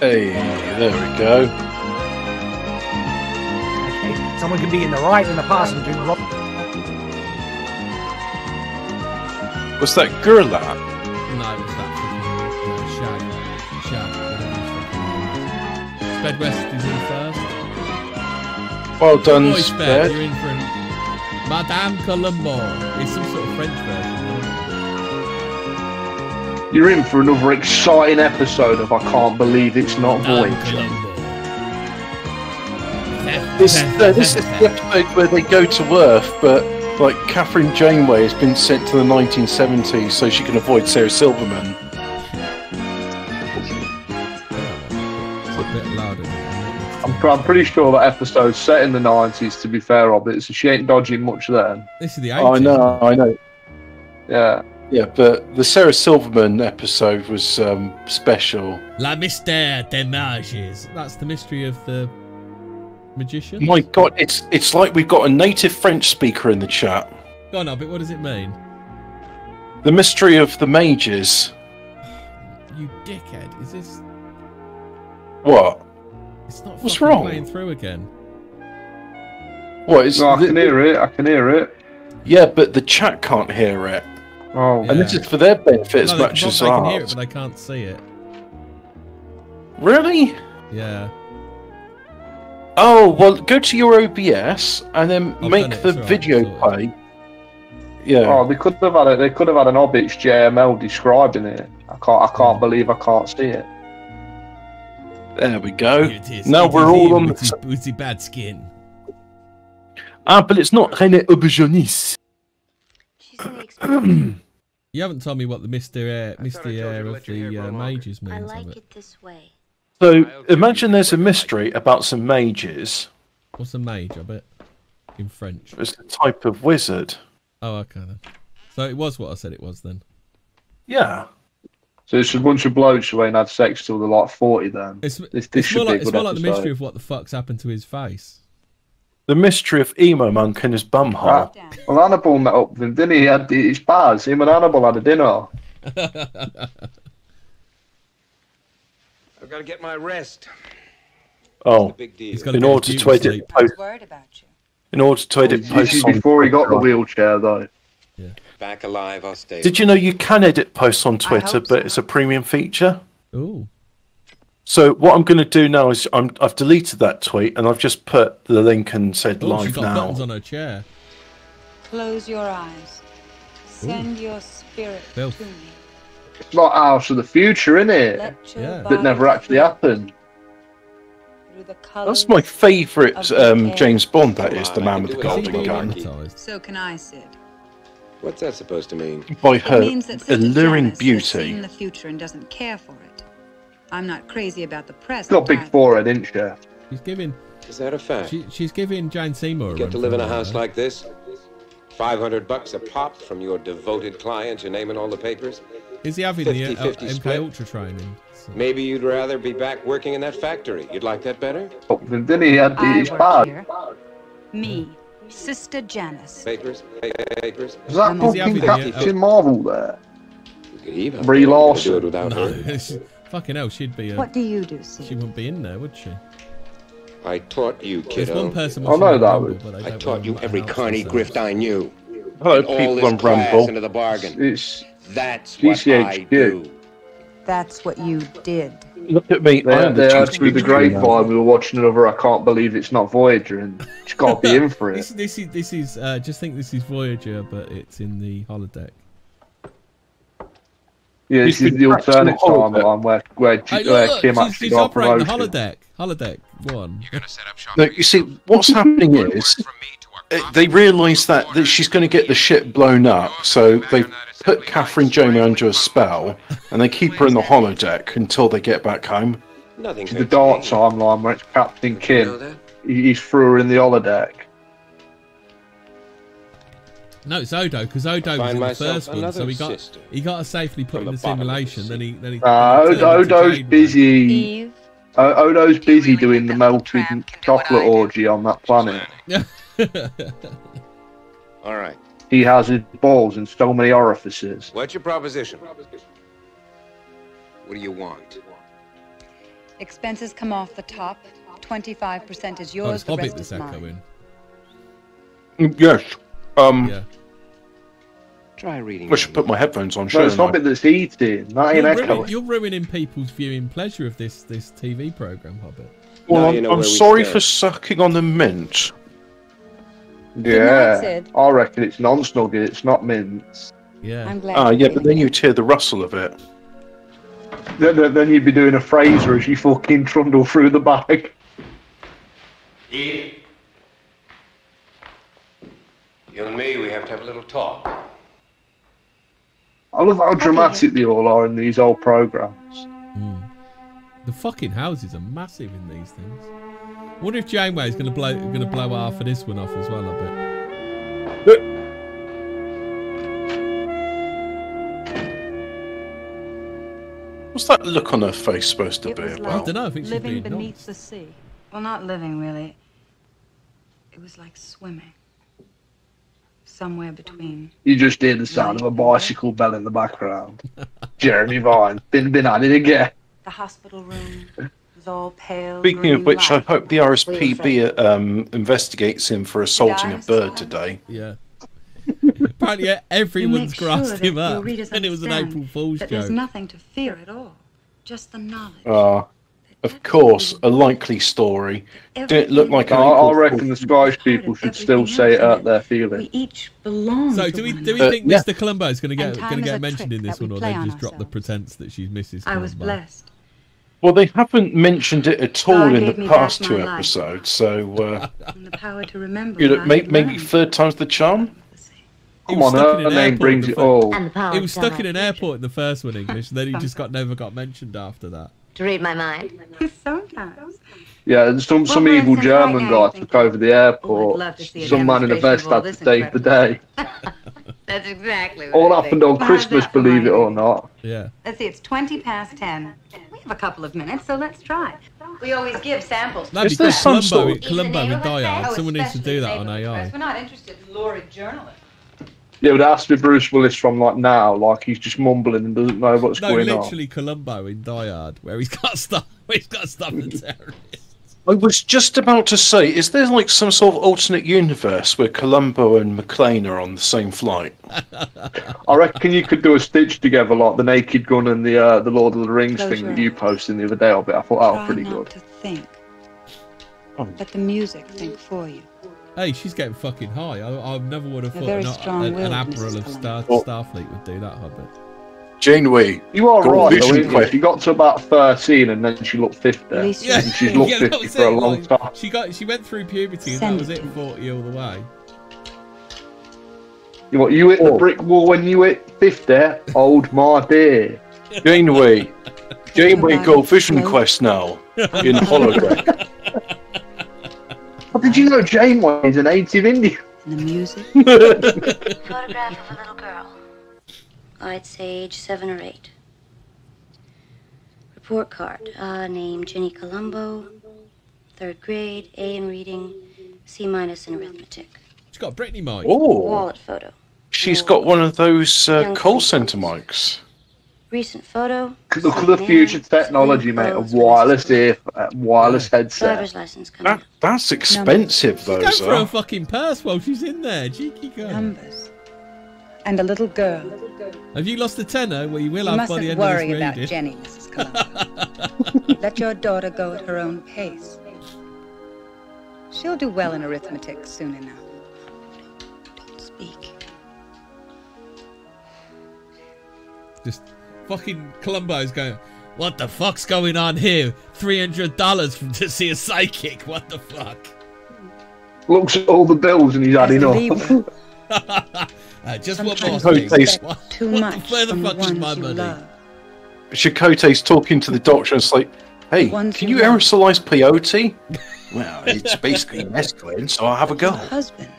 Hey, there we go. Okay, someone can be in the right and the passenger in the wrong. What's that Gurlat? No, it was that fucking uh, Shag. Shag. whatever his fucking name is. Sped West is in first. Well done, Sped, Sped. you're in for an Madame Columbo. It's some sort of French version. Isn't it? You're in for another exciting episode of I Can't Believe It's Not Madame Voyager. Columbo. This, uh, this is the episode where they go to Earth, but like Kathryn Janeway has been sent to the 1970s so she can avoid Sarah Silverman. It's a bit louder. I'm, I'm pretty sure that episode's set in the 90s, to be fair, Robert, so she ain't dodging much then. This is the 80s. Oh, I know, I know. Yeah. Yeah, but the Sarah Silverman episode was um, special. La Mystère des Mages. That's the mystery of the magician. My God, it's it's like we've got a native French speaker in the chat. Go on, Albert, what does it mean? The mystery of the mages. You dickhead. Is this. What? It's not What's fucking wrong? playing through again. What is? No, I the- can hear it, I can hear it. Yeah, but the chat can't hear it, Oh, and this is for their benefit as No, they much can- as they can hear it, but I can't see it. Really? Yeah. Oh well, go to your OBS and then I've make the it's video it's play. Yeah. Oh, they could have had it. They could have had an Obbits JML describing it. I can't. I Hmm. can't believe I can't see it. There we go. Here it is. Now It we're is all on with, the his, with his bad skin. Ah, but it's not René Auberjonois. She's an expert. You haven't told me what the Mister Air, I thought I Mister Air of let your hair the uh, mages means I like it. it this way. So imagine there's a mystery about some mages. What's a mage? I bet in French. It's a type of wizard. Oh, okay then. So it was what I said it was then. Yeah. So it's a bunch of blokes who ain't had sex till they're like forty. Then It's, this, this it's more like a it's more like the mystery of what the fuck's happened to his face. The mystery of Emo Monk and his bumhole. Ah, well, Hannibal met up with him, didn't he? He had his bars. Him and Hannibal had a dinner. I've got to get my rest. Oh, Big deal. He's got in order to beauty edit sleep. post, Worried about you. in order to edit This posts is on before he got the wheelchair, though. Back alive, I'll stay. Did you know you can edit posts on Twitter, hope but it's a premium feature? Ooh. So what I'm going to do now is I'm, I've deleted that tweet and I've just put the link and said Oh, she's live got now. buttons on her chair. Close your eyes. Send your spirit Filth. to me. It's like House of the Future, isn't it? Yeah. That never actually happened. That's my favourite um. James Bond. That Come is on, the man with the do it. Is he golden gun? So can I, Sid. What's that supposed to mean? by It her means that alluring beauty. seen the future and doesn't care for it. I'm not crazy about the press. She's got big either. forehead, isn't she? She's giving. Is that a fact? She, she's giving Jane Seymour. You get to live in a house money. like this? 500 bucks a pop from your devoted client, your name in all the papers? Is he having the uh, 50-50 MK split. Ultra training? So- Maybe you'd rather be back working in that factory. You'd like that better? Up with he? He had I his work bars. here. Me, Sister Janice. Papers? Papers? Was that Is he fucking having the, uh, Captain Marvel there? You Brie Larson. without No, her. she- fucking hell, she'd be. A, What do you do, she wouldn't be in there, would she? I taught you, There's kiddo. one person. I watching know the that Rumble, was- but I don't taught you every announce carny themselves. grift I knew. Hello, And people this on Rumble. into the bargain. It's That's what I GCHQ. do. That's what you did. Look at me. I they, am the they through the security grapevine. We were watching another. I can't believe it's not Voyager, and she's got to be in for This, it. this is this is uh, just think this is Voyager, but it's in the holodeck. Yeah, this He's is the been trapped alternate the timeline where where, Hey, where look, Kim look, actually she's, she's got operating the holodeck. Holodeck one. You're gonna set up shop. No, you see, what's happening is uh, they realise that, that she's going to get the ship blown up, so they put Catherine Jonah under a spell, and they keep her in the holodeck until they get back home. Nothing. The hurts dark timeline where it's Captain Kim. He, he's threw her in the holodeck. No, it's Odo because Odo was in the first one, so he got sister he got her safely put in the the bottom of the simulation. Then he then he. Uh, turned Odo, Odo's busy. Eve, O- Odo's busy really doing the that melted tramp can do what chocolate do? orgy on that planet. All right. He has his balls in so many orifices. What's your proposition? What do you want? Expenses come off the top. 25% is Oh, yours, it's the Hobbit rest that's is mine. Yes. Um, Yeah. Try reading. I should put my headphones on, No, shouldn't it's not I? bit that's heating. That You're, ruin- you're ruining people's viewing pleasure of this this TV program, Hobbit. Well, Now I'm, you know I'm we sorry stand. for sucking on the mint. Yeah, Sid. I reckon it's non-snugget. It's not mints. Yeah. I'm glad. Ah, yeah, but then you'd hear the rustle of it. Then, then- then you'd be doing a Fraser as you fucking trundle through the bag. You and me, we have to have a little talk. I love how dramatic they all are in these old programs. Hmm. The fucking houses are massive in these things. I wonder if Janeway's gonna blow gonna blow half of this one off as well. I bet. What's that look on her face supposed to It be was about? I don't know. I think she's living being beneath nice. the sea. Well, not living really. It was like swimming. Somewhere between. You just hear the sound of a bicycle bell in the background. Jeremy Vine, been been at it again. The hospital room was all pale. Speaking of which, I hope the RSPB um, investigates him for assaulting a bird today. Yeah. Apparently, yeah, everyone's make sure grassed him your up, readers and it was an April Fool's that There's nothing to fear at all. Just the knowledge. Ah, of course, a likely story. Didn't look like I, an I reckon the Scottish people should still say it out their feeling. We each belong. So, do we do we Uh, think yeah. Mr. Columbo is going to get going to get mentioned in this one, or they on just drop the pretense that she's Mrs. I was blessed. Well, they haven't mentioned it at all God in the past two life. episodes, so uh, And the power to remember. you know, what I may, had maybe third time's the charm. Come on, her name brings it all. And the power He was stuck in an airport in the first one English, and then he just got never got mentioned after that. To read my mind. Sometimes. Yeah, and some some Well, evil sitting right German guy took over the "Oh, airport. love to see a Some man in a vest of all had to save the day. That's exactly what All I happened think. on Christmas, believe it or not. Yeah. Let's see, it's 20 past 10. We have a couple of minutes, so let's try. We always give samples. That'd Is be there good. some Columbo, sort in- of- Columbo in Die Hard. Oh, Someone needs to do that on neighborhood AI. We're not interested in lurid journalists. Yeah, but it has to be Bruce Willis from like now, like he's just mumbling and doesn't know what's No, going on. No, literally Columbo in Die Hard, where he's got stuff. Where he's got to stop the terrorists. I was just about to say, is there like some sort of alternate universe where Columbo and McClane are on the same flight? I reckon you could do a stitch together like the Naked Gun and the uh, the Lord of the Rings Close thing your that you posted the other day. Of it, I thought that Try was pretty not good. to think. Oh. Let the music think for you. Hey, she's getting fucking high. I, I never would have thought very an, an, an admiral of Star, Columbo. Starfleet would do that, Hobbit. Janeway, You are right, though, vision isn't you? She got to about thirteen and then she looked fifty. Yeah, And she's looked yeah, 50 was for a long like, time. She got, she went through puberty, and Send that was it it, to me. forty all the way. You, what, you hit the Oh. brick wall when you hit fifty, old my dear. Janeway, Janeway Goodbye. go vision quest now in holodeck. What did you know Janeway is a native Indian? And the music. Photograph of a little girl. I'd say age seven or eight. Report card. Uh, name Jenny Columbo. Third grade, A in reading, C minus in arithmetic. She's got a Britney mic. Oh, Wallet photo. she's got one of those uh, call center mics. Recent photo. Look at the future technology, mate, of wireless ear, uh, wireless headset. Driver's license coming. That, that's expensive, Go those for a fucking purse while she's in there. Cheeky girl. Numbers. And a little girl. Have you lost a tenner? Well, you will You have by the mustn't end worry of about this. Jenny, Mrs. Columbo. Let your daughter go at her own pace. She'll do well in arithmetic soon enough. Don't speak. Just fucking Columbo's going. What the fuck's going on here? Three hundred dollars from to see a psychic. What the fuck? Looks at all the bills and he's As adding up. Uh, just one more sometimes Sometimes thing. they expect What- too what much the, where the from fuck the is my you money? love. Chakotay's talking to the doctor and it's like, hey, can you you love. aerosolize peyote? well, it's basically mescaline, so I'll have a Your go. husband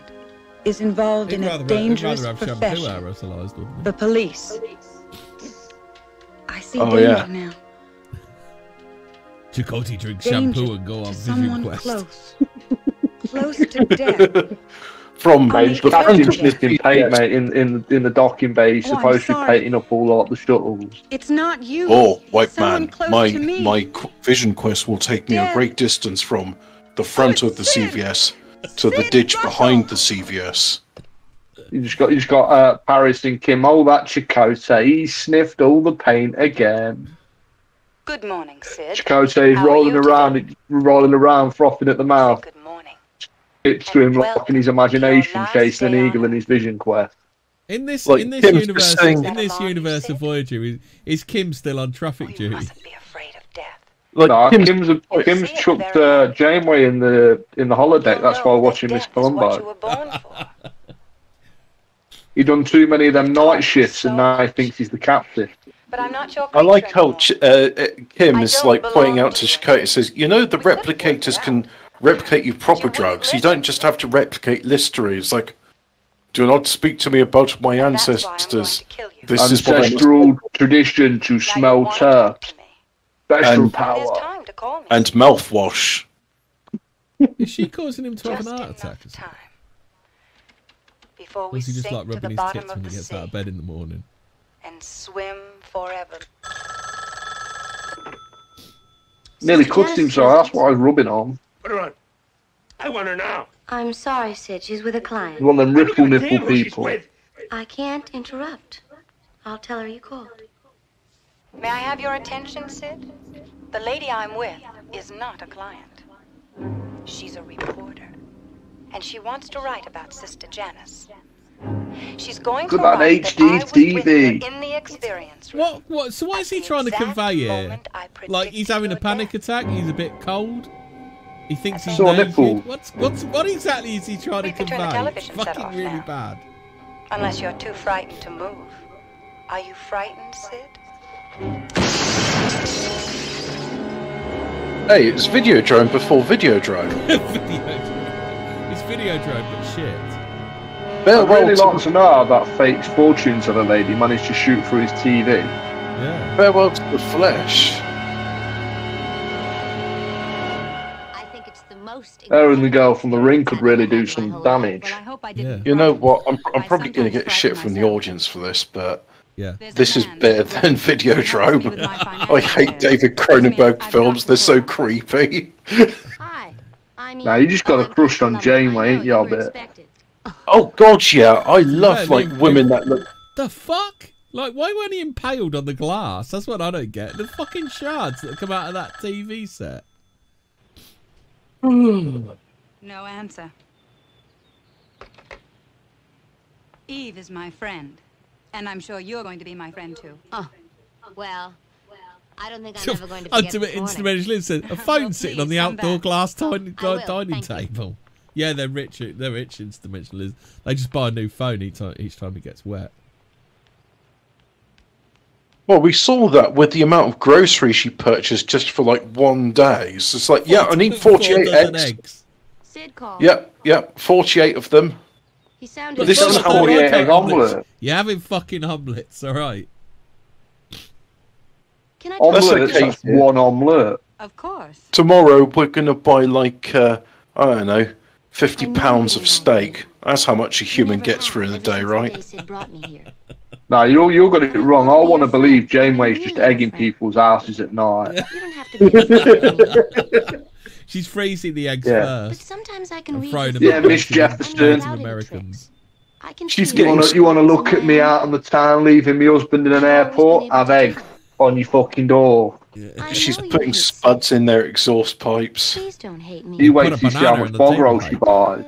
is involved He'd in a rather, he'd dangerous rather have shampoo profession. aerosolized, wouldn't he? The police. I see Oh, danger yeah. now. Chakotay drinks Danger shampoo and go on vision someone quest. close. close to death. from Mate, Mate, the he's front Captain of the sniffing mate, in, in, in the docking bay. He's Oh, supposed to be painting up all like the shuttles. It's not you. Oh, white Someone man, my my vision quest will take me a great distance from the front Oh, of the it's Sid. CVS to the ditch Russell. behind the CVS. You just got you just got uh, Paris and Kim. All that Chakotay. He sniffed all the paint again. Good morning, Sid. Chakotay is How rolling you around, rolling around, frothing at the mouth. Good morning. It's to him And like in his welcome to your imagination, chasing an eagle on in his vision quest. In this Like in this Kim's universe saying- in this Is that a universe of Voyager is, is Kim still on traffic You duty? mustn't be afraid of death. Like No, Kim's- Kim's, You Kim's chucked uh, Janeway in the in the holodeck. That's know why that watching Miss death what you Columbo. were born. He done too many of them night shifts, and now he thinks he's the captain. But I'm not your I like how. Ch- uh, uh, Kim is like pointing out to to you. Chakotay. Says, you know, the replicators can replicate you proper wouldn't drugs. You don't just have to replicate Listerine. It's like, do not speak to me about my And that's why I'm going ancestors. to kill. This is what I Ancestral tradition to Now smell wanna turf. talk to me. Special And- power. time to call me. and mouthwash. Is she causing him to have an heart enough attack? Or. Before we is he just sink like to the rubbing his bottom tits of when he the gets sea out of bed in the morning? and swim forever. Nearly cussed him, so that's what I was rubbing on. Put her on. I want her now. I'm sorry, Sid. She's with a client. One of them ripple I don't give a nipple damn who she's people. I can't interrupt. I'll tell her you called. May I have your attention, Sid? The lady I'm with is not a client. She's a reporter. And she wants to write about Sister Janice. She's going Good to man, write that I was with her HDTV. in the experience room. What? What? So what at is he trying to convey here? Like he's having a panic death. attack. He's a bit cold. He thinks he's Sore naked. nipple. What's what's what exactly is he trying to We could turn convey? the Fucking really now. bad. Unless you're too frightened to move. Are you frightened, Sid? Hey, it's video Videodrome before Videodrome. Videodrome. It's Videodrome, but shit. Better I'd really well like to know how that fake fortunes of a lady managed to shoot through his TV. Yeah. Farewell to the flesh. I think it's the most Her and the girl from the ring could really do some damage. I hope I Yeah. You know what? I'm, I'm probably going to get shit from the audience for this, but Yeah. this is better than Videodrome. I hate David Cronenberg films. They're so creepy. Hi. I mean, Now, you just got a I'm crush on Columbo. Janeway, I know ain't ya, were bit? Expected. Oh God, yeah, I love Yeah, like they- women that look. The fuck? Like, why weren't he impaled on the glass? That's what I don't get. The fucking shards that come out of that TV set. No answer. Eve is my friend. And I'm sure you're going to be my friend too. Oh, well, I don't think I'm ever going to forget Ultimate this morning. instrumentalist a phone Well, sitting on the outdoor back. glass din- I dining table. you. Table. Yeah, they're rich. They're rich instrumentalists. They just buy a new phone each time, each time it gets wet. Well, we saw that with the amount of groceries she purchased just for like one day. So it's like, yeah, I need 48 dozen eggs. Sid called. Yep, yep, 48 of them. He sounded. But This is not how we they're egg omelette. You're having fucking omelets, all right? Can I That's tell you? Omelette, okay, that's one omelette. Of course. Tomorrow we're going to buy like, uh, I don't know, 50 pounds of steak. That's how much a human gets have, through in a day, right? day Sid brought me here. No, you you got it wrong. I want to believe Janeway's just egging people's asses at night. You don't have to be. a fool, She's freezing the eggs Yeah. but first sometimes I can and read. the them Yeah, at Miss Americans- Jefferson. Native Americans. I can She's see You getting- want to you want to look at me out on the town, leaving me husband in an airport? Have eggs on your fucking door. I She's putting spuds in their exhaust pipes. Please don't hate me. You wait a till you see how much the bog table, roll she buys.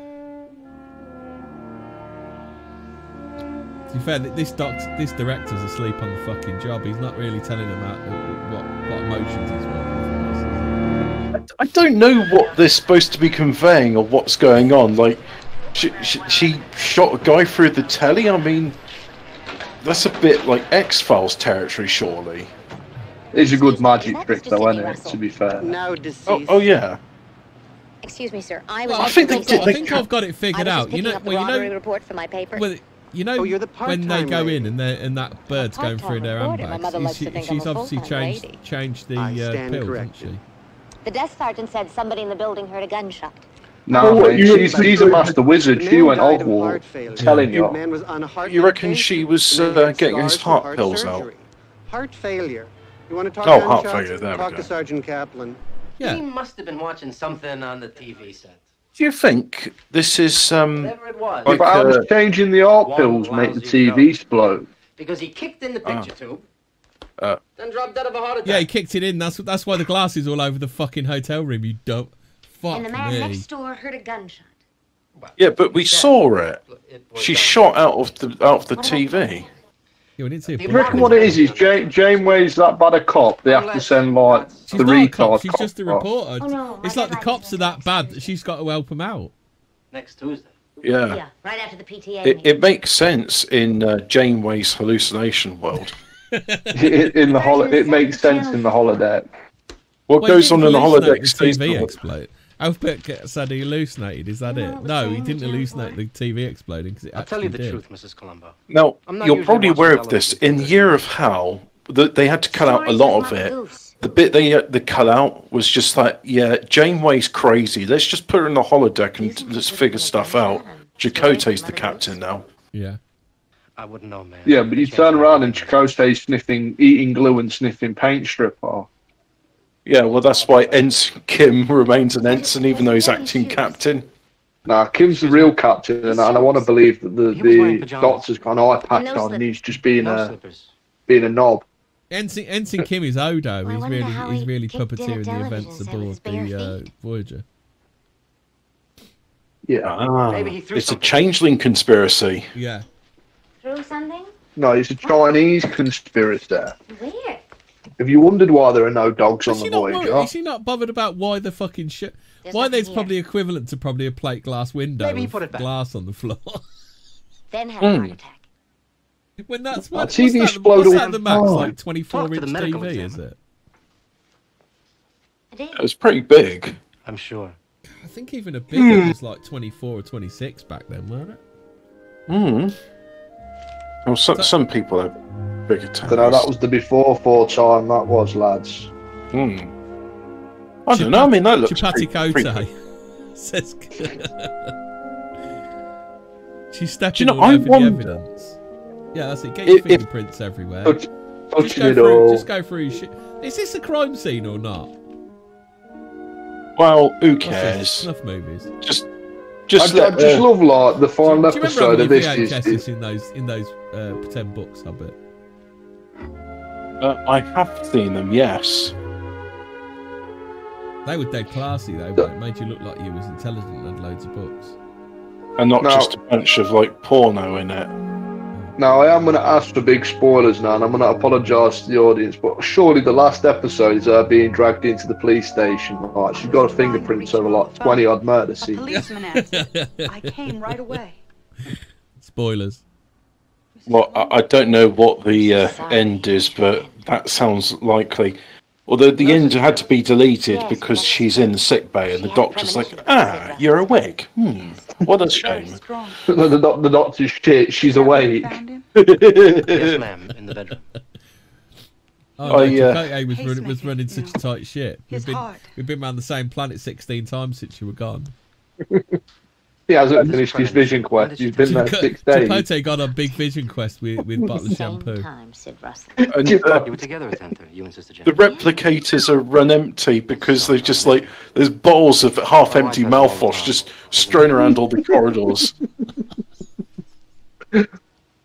To be fair, this doc's, this director's asleep on the fucking job. He's not really telling them how, uh, what, what emotions he's working I don't know what they're supposed to be conveying or what's going on. Like, she, she, she shot a guy through the telly. I mean, that's a bit like X Files territory, surely. It's a good magic That's trick, though, a isn't it? Russell. To be fair. Now. Oh, oh yeah. Excuse me, sir. I was. Well, I I think think, they I've, got, they think I've got it figured out. You know, up the well, you know, report for my paper. well, you know, Oh, you're the when they go lady. in and they and that bird's going through their reporter. My handbags. she- to think I'm she's obviously changed lady. changed the I uh, stand pills, hasn't she? The desk sergeant said somebody in the building heard a gunshot. No, Well, what, mate, you- she's, she's a master wizard. The She man went died of Hogwarts. heart. Telling The you. man was on a heart You reckon she was, uh, getting his heart heart pills out? Heart failure. You want to talk Oh, heart gunshots? failure, there we Talk to Sergeant Kaplan. He must have been watching something on the TV set. Do you think this is um? Whatever it was. Yeah, Like, but how uh, changing the art pills make the lousy TV note. explode? Because he kicked in the Ah. picture tube, Uh, then dropped dead of a heart attack. Yeah, he kicked it in. That's that's why the glass is all over the fucking hotel room. You don't. Fuck And the man me. next door heard a gunshot. yeah, but we saw it. It was She done. shot out of the out of the TV. Yeah, we didn't see a You You reckon what it is is Jane, Janeway's that bad a cop? They have to send like She's the not a retard cop. She's cop just a reporter. Oh, no, it's like the cops are that bad that she's got to help them out. Next Tuesday. Yeah. Yeah, right after the PTA It, meeting. it makes sense in uh, Janeway's hallucination world. in in the hol- It makes sense in the holiday. What Well, goes on in the hallucinate, holodeck The stays in TV the holodeck. explode. Alphabet said he hallucinated. Is that No, it? it No, he didn't hallucinate the TV exploding because it I'll tell you the did. truth, Mrs. Columbo. Now, you're probably aware of this. television. In Year of Hell, the, they had to cut out a lot of of it. Goose. The bit they uh, they cut out was just like, yeah, Janeway's crazy. Let's just put her in the holodeck and let's figure stuff out. Chakotay's the captain now. Yeah. I wouldn't know, man. Yeah, but you turn around and Chakotay's sniffing, eating glue and sniffing paint strip off. Yeah, well, that's why Ensign Kim remains an ensign, even though he's acting captain. Nah, Kim's the real captain, and, I- want to believe that the, He was wearing the pajamas. doctor's got an eye patch on and he's just being No a slippers. being a knob. Ensign, Ensign Kim is Odo. Well, he's really how he's really kicked in a puppeteering the events aboard the uh. Voyager. Yeah. Ah, Maybe he threw it's a something. changeling conspiracy. Yeah. Through something? No, it's a Chinese conspiracy. Where? Have you wondered why there are no dogs on the she, not Voyager? worried, is she not bothered about why the fucking shit? There's Why nothing there's here. probably equivalent to probably a plate glass window Maybe he put it back. glass on the floor. Then had a heart Hmm. attack. when that's what, TV what's that, explode what's that the the max time. like 24 inch the medical TV is examiner. it? It was pretty big. I'm sure. I think even a bigger was like 24 or 26 back then, weren't it? Hmm. Well, some, some people have bigger I towers. don't know, that was the before four time, that was, lads. Hmm. I don't know. I mean, that looks Chapati pretty, pretty Kote says. She's stepping know, all I over the wonder- evidence. Yeah, that's it. Get your If- if- fingerprints everywhere. Touch, Just touching go, it through, all. just go through. Is this a crime scene or not? Well, who cares? Enough movies. Just, just I, I just uh, love like the final Do you remember episode having of your this is, VHSs is in those in those uh, pretend books? I bet. uh, I have seen them. Yes. They were dead classy though. But it made you look like you was intelligent and had loads of books. And not No. just a bunch of like porno in it. Now I am going to ask for big spoilers now, and I'm going to apologise to the audience. But surely the last episode is her being dragged into the police station. Right, she's got a fingerprints over like twenty odd murder A scenes. policeman answered. I came right away. Spoilers. Well, I, I don't know what the uh, end is, but that sounds likely. Although the end had to be deleted because she's in the sick bay, and the doctor's like, "Ah, you're awake. Hmm, what a shame." the, the, doc- the doctor's shit. She's Is that where you awake. found him? Yes, ma'am, in the bedroom. Oh, no, I, uh, Chakotay was, running, was Pacemaker, running you such know. tight shit. We've His been, heart. we've been around the same planet 16 times since you were gone. He hasn't finished his vision quest. He's been there six days. Chipotle got on big vision quest with, with bottle shampoo. time, Sid And uh, You were together at 10:30, you and Sister Jen. the replicators are run empty because they're just like there's bottles of half-empty mouthwash just strewn around all the corridors.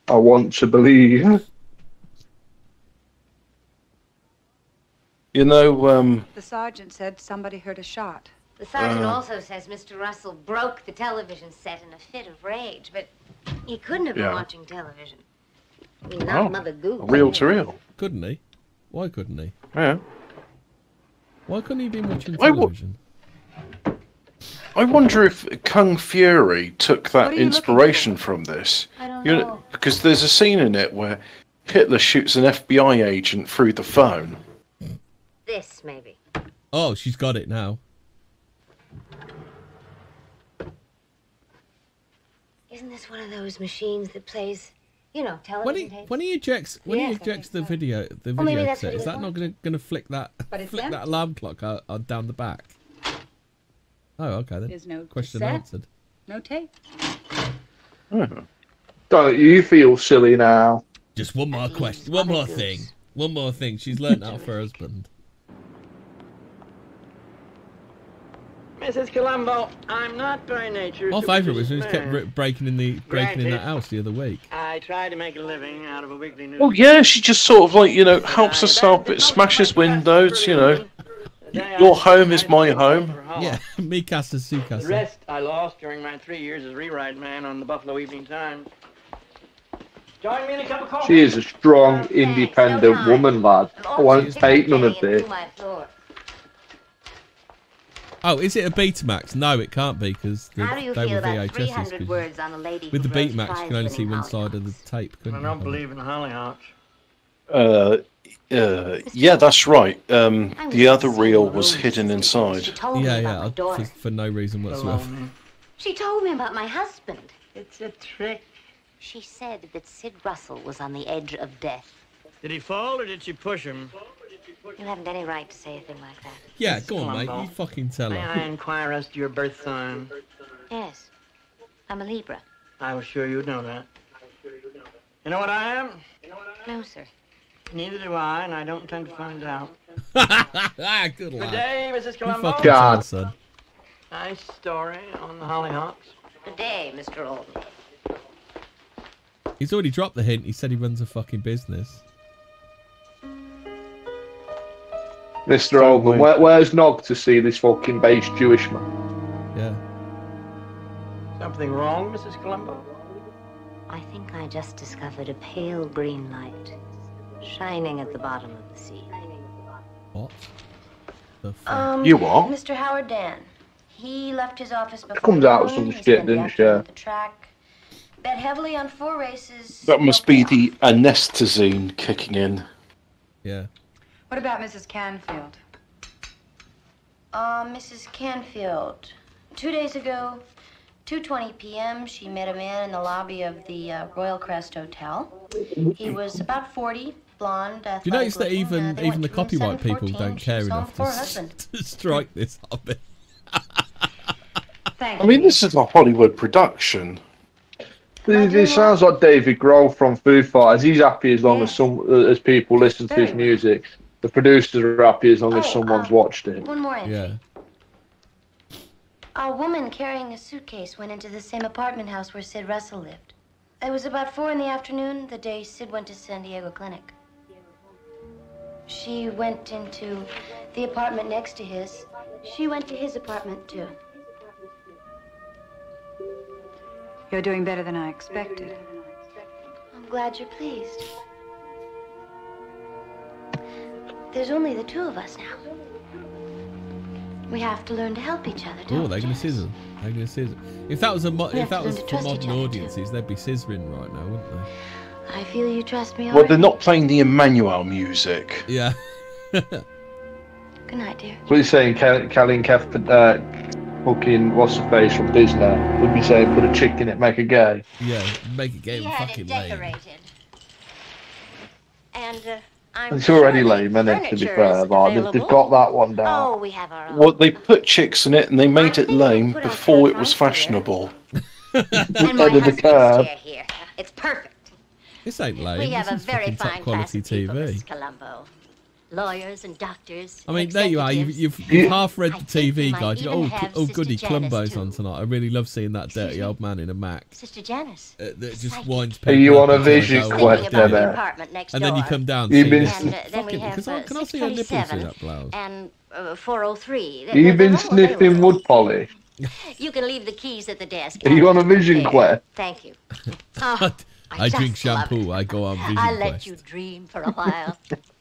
I want to believe. You know, um, The sergeant said somebody heard a shot. The sergeant Uh. also says Mr. Russell broke the television set in a fit of rage, but he couldn't have been Yeah. watching television. I mean, not Oh, Mother Goose. real to real. Couldn't he? Why couldn't he? Yeah. Why couldn't he be watching I television? I wonder if Kung Fury took that are you looking inspiration from this. I don't You know. know, because there's a scene in it where Hitler shoots an FBI agent through the phone. This, maybe. Oh, she's got it now. Isn't this one of those machines that plays, you know, television When he tapes? when he ejects when he Yes, I ejects the so. video the Well, maybe video that's set, is that not gonna gonna flick that But it's flick that alarm clock uh, uh, down the back? Oh, okay then. There's no Question cassette. answered. No tape. Don't you feel silly now? Just one more question. One more thing. One more thing. She's learnt that off her husband. Mrs. Columbo, I'm not by nature. My favourite was when he kept breaking in the breaking in that house the other week. I try to make a living out of a weekly news. Well, yeah, she just sort of like you know helps herself, but smashes windows. You know, your home is my home. Yeah, me cast as The Sukasa. rest I lost during my three years as rewrite man on the Buffalo Evening Times. Join me in a cup of coffee. She is a strong, independent woman, lad. I won't take none of this. Oh, is it a Betamax? No, it can't be because the, How do you they were about VHSs. words on a lady with the who throws Betamax, you can only see one side of the tape, I couldn't don't you? believe in hollyhocks. Uh, uh, yeah, that's right. Um, the other reel was hidden inside. Yeah, yeah, my I- daughter. for, for no reason whatsoever. She told me about my husband. It's a trick. She said that Sid Russell was on the edge of death. Did he fall or did she push him? You haven't any right to say a thing like that. Yeah, go on, mate. You fucking tell May I her. inquire as to your birth sign? Yes. I'm a Libra. I was sure you'd know that. You know what I am? No, sir. Neither do I, and I don't intend to find out. ah, good Good lad. day, Mrs. You Columbo. fucking tell son. Nice story on the hollyhocks. Good day, Mr. Alden. He's already dropped the hint. He said he runs a fucking business. Mr. Oldman, where, where's Nog to see this fucking base Jewish man? Yeah. Something wrong, Mrs. Columbo? I think I just discovered a pale green light shining at the bottom of the sea. What? The? Um, You what? Mr. Howard Dan. He left his office before comes out with some He shit, didn't she? The track. Bet heavily on four races. That must be the anestazine kicking in. Yeah. What about Mrs. Canfield? Uh, Mrs. Canfield. Two days ago, 2:20 p.m., she met a man in the lobby of the uh, Royal Crest Hotel. He was about 40, blonde, Do you notice that even Uh, even the went to room copyright people don't care enough to, to strike this hobby? Thank I mean, this is a Hollywood production. It, it sounds like David Grohl from Foo Fighters. He's happy as long as some as people listen to his music. The producers are happy as long as Oh, someone's uh, watched it. One more entry. Yeah. A woman carrying a suitcase went into the same apartment house where Sid Russell lived. It was about four in the afternoon, the day Sid went to San Diego Clinic. She went into the apartment next to his. She went to his apartment, too. You're doing better than I expected. I'm glad you're pleased. There's only the two of us now. We have to learn to help each other, Oh, don't they're gonna scissor. They're gonna scissor. If that was a mo- if that was learn for modern other, too. audiences, they'd be scissoring right now, wouldn't they? I feel you trust me Well, already. they're not playing the Emmanuelle music. Yeah. Good night, dear. What are you saying, Kelly, Kelly and Kev, uh, fucking, what's the face from Disney? Would be saying, put a chick in it, make a gay. Yeah, make it He had fucking it lame. decorated. And uh, I'm It's already sure lame, isn't it, to be fair, like, they've, they've got that one down. Oh, we have our own. Well, they put chicks in it and they made it lame before it was fashionable. and my Head of the husband's curve. here. It's perfect. This ain't lame. we this have a very fucking top fine class quality of people, TV. Mrs. Columbo. Lawyers and doctors. I mean, there you are. You've, you've, you've half read the I think we TV guide. You go, even oh, have oh, Sister goody, Janice, Columbo's too. on tonight. I really love seeing that dirty old man in a Mac. Sister Janice. Uh, that just winds Are you people on a vision quest, "Oh, Thinking about dear." the Emma? apartment And then you come down. You've been- this. And uh, then we have uh, can I see your nipples through that blouse? and uh, 403. You've been sniffing wood polish. You can leave the keys at the desk. Are you on a vision quest? Thank you. Oh, I drink shampoo. I go on Vision I let Quest. you dream for a while.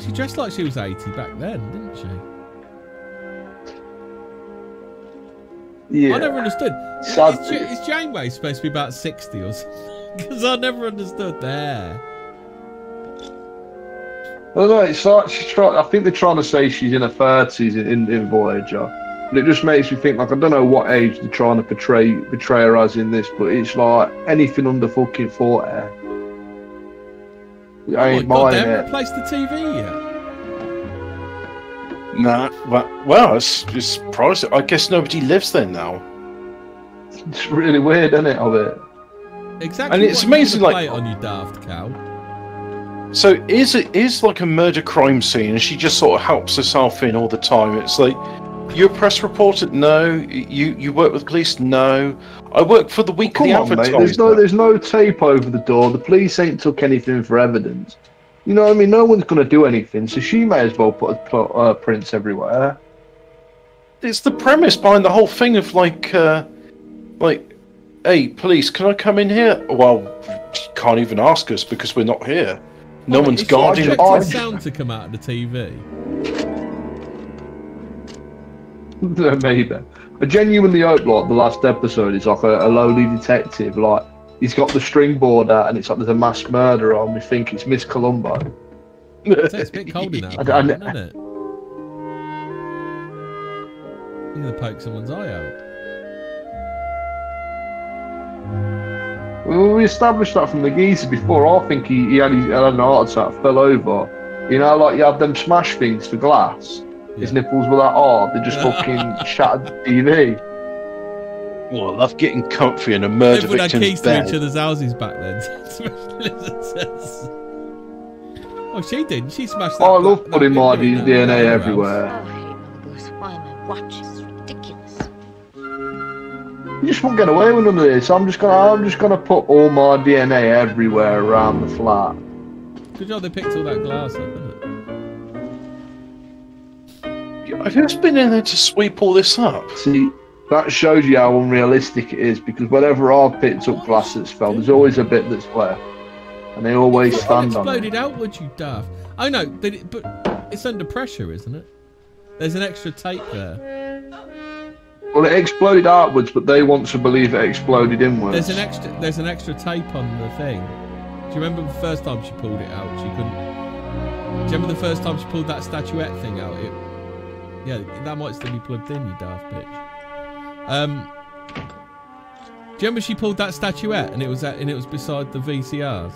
She dressed like she was 80 back then, didn't she? Yeah. I never understood. Is, Sad is, is Janeway supposed to be about 60 or something? Because I never understood there. Well, no, it's like she's trying. I think they're trying to say she's in her thirties in, in, in Voyager. But it just makes me think like I don't know what age they're trying to portray portray her as in this, but it's like anything under fucking forty. I Oh, ain't God, buying they haven't it. replaced the TV yet. Nah, well, well it's, it's surprising. I guess nobody lives there now. It's really weird, isn't it? Of it. Exactly. And it's what amazing, gonna like- play it on you daft cow. So is it is like a murder crime scene, and she just sort of helps herself in all the time. It's like you're a press reporter. No, you you work with police. No, I work for the weekly Come on, mate. advertiser. There's no there's no tape over the door. The police ain't took anything for evidence. You know what I mean? No one's gonna do anything, so she may as well put put uh, prints everywhere. It's the premise behind the whole thing of like, uh, like, hey, police, can I come in here? Well, you can't even ask us because we're not here. No Oh, one's is she guarding. expecting the sound to come out of the TV. Maybe. I genuinely hope like the last episode is like a, a lowly detective, like he's got the string board out and it's like there's a mass murderer and we think it's Miss Columbo. It's, it's a bit cold in that, isn't it? You're gonna poke someone's eye out. Well, we established that from the geezer before. I think he, he had, he had an heart attack, fell over. You know, like you have them smash things for glass. His nipples were that hard, they just fucking shattered the TV. Well, I love getting comfy in a murder Everyone had victim's keys to bed. each other's houses back then. Especially Lizard says. Oh, she did. She smashed that. Oh, I love that putting my window in DNA her house. everywhere. Why am I watching? Is ridiculous. You just won't get away with none of this. I'm just gonna, I'm just gonna put all my DNA everywhere around the flat. Good job they picked all that glass up, isn't it? Have you just been in there to sweep all this up? See, that shows you how unrealistic it is because whenever I've picked up glass that's fell, there's always a bit that's left, and they always Fucking stand on it. exploded outwards, you daft. I know, but, it, but it's under pressure, isn't it? There's an extra tape there. Well, it exploded outwards, but they want to believe it exploded inwards. There's an extra. There's an extra tape on the thing. Do you remember the first time she pulled it out? She couldn't. Do you remember the first time she pulled that statuette thing out? It, yeah, that might still be plugged in, you daft bitch. Um, do you remember she pulled that statuette and it was at, and it was beside the VCRs,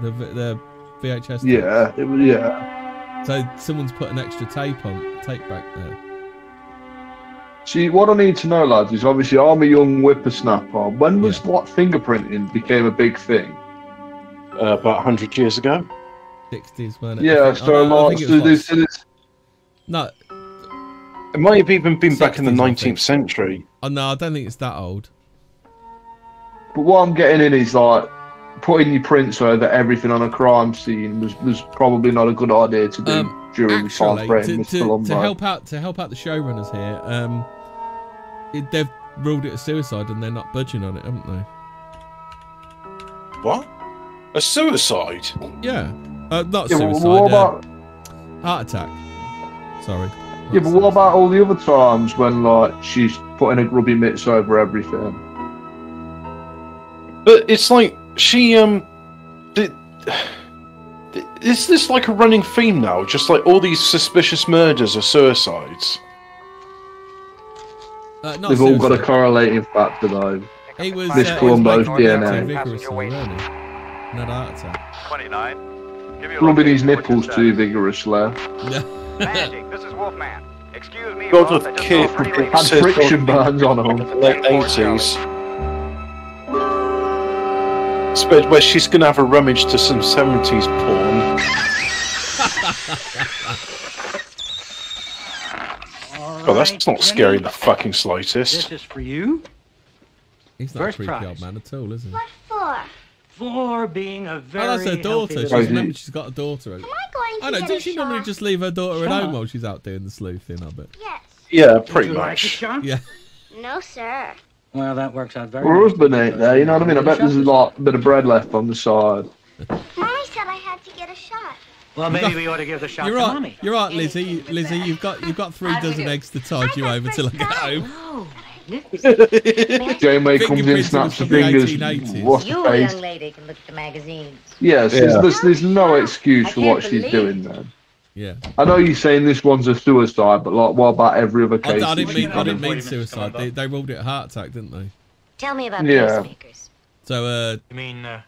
the the VHS. tapes? Yeah, it was, yeah. So someone's put an extra tape on tape back there. See, what I need to know, lads, is obviously I'm a young whippersnapper. When was what fingerprinting became a big thing? Uh, about 100 years ago. 60s, weren't it? Yeah, so I know- I like, so was this, like- this, No, It might have even been back in the 19th century. oh, no, I don't think it's that old. but what I'm getting in is like putting your prints over everything on a crime scene was, was probably not a good idea to do during the time Actually, frame to, to, to help out to help out the showrunners here, um, it, they've ruled it a suicide and they're not budging on it, haven't they? What? A suicide? Yeah, uh, not Yeah, but suicide. what uh, about heart attack? Sorry. Yeah, but what about all the other times when like she's putting a grubby mitts over everything? But it's like she um, did, is this like a running theme now? Just like all these suspicious murders or suicides. Uh, not They've all got a correlating factor though. He was, Miss uh, Columbo's making love too DNA. vigorously, wasn't he? Not a heart Rubbing his location for what nipples too vigorously. Magic, this is Wolfman. Excuse me, God boss, of I just kid saw a pretty lady. Had friction burns on them. late eighties. Spread where she's gonna have a rummage to some seventies porn. Oh, that's not scary in the fucking slightest. This is for you. He's not First a creepy prize. old man at all, is he? For? For being a very Oh, that's her daughter. She's remember she's got a daughter. Am I going to I know. get Does a she shot? normally just leave her daughter at Shot? home while she's out doing the sleuthing? I bet. Yes. Yeah, Would pretty you like a much. shot? Yeah. No, sir. Well, that works out very Her well. husband ain't there, you know what I mean? I bet there's like a bit of bread left on the side. Mommy said I had to get a shot. Well, maybe we ought to give the shot You're to right. mommy. You're right, Lizzie. Lizzie, you've got you've got three dozen eggs to tide you over till I get home. Oh, Janeway comes in, Fingerprinting snaps her the fingers. 1880s. What's You, the face? young lady, can look at the magazines. Yes, Yeah. there's, there's, there's no excuse for can't what she's believe doing then. Yeah. I know you're saying this one's a suicide, but like, what about every other case? I didn't mean I didn't mean suicide. They, they ruled it a heart attack, didn't they? Tell me about Yeah. pacemakers. So uh, You mean uh,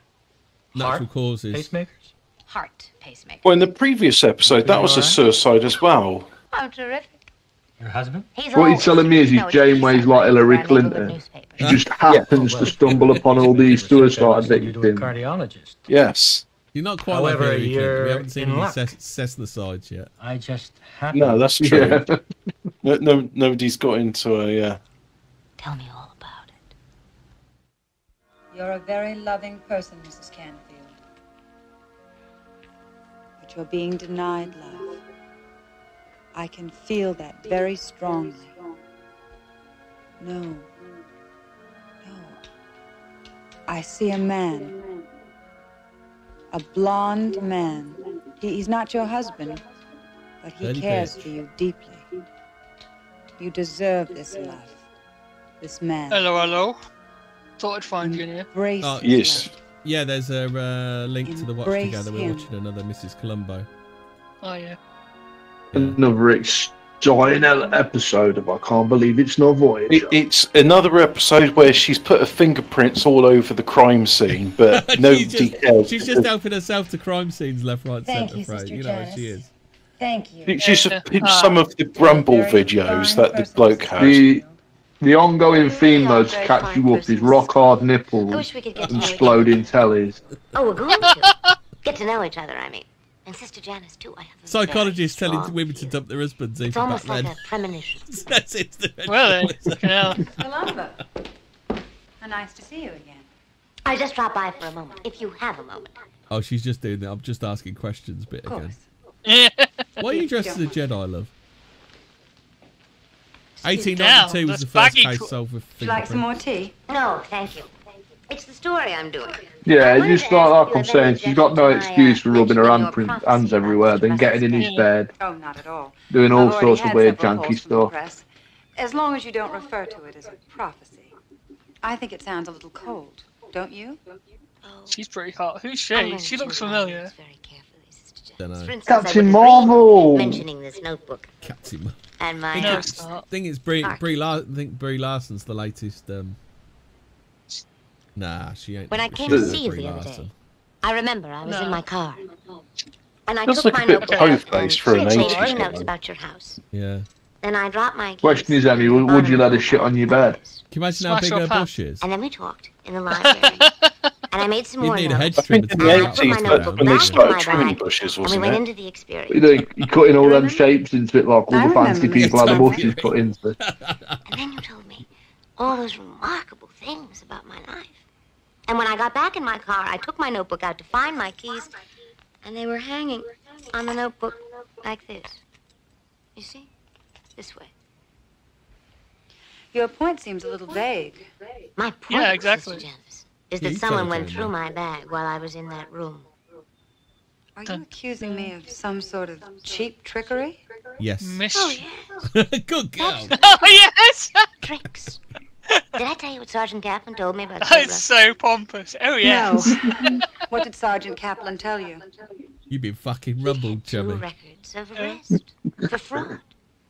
natural causes. pacemakers? Heart pacemaker. Well, in the previous episode, that was a suicide as well. Oh, terrific. Your husband? He's What you're telling me is he's No, it's Janeway's like Hillary I'm able with Clinton. newspapers. She just happens to stumble upon all these suicide You to a victims. cardiologist. Yes. You're not quite However, like Hillary Clinton. you're We haven't seen any luck. Ces- Cessna sides yet. I just happen. No, that's true. Yeah. No, no, nobody's got into a. Uh, Tell me all about it. You're a very loving person, Mrs. Canfield. But you're being denied love. I can feel that very strongly. No. No. I see a man. A blonde man. He, he's not your husband, but he cares for you deeply. You deserve this love. This man. Hello, hello. Thought I'd find you in here. Embrace Oh, yes. love. Yeah, there's a uh, link to the watch together. We're him. watching another Mrs. Columbo. Oh yeah. Another exciting episode of I Can't Believe It's Not Voyager. it, it's another episode where she's put her fingerprints all over the crime scene, but she's, nobody just, cares. she's just helping herself to crime scenes left, right, Thank centre, you, You know she is. Thank you. She- She's Yeah. pinched some of the Grumble videos that the bloke has. The the ongoing theme though to catch you up is rock hard nipples wish we could get to know each other. exploding tellies. Oh, we're going to. Get to know each other, I mean. And Sister Janice, too. I have a Psychologists very telling strong women to dump their husbands It's even back almost like then. a premonition. That's it. Well then, fucking hell. Columbo. How nice to see you again. I just dropped by for a moment, if you have a moment. Oh, she's just doing that. I'm just asking questions bit Of again. course. Why are you dressed as a Jedi, love? 1892 was the first case solved with Would you like some more tea? No, thank you. It's the story I'm doing. Yeah, I wanted just to like, ask like you I'm if saying, she's got no objection to my, excuse for rubbing her mentioning hand print, hands everywhere, then getting in his bed, Oh, not at all. doing all sorts of weird several janky calls from the stuff. press. As long as you don't refer to it as a prophecy. I think it sounds a little cold, don't you? Oh, She's pretty hot. Who's she? She looks familiar. words Very carefully, Sister Janice. Dunno. For instance, Captain Marvel! mentioning this notebook Captain. and my No, house. it's thing is, Brie, Brie Lar- I think Brie Larson's the latest. Um... Nah, she ain't. When I came to see you the other day, I remember I was No. in my car. And I Does took look my a bit notebook out po-faced and for an 80s notes about your house. Yeah. Then I dropped my keys Question is, Emmy, would, would you let her shit on your bed? Can you imagine how Smash big your her pants. bush is? And then we talked in the library. and I made some You'd more need a hedge notes. trimmer think in And the I put my 80s, that. notebook when they back in started my trimming bag, bushes, and we went it? into the experience. You experience. know, you're cutting all them shapes into it like all the fancy people had the bushes put into it. And then you told me all those remarkable things about my life. And when I got back in my car, I took my notebook out to find my keys, and they were hanging on the notebook like this. You see? This way. Your point seems a little vague. My point, Yeah, exactly. Sister Janice, is that you someone went through my bag while I was in that room. Are you accusing me of some sort of cheap trickery? Yes. Miss. Oh, yes. Good girl. Oh yes. Tricks. Did I tell you what Sergeant Kaplan told me about Sid That's so pompous. Oh yes. No. what did Sergeant Kaplan tell you? You've been fucking rumbled, Two records of arrest for fraud.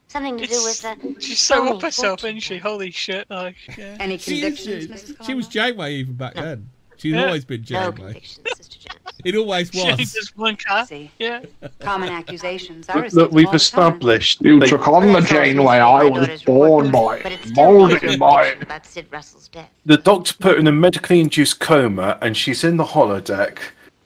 Something to do with uh, She's so up herself, isn't she? Holy shit! Like, yeah. Any She, convictions, is, Mrs. she, she was Janeway even back then. She's always been no Janeway. convictions, Sister Janice. It always was. was. just one car. See, Yeah. common accusations. I Look, look, we've all established. You took on the Well, that's Janeway I was born by, But it's still molded by. conviction about Sid Russell's death. the doctor put her in a medically induced coma and she's in the holodeck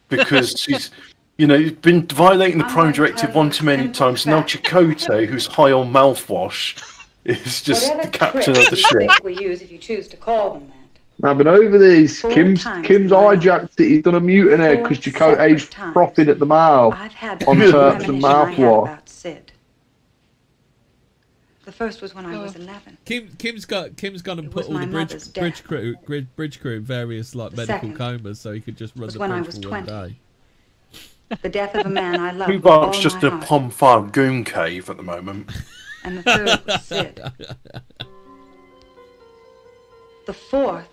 because she's you know been violating the I'm prime directive one too many times now facts. Chakotay who's high on mouthwash is just Whatever the captain of the you ship think we use, if you choose to call them that. Now, but over these, Four Kim's Kim's hijacked it. He's done a mutiny Four because Chakotay's separate times. frothing at the mouth. I've had the On same terms of premonition I had mouthwash. The first was when I was 11. Kim, Kim's got Kim's gone and It put all the bridge bridge crew bridge, bridge crew in various like The medical comas so he could just run the when I bridge was for one day. The death of a man I loved with Hubart's all just my a heart. Pom Farm goon cave at the moment And the third was Sid. The fourth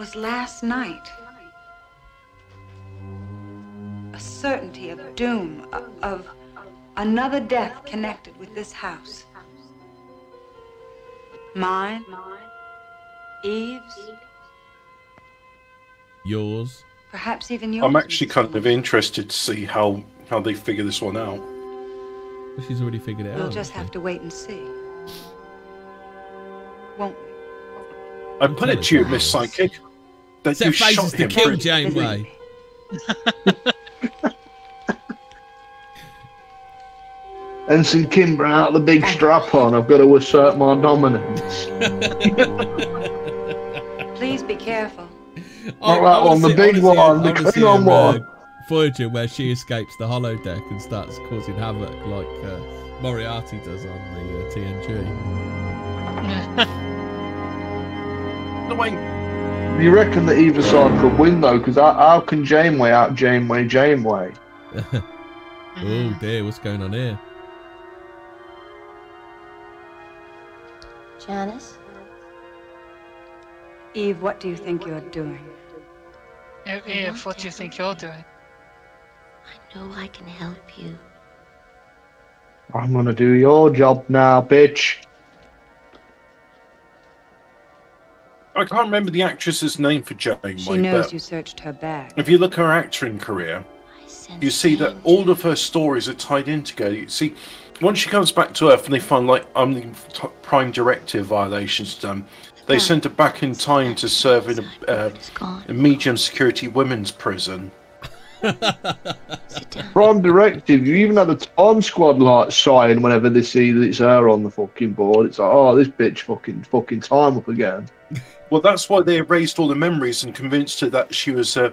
was last night. A a certainty of doom, of another death connected with this house. Mine, Eve's, Yours. perhaps even yours. I'm actually kind of interested to see how how they figure this one out. She's already figured it out. We'll just have to wait and see. Won't we? I put it to you, Miss Psychic, that Set you faces shot to him. kill for- Janeway. Ensign Kimber out the big strap on. I've got to assert my dominance. Please be careful. Not that one, the big one, the Klingon one. Voyager, where she escapes the holodeck and starts causing havoc like uh, Moriarty does on the uh, TNG. No way. You reckon that either side could win though? Because how, how can Janeway out Janeway Janeway? oh mm. dear, what's going on here? Janice? Eve, what do you think you're doing? Eve, Eve, what do you think you're doing? I know I can help you. I'm gonna do your job now, bitch. I can't remember the actress's name for Janeway, She knows you searched her bag. if you look at her acting career, you see that all of her stories are tied in together. You see, once she comes back to Earth and they find like I'm the prime directive violations done, they send her back in time to serve in a, uh, a medium security women's prison. Prime Directive, you even had the Time Squad like sighing whenever they see that it's her on the fucking board. It's like, oh, this bitch fucking fucking time up again. Well, that's why they erased all the memories and convinced her that she was a,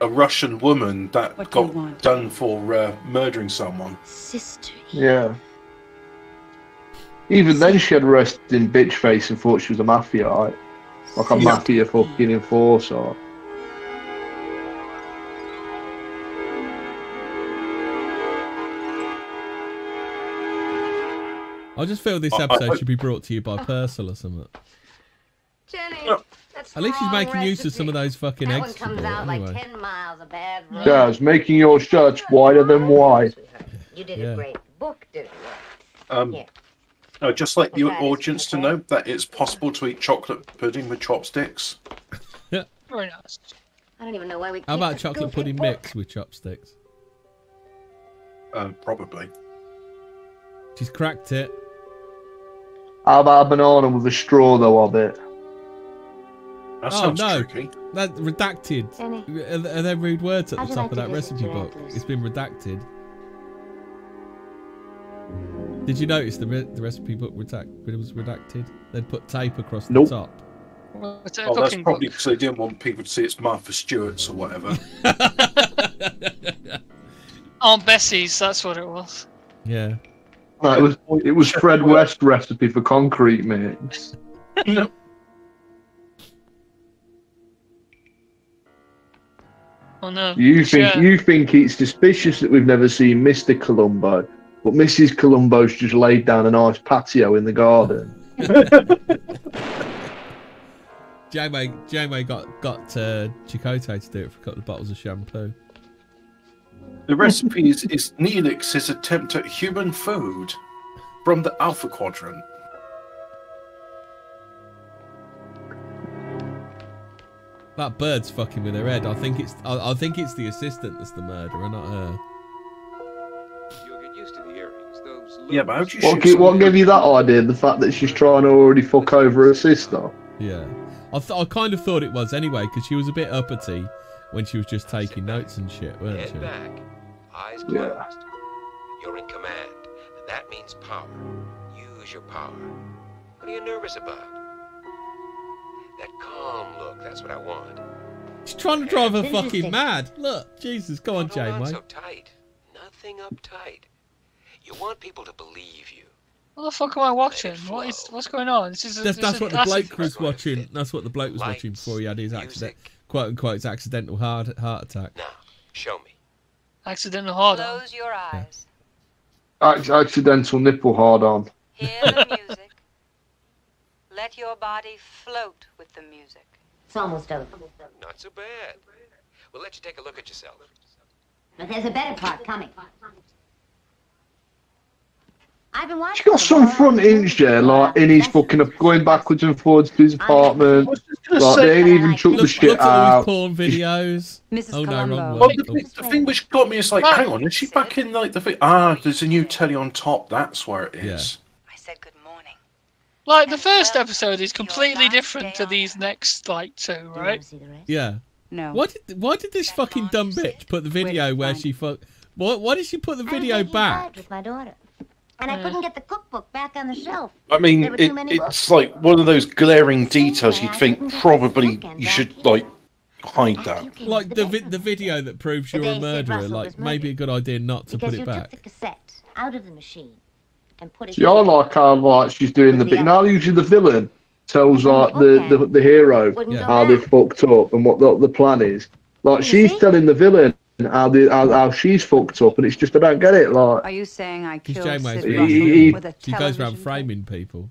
a Russian woman that What got want? done for uh, murdering someone. Sister. Yeah. Even then, she had rested in bitch face and thought she was a mafia, right? Like a Yeah. mafia fucking enforcer. I just feel this I- I episode should be brought to you by Purcell or something. Jenny, that's At least she's wrong making use of some of those fucking That eggs. comes she bought out like 10 miles of bad road. Jazz, making your shirts wider than wide. You did Yeah. a great book, didn't you? Um, Yeah. uh, just like the Okay. audience to know that it's possible to eat chocolate pudding with chopsticks. Very nice. I don't even know why we How about chocolate pudding book. mix with chopsticks? Uh, probably. She's cracked it. How about a banana with a straw though of it? That oh sounds no, tricky. that redacted. Jenny. Are, th- are there rude words at How'd the top like of that recipe book? apples? It's been redacted. Did you notice the re- the recipe book redact- it was redacted? They'd put tape across the top. Well, it's Oh, that's cooking probably book. because they didn't want people to see it's Martha Stewart's or whatever. Aunt Bessie's, that's what it was. Yeah. No, it was it was Fred West recipe for concrete mix. no. Oh no. You think Yeah. you think it's suspicious that we've never seen Mr. Columbo, but Mrs. Columbo's just laid down a nice patio in the garden. Janeway, Janeway got got uh, Chakotay to do it for a couple of bottles of shampoo. The recipe is, is Neelix's attempt at human food from the Alpha Quadrant. That bird's fucking with her head. I think it's I, I think it's the assistant that's the murderer, not her. You'll get used to the earrings. Those Yeah, but how'd you What, shoot what gave you that idea? The fact that she's trying to already fuck over her sister. Yeah, I th- I kind of thought it was anyway because she was a bit uppity when she was just taking notes and shit, weren't Head she? back, eyes Yeah. closed. You're in command, and that means power. Use your power. What are you nervous about? That calm look, that's what I want. She's trying to drive her fucking mad. Look, Jesus, go on, Hold on Janeway. so tight. Nothing uptight. You want people to believe you. What the fuck am I watching? What is what's going on? This is a, That's, this that's is what the bloke was watching. That's what the bloke was watching before he had his accident, quote unquote, his accidental heart heart attack. Now, Show me. Accidental hard on. Close your eyes. Ac- accidental nipple hard on. Hear the music. Let your body float with the music. It's almost over. Not so bad. We'll let you take a look at yourself. But there's a better part coming. I've been watching. He's got some front inch there, like in his fucking up, going backwards and forwards to his apartment. Like they ain't even chucked the Look, shit look at all out. his porn videos. Mrs. Oh no, wrong Columbo. one. Well, the, thing- the thing which got me is like, hang on, is she back in like the thing? Ah, there's a new telly on top. That's where it is. Like the first um, episode is completely different to these next like two, right? Yeah. No. Why did Why did this fucking dumb bitch put the video where she fuck? Why Why did she put the video back? with my daughter. And I couldn't get the cookbook back on the shelf. I mean, it, too books. it's like one of those glaring details you'd think probably you should like hide that. Like the vi- the video that proves you're a murderer. Like maybe a good idea not to put it back. Because put you it took the cassette out of the machine and put it. See, I like how like she's doing the bit. Now usually the villain tells like the, the, the hero Wouldn't go how they fucked up and what the, the plan is. Like she's telling the villain how, the, how how she's fucked up, and it's just I don't get it. Like Are you saying I killed Janeway's Sid He- Russell he- with a she goes around framing people.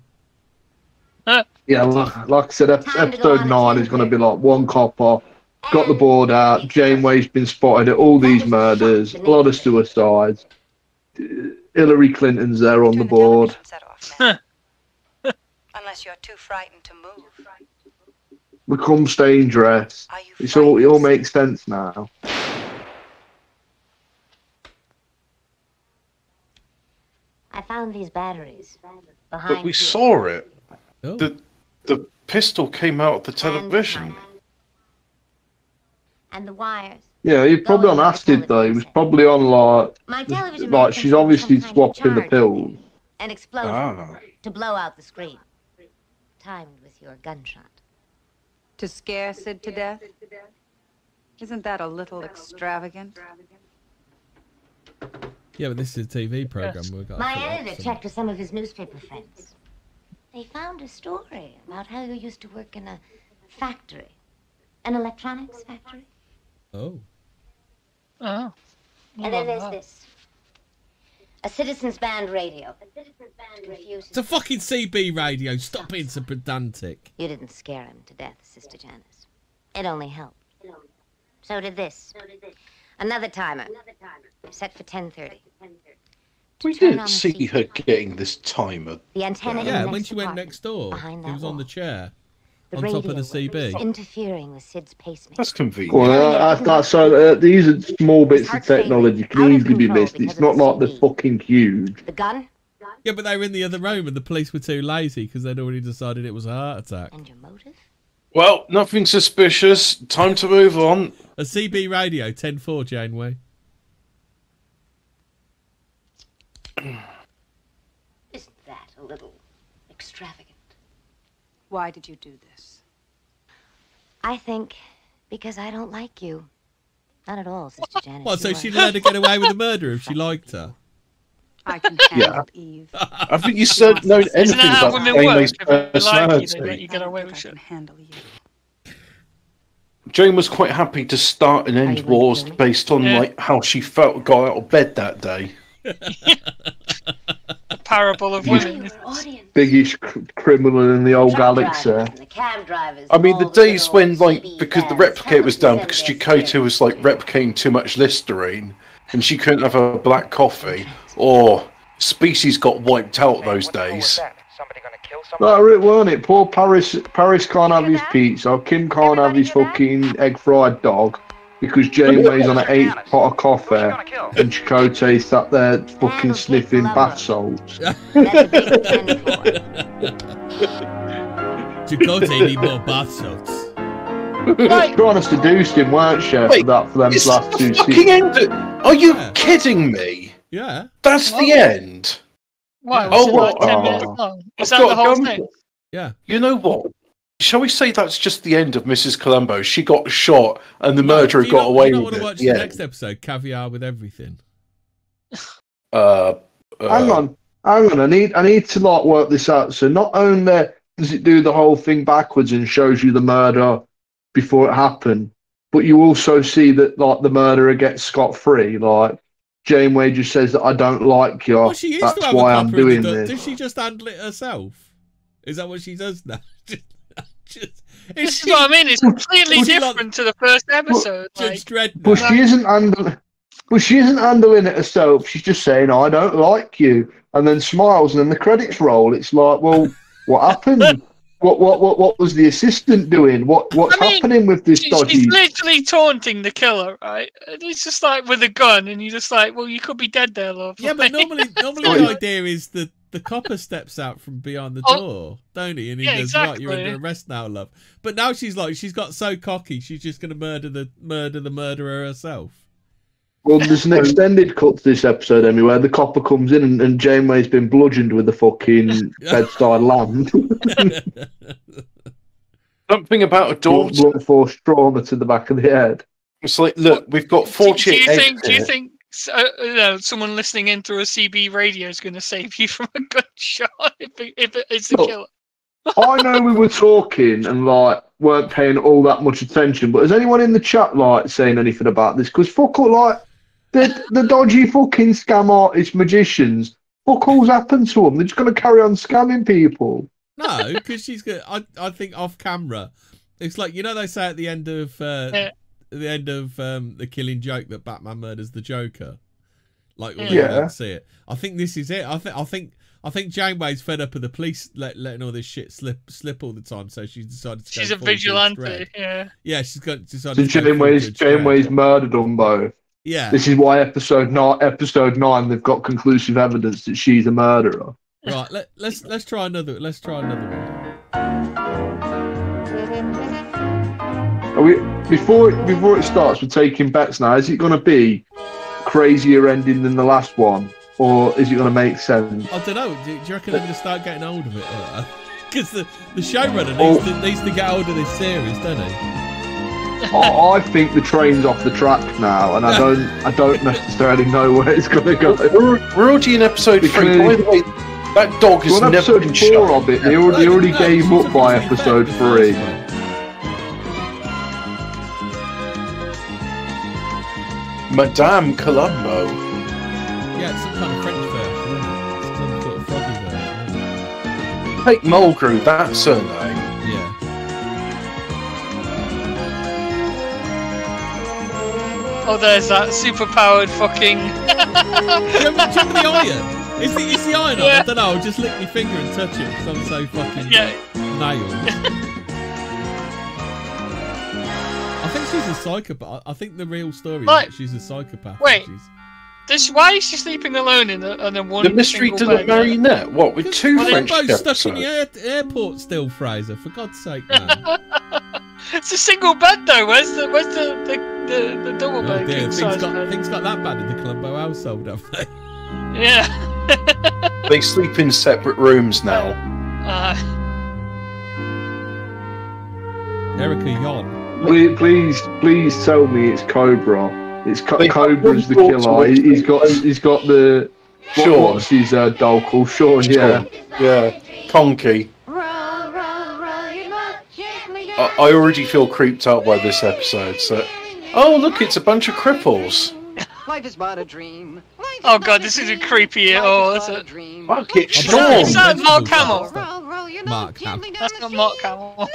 yeah, like, like I said, ep- episode nine is going to be like one copper got the board out. Janeway's been spotted at all these murders, a lot of suicides. Hillary Clinton's there on the board. Unless you're too frightened to move. Becomes dangerous. It's all it all makes sense now. I found these batteries behind. But we you. saw it. Oh. The the pistol came out of the television. And the wires. Yeah, he's probably on acid though. He was probably on like, My television like she's obviously some swapping the pills. An explosion Ah. to blow out the screen. Timed with your gunshot. To scare Sid to death? Isn't that a little extravagant? Yeah, but this is a TV program. We've got. to My editor some- checked with some of his newspaper friends. They found a story about how you used to work in a factory, an electronics factory. Oh. Oh. And then there's this. A citizens band radio. Refuses. It's a fucking CB radio. Stop being so pedantic. You didn't scare him to death, Sister Janice. It only helped. So did this. Another timer. Set for 10:30. We didn't see her getting this timer. The antenna Yeah, when she went next door, behind it was on the chair, The on top of the CB. was interfering with Sid's pacemaker. That's convenient. Well, uh, that's, that's so. Uh, these are small bits of technology can easily be missed. It's not like they're fucking huge. The gun Yeah, but they were in the other room and the police were too lazy because they'd already decided it was a heart attack. and your motive? Well, nothing suspicious. Time to move on. A CB radio, 10-4, Janeway. Isn't that a little extravagant? Why did you do this? I think because I don't like you. Not at all, Sister Janice. What, so she'd are- let her get away with the murder if she liked her? I can Yeah. handle Eve. I think you said known Isn't anything that about women work? Janeway's If they like you, they let you get away with shit. Handle you. Jane was quite happy to start and end wars based on Yeah. like how she felt got out of bed that day. The parable of women. Biggest cr- criminal in the old galaxy. The cab. I mean, the days when like CB because the bands replicate was down because send was like replicating too much Listerine and she couldn't have a black coffee or species got wiped out those days. That it weren't it? Poor Paris. Paris can't have his pizza. Kim can't have his fucking egg fried dog because Janeway's on an eighth pot of coffee and Chakotay sat there fucking sniffing bath salts. Chakotay need more bath salts. Trying to seduce him, weren't she, for that for them It's last the two fucking seasons? end. Are you kidding me? Yeah. That's the end. Why? Oh, Was it what? like 10 Oh. minutes long? Is that the whole thing? for- Yeah. You know what? Shall we say that's just the end of Mrs. Columbo? She got shot and the murderer got not, away you not with want to it. watch Yeah. the next episode, Caviar with Everything? Uh, uh, Hang on, hang on. I need, I need to like work this out. So not only does it do the whole thing backwards and shows you the murder before it happened, but you also see that like the murderer gets scot free. Like Janeway just says that I don't like you. Well, she used That's to have why a I'm doing the this. Did she just handle it herself? Is that what she does now? just, This is what I mean. It's completely was she like- different to the first episode. Judge Like, Dredd But now? she isn't handling. but she isn't handling it herself. She's just saying, "I don't like you," and then smiles, and then the credits roll. It's like, well, what happened? what what what what was the assistant doing? What what's I mean, happening with this She- dodgy? She's literally taunting the killer, right? And it's just like with a gun, and you're just like, well, you could be dead there, love. Yeah, but normally, normally the idea is that the copper steps out from behind the Oh. door, don't he? And he Yeah, goes, "Right, you're under arrest now, love." But now she's like, she's got so cocky, she's just going to murder the murder the murderer herself. Well, there's an extended cut to this episode, Emmy, where the copper comes in and, and Janeway's been bludgeoned with the fucking bedside lamp. Something about a Blunt, daughter. blunt force trauma to the back of the head. It's like, look, we've got Do, 48 do you think? Do you think? Uh, you know, someone listening in through a CB radio is going to save you from a gunshot if, it, if it's the Look, killer? I know we were talking and like weren't paying all that much attention, but has anyone in the chat like saying anything about this? Because fuck all like the the dodgy fucking scam artist magicians. Fuck all's happened to them. They're just gonna carry on scamming people. No, because she's good. I I think off camera, it's like you know they say at the end of uh, Yeah. At the end of um, the Killing Joke that Batman murders the Joker. Like when Yeah. you see it. I think this is it. I think I think I think Janeway's fed up of the police let, letting all this shit slip slip all the time, so she decided to. She's go a vigilante. Yeah. Yeah, she's got decided. So to go full Janeway's Judge Janeway's murdered them both. Yeah. This is why episode nine episode nine they've got conclusive evidence that she's a murderer. Right. Let, let's let's try another. Let's try another one. Are we before before it starts? We're taking bets now. Is it going to be crazier ending than the last one, or is it going to make sense? I don't know. Do, do you reckon they're going to start getting hold of it? Because the the showrunner Oh. needs to needs to get hold of this series, doesn't he? I, I think the train's off the track now, and I don't I don't necessarily know where it's going to go. We're, we're already in episode three. By the way, that dog has Well, in never been episode four shot. of it, they already, they already gave up by episode three. Madame Columbo. Yeah, it's some kind of French version, isn't it? It's some sort of froggy version. Isn't Kate Mulgrew, that surname. it? Yeah. Oh, there's that super-powered fucking. do, you remember, do you remember the iron? Is the, is the iron on? Yeah. I don't know. I'll just lick my finger and touch it because I'm so fucking Yeah. nailed. She's a psychopath. I think the real story Like- is that she's a psychopath. Wait. She's, This, why is she sleeping alone in a, in a one? The mystery to single the bed? marionette. What with two well, they're French both chefs? stuck in the air, airport still, Fraser. For God's sake, man. It's a single bed though. Where's the where's the the, the, the double Oh bed? dear, things got, bed? things got that bad in the Columbo household, have they? Yeah. They sleep in separate rooms now. Uh, Erica Yon. Please, please, please tell me it's Cobra. It's Co- Cobra's the killer. on- He- He's got he's got the what, Sean. what's his uh, doll called? Sean. Yeah. Yeah. Conky. I, I already feel creeped out by this episode. So, oh look, it's a bunch of cripples. Life is but a dream. oh god, this isn't creepy at all, is it? Fuck it, Is that, is Sean. that Mark Hamill? Mark Ham. That's not Mark Hamill.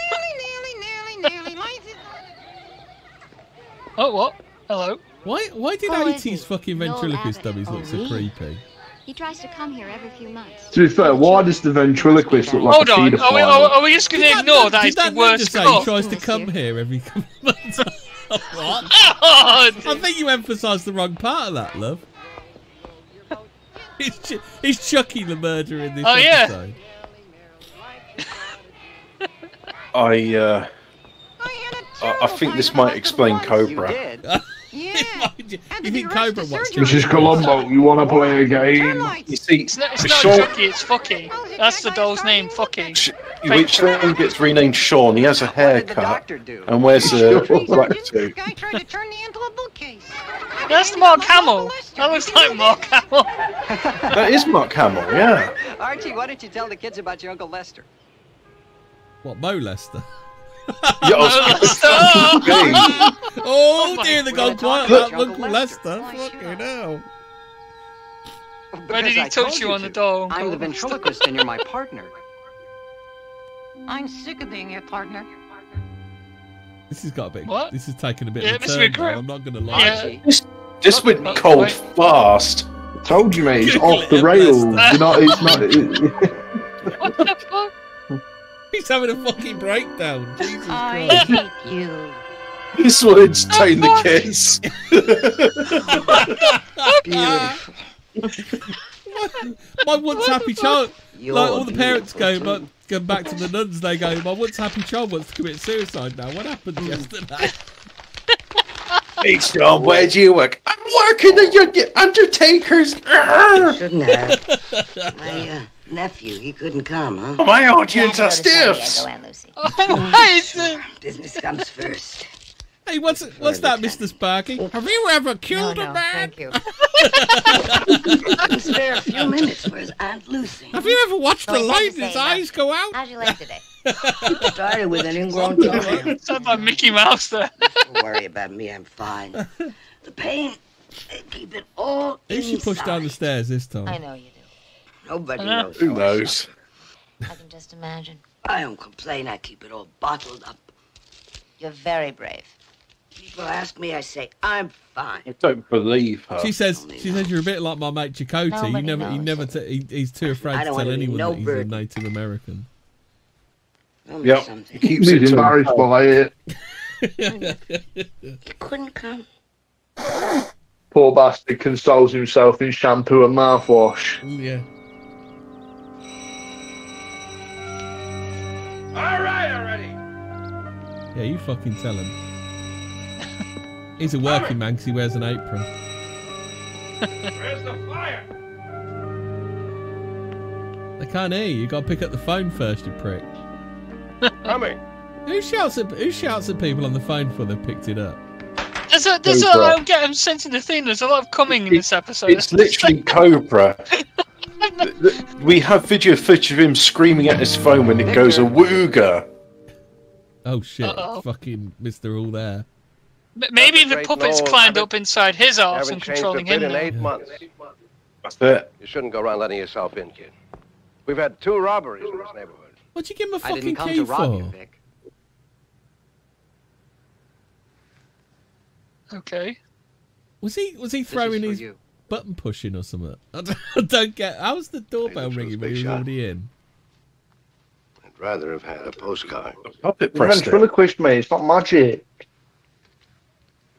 Oh what? Hello. Why? Why did Who is 80s fucking ventriloquist Abbott. dummies look Oh, so creepy? He tries to come here every few months. To be fair, why does the ventriloquist look like Hold a on. paedophile? Are we, are, are we just going to Did that ignore nun- that did it's the that worst just say cut? He tries to come here every couple of months. what? Oh, I think you emphasised the wrong part of that, love. He's, ch- he's Chucky the murderer in this Oh, yeah. episode. I, uh, I, I think this might explain Cobra. yeah. you think Cobra wants to Mrs. Columbo, you want to play a game? You see, It's not, it's not Sean, Chucky, it's Fucky. That's the doll's name, Fucky. which then gets renamed Sean. He has a haircut and wears a black suit. That's the Mark Hamill. That looks like Mark Hamill. That is Mark Hamill, yeah. Archie, why don't you tell the kids about your Uncle Lester? What, Mo Lester? Yeah, I was Oh, oh, dear, they've gone quiet Look. about Lester. Fucking hell. Where did he I touch told you on the to. doll? I'm the ventriloquist and you're my partner. I'm sick of being your partner. This has got a bit. What? This has taken a bit Yeah, of a turn. Now, I'm not going to lie. Yeah. This, This went oh, cold fast. I Told you, mate. It's off the rails. You know, it's not. It, What the fuck? He's having a fucking breakdown. Jesus I Christ. hate you. This will entertain the kids. my once happy child. You're like all the parents go, but go back to the nuns. They go, my once happy child wants to commit suicide now. What happened yesterday? Hey, Sean, where do you work? I'm working at your Undertaker's. Shouldn't have. My uh, nephew, he couldn't come, huh? My audience are stiff. Why is it? Business comes first. Hey, what's what's that, Mister Sparky? Oh. Have you ever killed no, a man? Thank you. Spare a few minutes. Where's Aunt Lucy? Have you ever watched So the he light in his eyes go out? How's your leg today? Started with an ingrown toenail. Sound like Mickey Mouse there. Don't worry about me. I'm fine. The pain, I keep it all Who she pushed down the stairs this time? I know you do. Nobody knows. Who knows? I can just imagine. I don't complain. I keep it all bottled up. You're very brave. People ask me, I say I'm fine. I don't believe her. She says she says you're a bit like my mate Chakotay. You Nobody never he never t- he, he's too afraid to tell anyone no that he's a. Native American. Tell Yep. something. He keeps he's it to embarrassed by it. You couldn't come. Poor bastard consoles himself in shampoo and mouthwash. Yeah. Yeah, you fucking tell him. He's a working man because he wears an apron. Where's the fire? I can't hear you. You got to pick up the phone first, you prick. Coming. Who shouts at Who shouts at people on the phone before they've picked it up? There's a, there's a, Cobra. I'm getting sensing the thing. There's a lot of coming in this episode. It's literally Cobra. Th- th- we have video footage of him screaming at his phone when it goes a wooga. Oh shit! Uh-oh. Fucking Mister All there. M- Maybe the puppet's Noel. climbed up inside his arse and controlling bit him in now. eight months. That's it. You shouldn't go around letting yourself in, kid. We've had two robberies in this neighborhood. What'd you give him a fucking didn't come key to rob for? you, Vic. Okay. Was he Was he throwing his you. button pushing or something? I don't, I don't get. How was the doorbell ringing when he big was already in? I'd rather have had a postcard. Puppet pressed it. Ventriloquist, mate. It's not magic.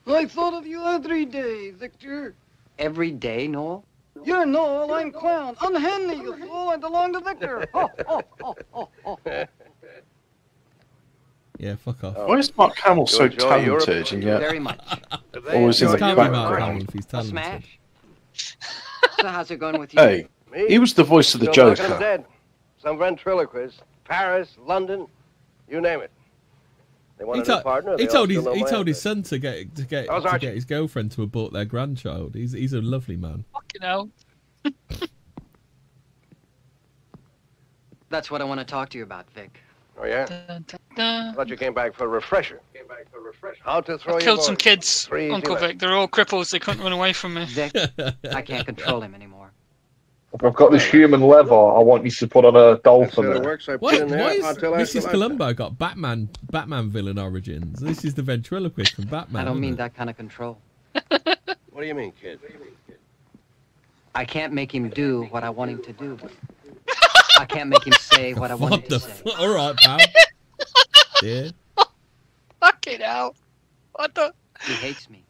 I thought of you every day, Victor. Every day, Noel? You're Noel, I'm Clown. Unhand me, you fool. I belong to Victor. Oh, oh, oh, oh, oh. Yeah, fuck off. Why is Mark Hamill so You enjoy Europe? talented and yet Very much. always in the can't be Mark Hamill background? if he's A talented. smash. So how's it going with you? Hey, Me? he was the voice of the Still Joker. Some ventriloquist. Paris, London, you name it. They want He, a to- partner. he told his he told his son to get to get How's to Archie? get his girlfriend to abort their grandchild. He's he's a lovely man. Fucking hell. That's what I want to talk to you about, Vic. Oh, yeah? Dun, dun, I dun. thought you came back for a refresher. Came back for a refresher. How to throw I've your killed some body. kids, Three easy Uncle lessons. Vic. They're all cripples. They couldn't run away from me. Vic, I can't control him anymore. If I've got this human lever, I want you to put on a dolphin. how it works. I put Why, in there is after Mrs. Columbo got Batman Batman villain origins? This is the ventriloquist from Batman. I don't mean it? that kind of control. What do you mean, kid? I can't make him do what I want him to do. I can't make him say what I want him What to the? say. F- all right, pal. yeah. Fucking hell. What the? He hates me.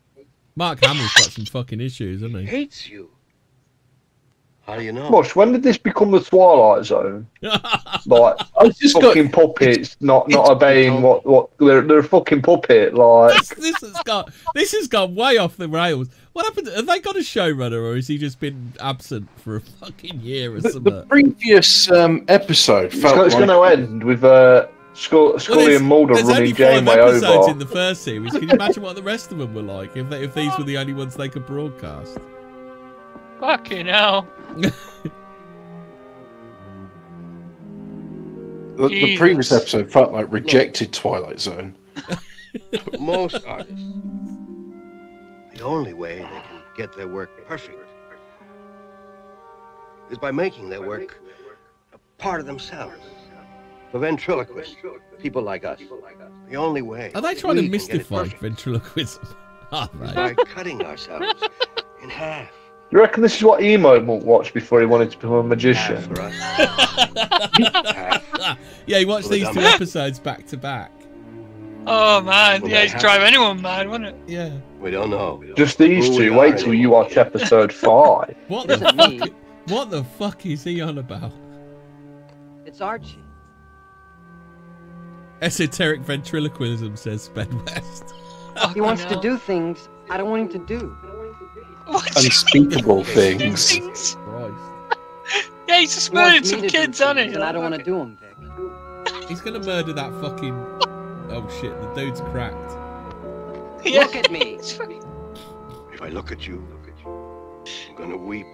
Mark Hamill's got some fucking issues, hasn't he? Hates you. How do you know? Mush, when did this become the Twilight Zone? Like I've just got. fucking puppets, not not obeying what what they're they're a fucking puppet. Like this, this has got this has gone way off the rails. What happened? Have they got a showrunner, or has he just been absent for a fucking year or The, the previous um, episode it's, felt it's like going to end with uh, Scully, Well, Scully there's, and Mulder there's only running five Janeway episodes over. in the first series. Can you imagine what the rest of them were like if they, if these were the only ones they could broadcast? Fucking hell. the, the previous episode felt like rejected Twilight Zone. Most artists, the only way they can get their work perfect is by making their work a part of themselves. For ventriloquists, people like us, the only way. Are they trying to we can get it mystify perfect ventriloquism? by cutting ourselves in half. You reckon this is what Emo would watch before he wanted to become a magician? For us. yeah, he watched these two episodes back to back. Oh man, Well, yeah, they it'd drive anyone mad, wouldn't it? Yeah. We don't know. Just these Who two. Wait till you watch episode five. What the fuck? What the fuck is he on about? It's Archie. Esoteric ventriloquism, says Ben West. He wants to do things I don't want him to do. Unspeakable things. Things. Yeah, he's just He murdered me some kids, hasn't he? And I don't want to do them, Vic. He's gonna murder that fucking. Oh shit, the dude's cracked. Yeah. Look at me. If I look at you, I'm gonna weep.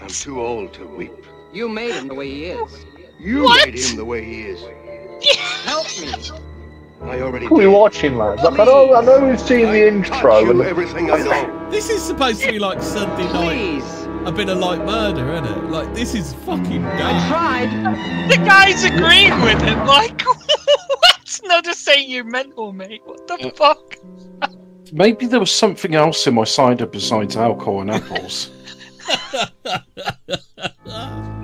I'm too old to weep. You made him the way he is. You What? made him the way he is. Help me. I already What are we did. watching, lads? Like, I know, I know we've seen the intro. you And everything I know. This is supposed to be like Sunday night. Please. A bit of light murder, isn't it? Like this is fucking mm. I tried. The guy's agreeing with it. Like, what? No, just saying you're mental, mate. What the fuck? Maybe there was something else in my cider besides alcohol and apples.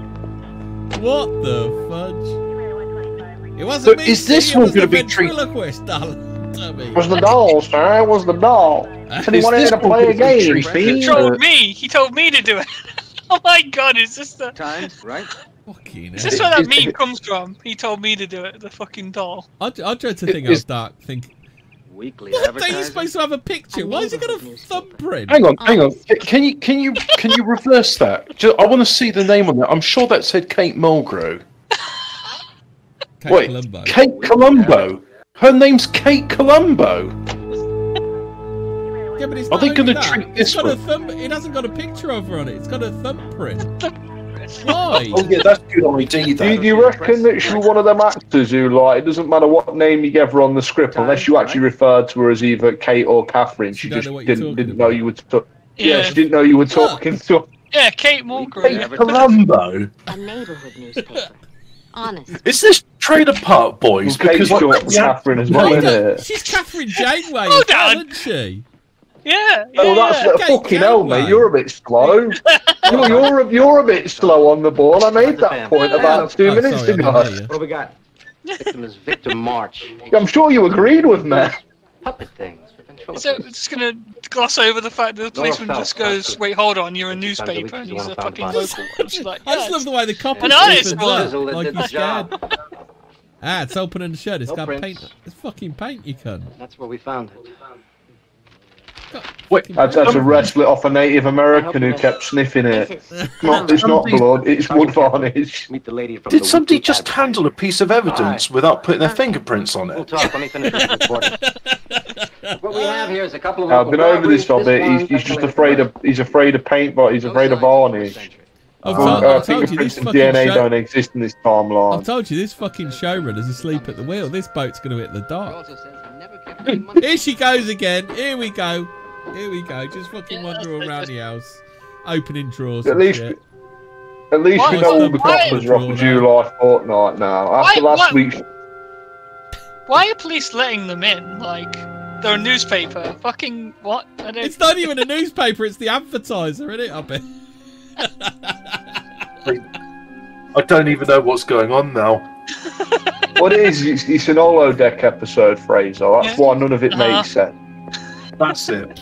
What the fudge? It wasn't So me. is this Steve, it one was the gonna be treat- ventriloquist, darling. Dummy. was the doll, sir? It was the doll. Said he Is wanted to play a game, He see? told me. He told me to do it. oh my god, is this the? Time, right? Fucking Is hell. this where that meme comes from? He told me to do it. The fucking doll. I, I dread to think Is- how dark. Think Weekly what? Are you advertising. supposed to have a picture? Why has he got a thumbprint? Hang on, hang oh. on. Can you can you can you reverse that? Ju- I want to see the name on that. I'm sure that said Kate Mulgrew. Kate Wait, Columbo. Kate Columbo. Her name's Kate Columbo. Yeah, but it's Are they gonna that. treat It's this got a thumb. It hasn't got a picture of her on it. It's got a thumbprint. Why? Oh yeah, that's good ID. Do you, do you reckon that she's one of them actors who, like, it doesn't matter what name you gave her on the script, unless you actually referred to her as either Kate or Catherine, she She don't just know what you're didn't, talking didn't know about. you were. T- yeah. Yeah. she didn't know you were talking to. her. Yeah, Kate Mulgrew. Kate Columbo. A neighborhood newspaper. Honest. Is this Trailer Park Boys? Well, Because short like, for yeah, Catherine as well, you isn't it? She's Catherine Janeway, Hold no. isn't she? Yeah, oh, yeah. Oh, that's yeah. Kate fucking hell, mate. You're a bit slow. you're, you're, a, you're a bit slow on the ball. I made that point about oh, two Oh, minutes sorry, ago. didn't hear you. What do we got? Victim is Victor March. I'm sure you agreed with me. Puppet things. So just gonna gloss over the fact that the policeman Phelps, just goes, that's "Wait, hold on, you're a Sometimes a week newspaper, and he's a fucking local." one." She's like, I just love the way the cop An is honest as one. well. Sizzle that Like did the he's scared. job. Ah, it's open and shut. It's No got prints. paint. It's fucking paint, you cunt. That's where we found it. Wait, That's, that's a wrestler off a Native American who kept sniffing it. It's not, it's not blood, it's wood varnish. Meet the lady from Did the somebody just handle a piece of evidence without putting their fingerprints on We'll it? talk. Let me finish this recording. what we have here is a couple of. I've been over this a bit. He's, he's just afraid of he's afraid of paint, but he's afraid of varnish. I've, Uh, told, uh, I've told you this fingerprints and fucking DNA show. don't exist in this timeline. I've told you this fucking showrun is asleep at the wheel. This boat's going to hit the dock. Here she goes again. Here we go. Here we go. Just fucking wander around the house, opening drawers. At least, shit. at least we Why- know all the why- coppers are off a July fortnight now. After Why- last why- week's Why are police letting them in? Like they're a newspaper. Fucking what? I don't. It's not even a newspaper. It's the advertiser, isn't it? I bet. I don't even know what's going on now. what it is, it's, it's an holodeck episode, Fraser. That's Yeah. why none of it Uh-huh. makes sense. That's it.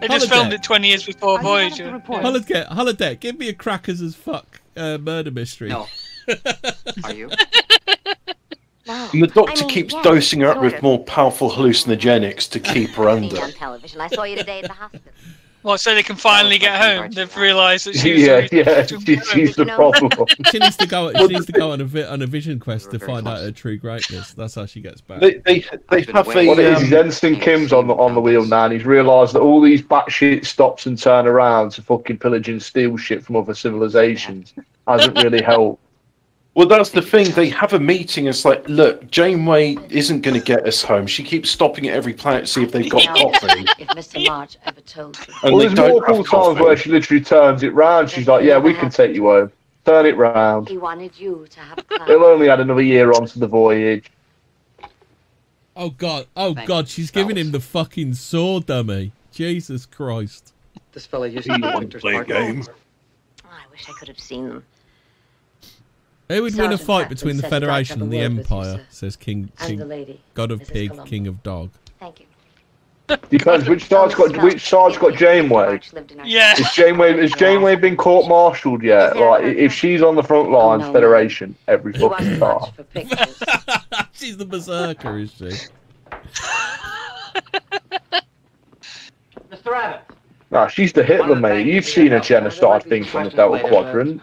They just filmed it 20 years before Voyager. Holiday, holiday. Give me a crackers as fuck uh, murder mystery. No. Are you? And the doctor I mean, keeps yes, dosing her up with of. more powerful hallucinogenics to keep her under. on television. I saw you today at the hospital. Well, so they can finally get home. They've realised that she's Yeah, yeah, she, she's the problem. She needs to go. She needs to go on a vi- on a vision quest to find out her true greatness. That's how she gets back. They they, they have What it a is, is um, Ensign Kim's on the on the wheel now, and he's realised that all these batshit stops and turn around to fucking pillage and steal shit from other civilizations hasn't really helped. Well, that's the thing. They have a meeting. It's like, look, Janeway isn't going to get us home. She keeps stopping at every planet to see if they've got coffee, If Mr. March ever told you. and well, there's don't multiple times where she literally turns it round. She's like, "Yeah, we can take you home. Turn it round. He wanted you to have They'll only add another year onto the voyage." Oh god, oh Thank god, you, she's giving him the fucking saw dummy. Jesus Christ. This fella used to be Victor's partner. Oh, I wish I could have seen them. Who would win a fight Patton between the says he'd like to Federation and the word you, Empire? Says King, And King the lady, God of Mrs. Pig, Columbo. King of Dog. Thank you. Depends which side's got which side's got Janeway. Yeah. Is Janeway has Janeway been court martialed yet? Like if she's on the front lines, Federation every fucking time. She's the berserker, is she? Mr. Rabbit. Nah, she's the Hitler, mate. You've seen a genocide thing from the Delta Quadrant.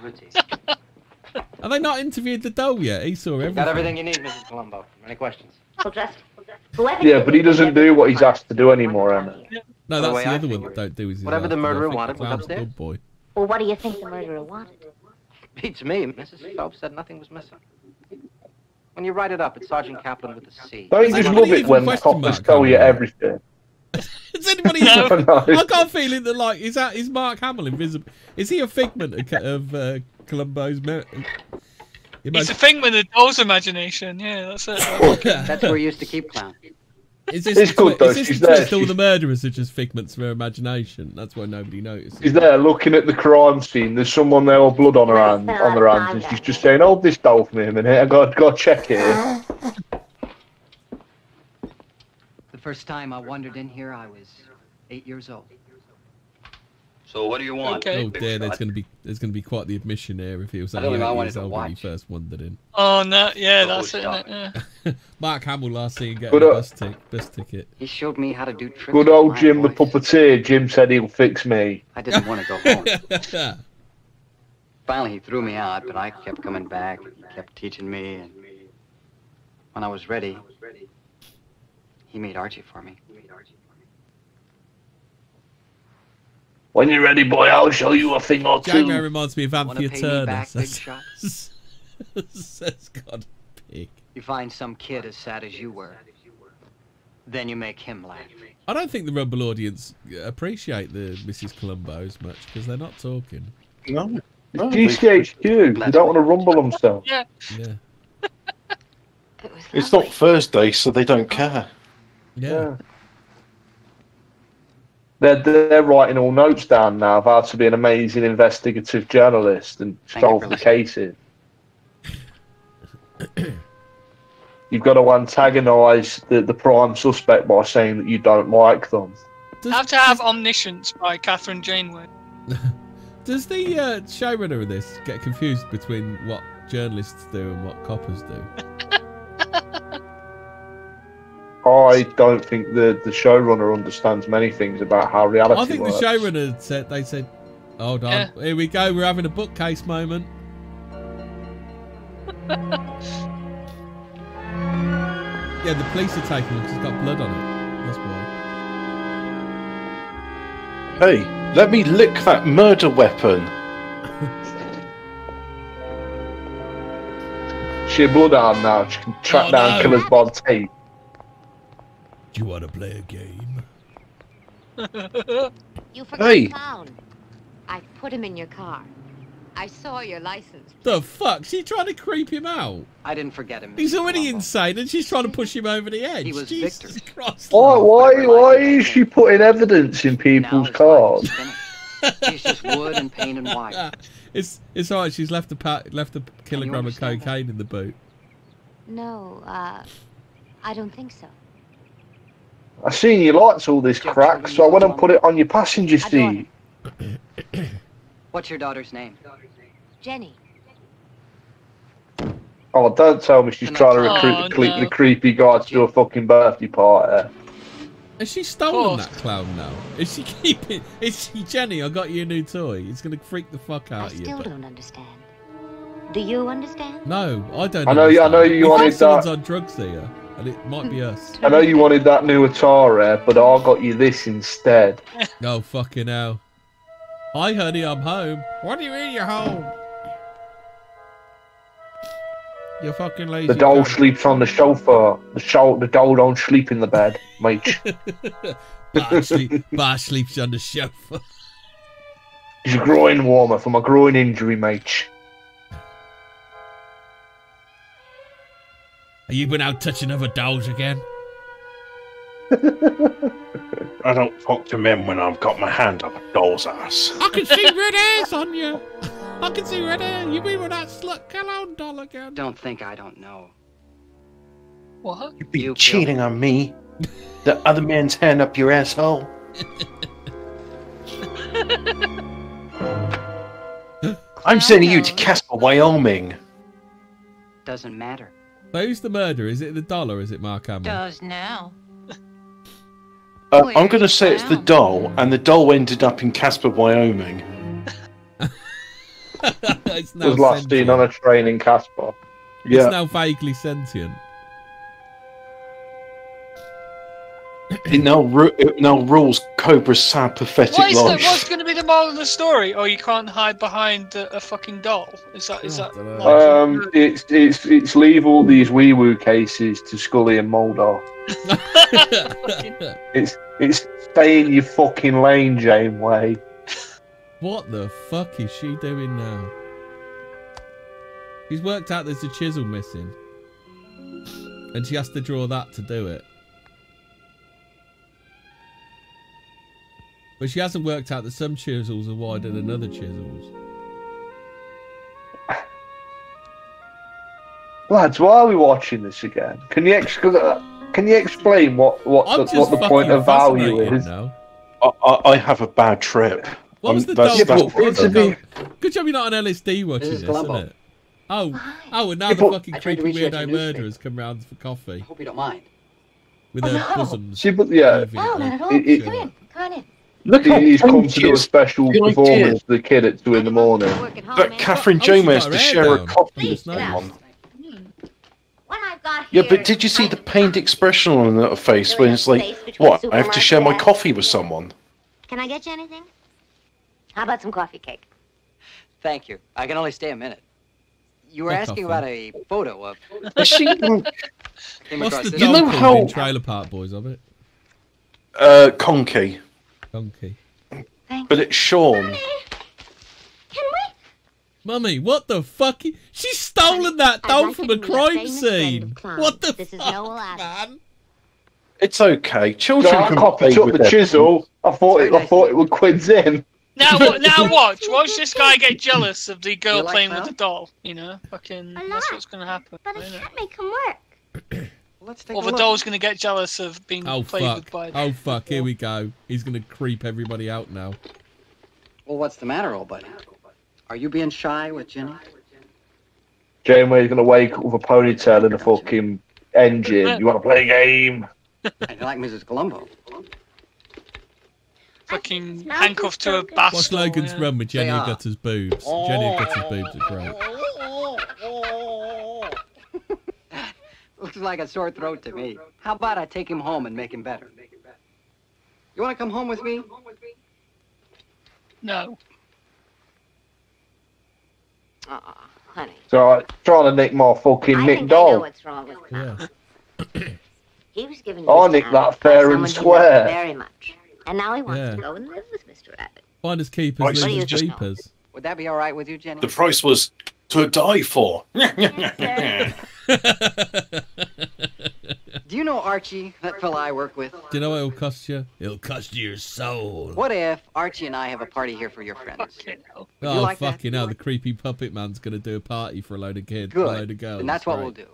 Have they not interviewed the doll yet? He saw everything. Got everything you need, Mrs. Columbo. Any questions? Well, just whoever Yeah, but he doesn't do what he's asked to do anymore, Emma. No, By the that's the other one that don't do is whatever the murderer wanted the was upstairs. good boy. Well, what do you think the murderer wanted? Beats me. Mrs. Phelps said nothing was missing. When you write it up, it's Sergeant Kaplan with a C. Don't you just love it when coppers tell you everything? Is anybody? No. I got a feeling that like is that is Mark Hamill invisible? Is he a figment of, of uh, Columbo's? Me- It's a thing with the doll's imagination. Yeah, that's it. That's where he used to keep clown. Is this It's good, though. Is this She's the there. All She's- the murderers are just figments of her imagination. That's why nobody notices. She's there looking at the crime scene. There's someone there with blood on her hand, on her hands, and she's just saying, "Hold this doll for me a minute. I got got to go check it." The first time I wandered in here, I was eight years old. So what do you want? Okay. Oh big dear, there's going to be there's going to be quite the admission here if he was I only don't I eight wanted years to old he first wandered in. Oh no, yeah, The that's whole it. innit? Yeah. Mark Hamill last seen getting Good a bus, tic- bus ticket. He showed me how to do tricks. Good with old my Jim the puppeteer. Jim said he'll fix me. I didn't want to go home. Finally, he threw me out, but I kept coming back. He kept teaching me, and when I was ready, he made Archie for me. When you're ready, boy, I'll show you a thing or Jamie two. reminds me of Wanna Anthea pay Turner. back, big says- says God pig. You find some kid as sad as you were, then you make him laugh. I don't think the Rumble audience appreciate the Mrs. Columbo as much because they're not talking. No. GCHQ. They don't want to rumble themselves. Yeah. Yeah. It's not Thursday, so they don't care. Yeah. They're, they're writing all notes down now of how to be an amazing investigative journalist and Thank solve the cases. You've got to antagonise the, the prime suspect by saying that you don't like them. Have to have Omniscience by Kathryn Janeway. Does the uh, showrunner of this get confused between what journalists do and what coppers do? I don't think the, the showrunner understands many things about how reality I think works. the showrunner said they said, "Hold on, Yeah. here we go. We're having a bookcase moment." yeah, the police are taking it 'cause it's got blood on it. That's why. Hey, let me lick that murder weapon. She a bloodhound now. She can track Oh, down no. killers by the tape. Do you want to play a game? You forgot Hey. clown. I put him in your car. I saw your license. The fuck? She's trying to creep him out. I didn't forget him. He's Mrs. already Columbo. insane, and she's trying to push him over the edge. He was Jesus Victor's. Christ! Why, why, why is she putting evidence in people's cars? He's just wood and paint and white. It's it's alright. She's left a left a kilogram of understand cocaine in the boot. No, uh, I don't think so. I seen you liked all this crack, so I went and put it on your passenger seat. What's your daughter's name? Jenny. Oh, don't tell me she's trying to recruit Oh, the, cle- no. the creepy guy to do a fucking birthday party. Has she stolen course. that clown now? Is she keeping? Is she Jenny? I got you a new toy. It's gonna freak the fuck I out of you. still But don't understand. Do you understand? no, I don't. I know you- I understand. know you We think wanted someone's that- on drugs here, and it might be us. I know you wanted that new Atari, but I got you this instead. Oh fucking hell! Hi, honey, I'm home. What do you mean you're home? You're fucking lazy. The doll cunt. sleeps on the sofa. The show, the doll don't sleep in the bed, mate. Bart, sleep, Bart sleeps on the sofa. He's a groin warmer for my groin injury, mate. Are you been out touching other dolls again? I don't talk to men when I've got my hand up a doll's ass. I can see red hairs on you. I can see red hair. You mean with that slut Calhoun doll again? Don't think I don't know. What? You be cheating on me. The other man's hand up your asshole. I'm sending you to Casper, Wyoming. Doesn't matter. So who's the murderer? Is it the doll or is it Mark Hamill? Does now. Uh, I'm going to say it's the doll, and the doll ended up in Casper, Wyoming. it's now was last seen on a train in Casper. It's now vaguely sentient. It now, ru- it now rules Cobra's sad, pathetic What is the, life. what's going to be the moral of the story? Oh, you can't hide behind a, a fucking doll. Is that is that? like- Um, it's it's it's leave all these wee woo cases to Scully and Mulder. It's it's stay in your fucking lane, Janeway. What the fuck is she doing now? He's worked out there's a chisel missing. And she has to draw that to do it. But she hasn't worked out that some chisels are wider than other chisels. Lads, why are we watching this again? Can you ex- uh, can you explain what what I'm the, what the point of value fascinated is? now. I, I, I have a bad trip. What was the that's- doll? that's- what was the it's Good job you're not on LSD watching This this, isn't it? Oh, oh, and now Yeah, the fucking I tried to creepy reach you at weirdo murderers come round for coffee I Hope you don't mind. with their oh, bosoms. See, but yeah, heaving Oh, at not them. at all. It- it- Come in. Come on in. Look how he's come to do a special The performance for the kid at two in the morning. But Kathryn Oh, she Jomo got has to hair share a coffee with get out. someone. What I've got Yeah, but did you see the pained expression on her face when it's like, what? I have to share my coffee with someone. Can I get you anything? How about some coffee cake? Thank you. I can only stay a minute. You were Fuck asking about a photo of. Is she? What's the this. You know how- Trailer Park Boys of it? Uh, Conky. Donkey. But it's Sean. Mummy, what the fuck? She's stolen that doll like from to a be a crime scene. What the This is fuck, Noel man? It's okay. Children I can can't play pick up with the chisel. I thought it. I thought it would quids in. Now, now watch. Watch this guy get jealous of the girl like playing with the doll. You know, fucking. That's what's gonna happen. But I it? can't make him work. Let's take Or a the look. doll's gonna get jealous of being Oh played fuck! with by. Oh fuck! Here we go. He's gonna creep everybody out now. Well, what's the matter, old buddy? Are you being shy with Jenny? Janeway's gonna wake up with a ponytail and a fucking engine. You want to play a game? I like Mrs. Columbo. Fucking handcuffed to a bath. Watch stall, Logan's yeah. run with Jenny They are. Agutter's boobs. Jenny Agutter's boobs are great. Looks like a sore throat to me. How about I take him home and make him better? You want to come home with me? No. Aw, honey. So I'm trying to nick my fucking I Nick think I know doll. what's wrong with Yeah. He was given Oh, this Nick, town that by fair someone and square. Very much. And now he wants Yeah. to go and live with Mr. Rabbit. Find us keepers, Right, so losers, just- beepers. Would that be all right with you, Jenny? The price was to die for. Do you know Archie, that fella I work with? Do you know what it'll cost you? It'll cost you your soul. What if Archie and I have a party here for your friends? Fucking hell. You Oh like that? fucking hell! The creepy puppet man's gonna do a party for a load of kids, a Good. load of girls. And that's what Great. we'll do.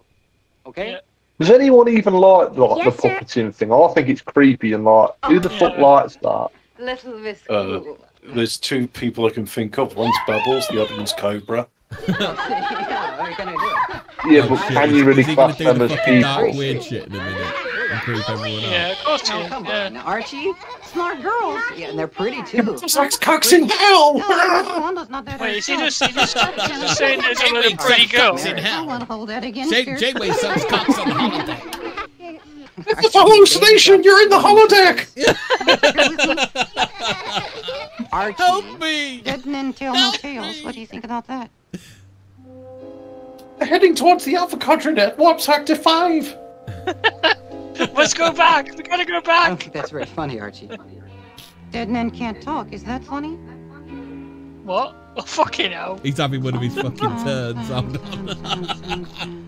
Okay? Yeah. Does anyone even like like Yes, the sir. puppeting thing? I think it's creepy and like, who the fuck likes that? Little Miss Uh, There's two people I can think of. One's Bubbles, the other one's Cobra. yeah, what are gonna do? Yeah, Oh, but can you really Is class them the as fucking dark people? weird shit in a minute and creep everyone Yeah, of course Oh, come Yeah. on. Now, Archie, smart girls. Yeah, and they're pretty too. Sex cocks in hell! Wanda's not that Wait, is he hurt. just, he just, he's just saying there's a little pretty girl? in I hell. want to hold that against Jake, her. Janeway sucks cocks on the holodeck. It's a hallucination! You're in the holodeck! Archie. Help me! Dead men tell no tales. What do you think about that? They're heading towards the Alpha Quadrant. Warp Sector 5! Let's go back. We gotta go I don't back. think that's very funny, Archie. Dead men can't talk. Is that funny? What? Oh, fucking hell. He's having one of his fucking turns. Hold on.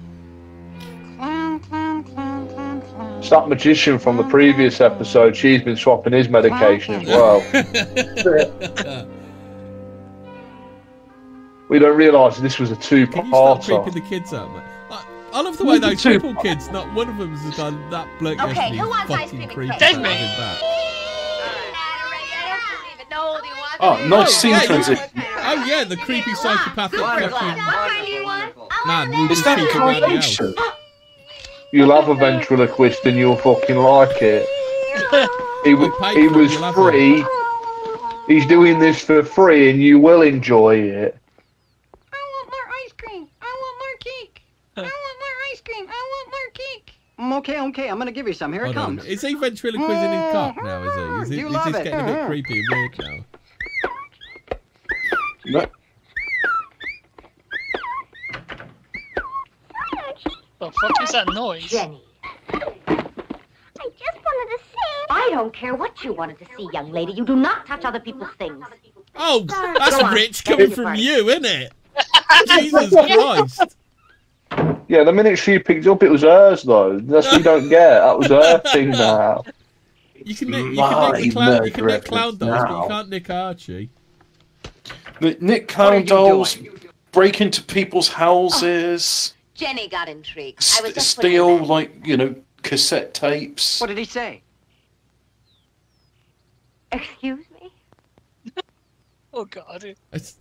Clown, clown, clown, clown, clown. It's that magician from the previous episode. She's been swapping his medication as well. we don't realise this was a Can you stop two-parter. creeping the kids out, man? I, I love the way those Two- triple kids, not one of them has done that bloke Okay, oh, yesterday oh, who wants ice cream and creepy. cake? so I did that. Oh, nice scene yeah, transition. Oh yeah, the creepy psychopathic What fucking kind do you want? man. We'll Is just that keep him around the house. You'll have a ventriloquist and you'll fucking like it. He, w- he was free. He's doing this for free and you will enjoy it. I want more ice cream. I want more cake. I want more ice cream. I want more cake. Mm, Mm, okay, okay, I'm gonna give you some. Here it Hold on. comes. Is he ventriloquising his cock now? Is he? Mm-hmm. Is, he, You is love this it. getting a bit mm-hmm. creepy and weird now? No. The fuck is that noise? Jenny. I just wanted to see. I don't care what you wanted to see, young lady. You do not touch other people's things. Oh, that's Go on, rich coming from you, isn't it? Jesus Christ! Yeah, the minute she picked up, it was hers though. That's what you don't get. That was her thing now. You can nick, you can nick the clown, you can nick clown dolls, but you can't nick Archie. The Nick Clown dolls break into people's houses, oh, Jenny got intrigued. I s- was just steal like you know cassette tapes. What did he say? Excuse me? Oh god.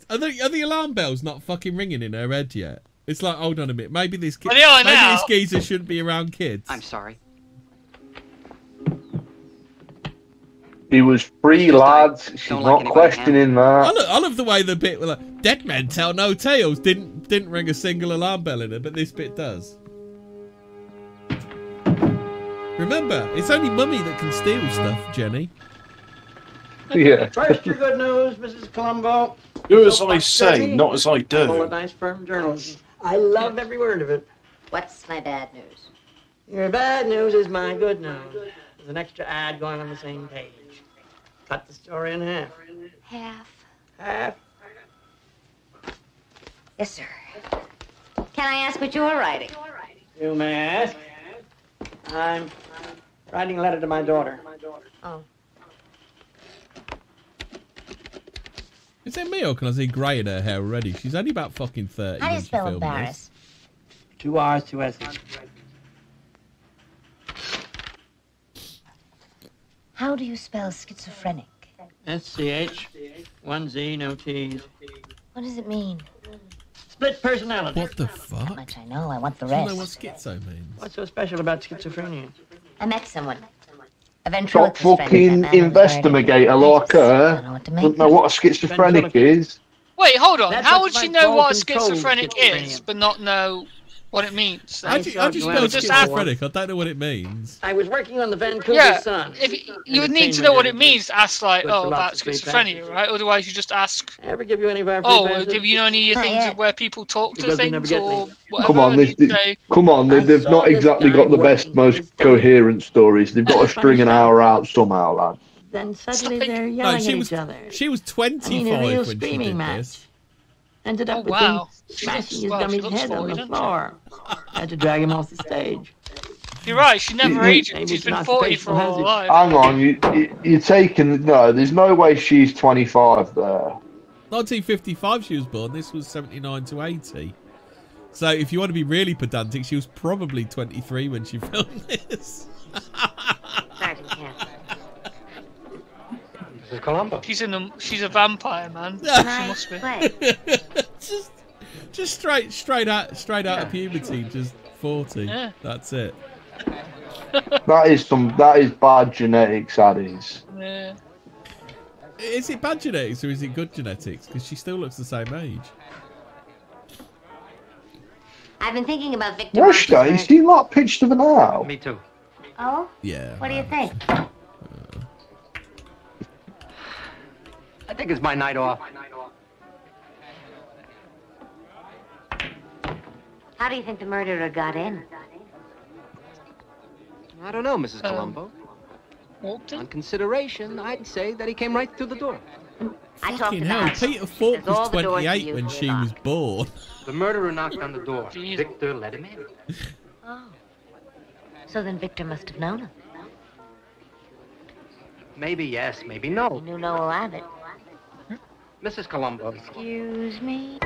Are the, are the alarm bells not fucking ringing in her head yet? It's like, hold on a minute, maybe this kid, Well, maybe now. this geezer shouldn't be around kids. I'm sorry. He was free, lads. She's don't like not anybody questioning I that. love, I love the way the bit where like, dead men tell no tales didn't didn't ring a single alarm bell in it, but this bit does. Remember, it's only mummy that can steal stuff, Jenny. Yeah. First, your good news, Mrs. Columbo. Do as I say, not as I Full do. of nice, firm journalism. I love every word of it. What's my bad news? Your bad news is my good news. There's an extra ad going on the same page. Cut the story in half. Half. Half. Yes, sir. Can I ask what you're writing? You may ask. I'm writing a letter to my daughter. Oh. Is it me or can I see grey in her hair already? She's only about fucking 30 How do when you she spell embarrass? Two R's, two S's. How do you spell schizophrenic? S C H, one Z, no T's. What does it mean? Split personality. What the fuck? Much I know. I want the rest. I don't know what rest. schizo means. What's so special about schizophrenia? I met someone. A Got ventriloquist friend of fucking that man who was investigator like her. Doesn't know what a schizophrenic is. Wait, hold on. That's How would she know what a schizophrenic is, but not know what it means? How do you, how do you spell Just schizophrenic? I don't know what it means. I was working on the Vancouver Yeah, Sun. if you, you would need to know what it means to ask, like, oh, about philosophy schizophrenia, passes. right? Otherwise, you just ask, Ever give you any of oh, passes? do you know any Not things yet. where people talk to Because things or whatever? Come on, and this, you say, come on. they, they've not exactly got the best, most coherent stories. They've got to string an hour out somehow, lad. Then suddenly Stop they're No, yelling she at was each other. she was I mean, 25 a real when she screaming did match. this. Ended up Oh, with wow. him smashing his well, dummy's head on the doesn't she? floor. Had to drag him off the stage. You're right, she never You- aged. Maybe She's it's been 40 for all her life. Hang on, you, you, you're taking no. There's no way she's 25 there. 1955 she was born. This was 79 to 80. So if you want to be really pedantic, she was probably 23 when she filmed this. Sergeant Campbell. Columbo. She's in a, she's a vampire, man. she must be. just, just straight, straight out, straight out of puberty, just 40. Yeah. That's it. That is some. That is bad genetics. That is. Yeah. Is it bad genetics or is it good genetics? Because she still looks the same age. I've been thinking about Victor. Rush March's days. murder. You like pitched of an hour. Me too. Oh? Yeah. What do you think? Think it's my night off. How do you think the murderer got in? I don't know, Mrs. Um, Columbo. Walked? On consideration, I'd say that he came right through the door. I talked Fucking to the hell, house. Peter Falk was the doors to 28 when were she was born. The murderer knocked on the door. Jeez. Victor let him in. Oh. So then Victor must have known him. Maybe yes, maybe no. He knew Noel Abbott. Mrs. Columbo. Excuse me.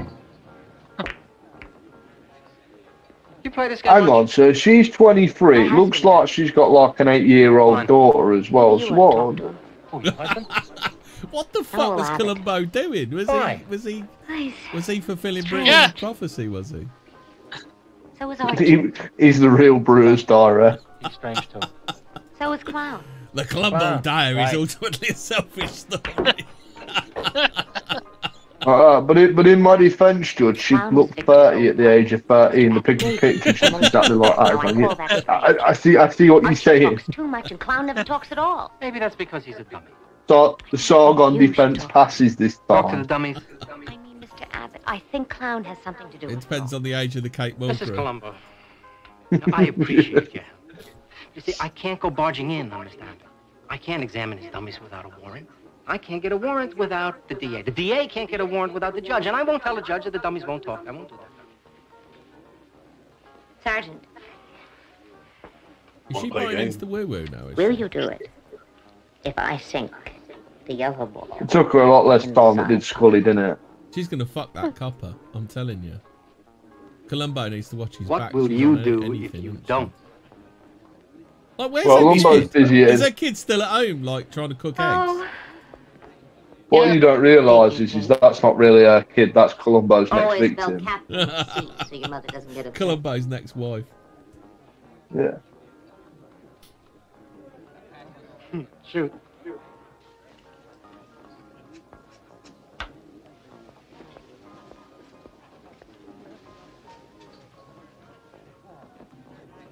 You play this guy. Hang on, sir. she's 23. It looks like she's got like an eight-year-old daughter as well. So what? Oh, what the fuck was Abbott. Columbo doing? Was he was he was he fulfilling Britain's prophecy? Was he? So was Archie. He's the real Brewers Dyer. He's strange too. So was Clown. The Columbo Wow. Diary is ultimately a selfish story. Uh, but in, but in my defence, Judge, she looked 30 at the age of 13. The picture picture she's exactly like that. I, I, I see I see what you're saying. talks too much and Clown never talks at all. Maybe that's because he's a dummy. So the Sargon defence passes this time. Talk to the dummies. I mean, Mr. Abbott, I think Clown has something to do It with it. depends on the age of the Kate Mrs. Mulgrew. Columbo. Now, I appreciate you. You see, I can't go barging in, understand? I can't examine his dummies without a warrant. I can't get a warrant without the DA. The DA can't get a warrant without the judge, and I won't tell the judge that the dummies won't talk. I won't do that. Sergeant, Is she What, like buying into the woo woo now? Is will she? you do it? If I sink the yellow ball. It took her a lot less time than did Scully, didn't it? She's gonna fuck that copper. I'm telling you. Columbo needs to watch his What back. will you do anything, if you don't? Like, where's Well, her Columbo's kid? busy Is as- her kid still at home, like trying to cook Oh, eggs? What you don't realise is, is that's not really a kid. That's Columbo's next always spell victim. capital C so your mother doesn't get upset. Columbo's next wife. Yeah. Hmm, shoot.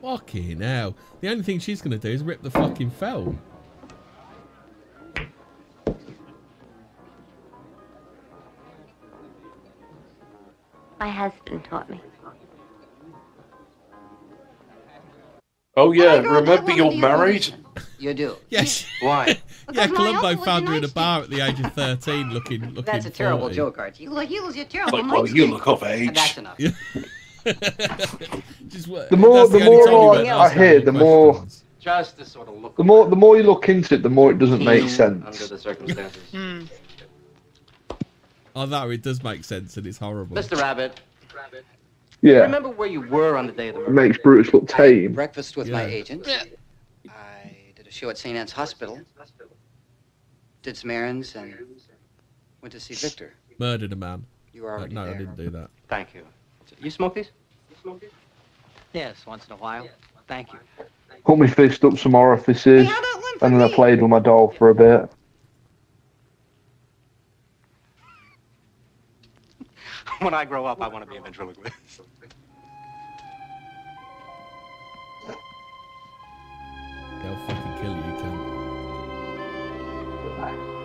Fucking hell. The only thing she's gonna do is rip the fucking film. My husband taught me. Oh yeah, remember you're married? You do. Yes. Why? yeah, my Columbo found her in a bar at the age of 13 looking looking That's a terrible 40. joke, Archie. Well, he was a terrible Like, well, you look of age. That's enough. Just what- The more that's the only more we like, went I hear, any the more. Just to sort of look the more the more you look into it, the more it doesn't make sense. under the circumstances. Hmm. Oh, that it does make sense and it's horrible. Mr. Rabbit, Yeah, remember where you were on the day of the it murder? makes Brutus look tame. Breakfast with my agent. Yeah. I did a show at St. Anne's Hospital. Did some errands and went to see Victor. Murdered a man. You were Uh, already no, there. I didn't do that. Thank you. You smoke these? Yes, once in a while. Thank you. Put my fist up some orifices, Hey, how about one for and then I played with my doll for a bit. when I grow up, I want to be a ventriloquist. They'll fucking kill you, you can.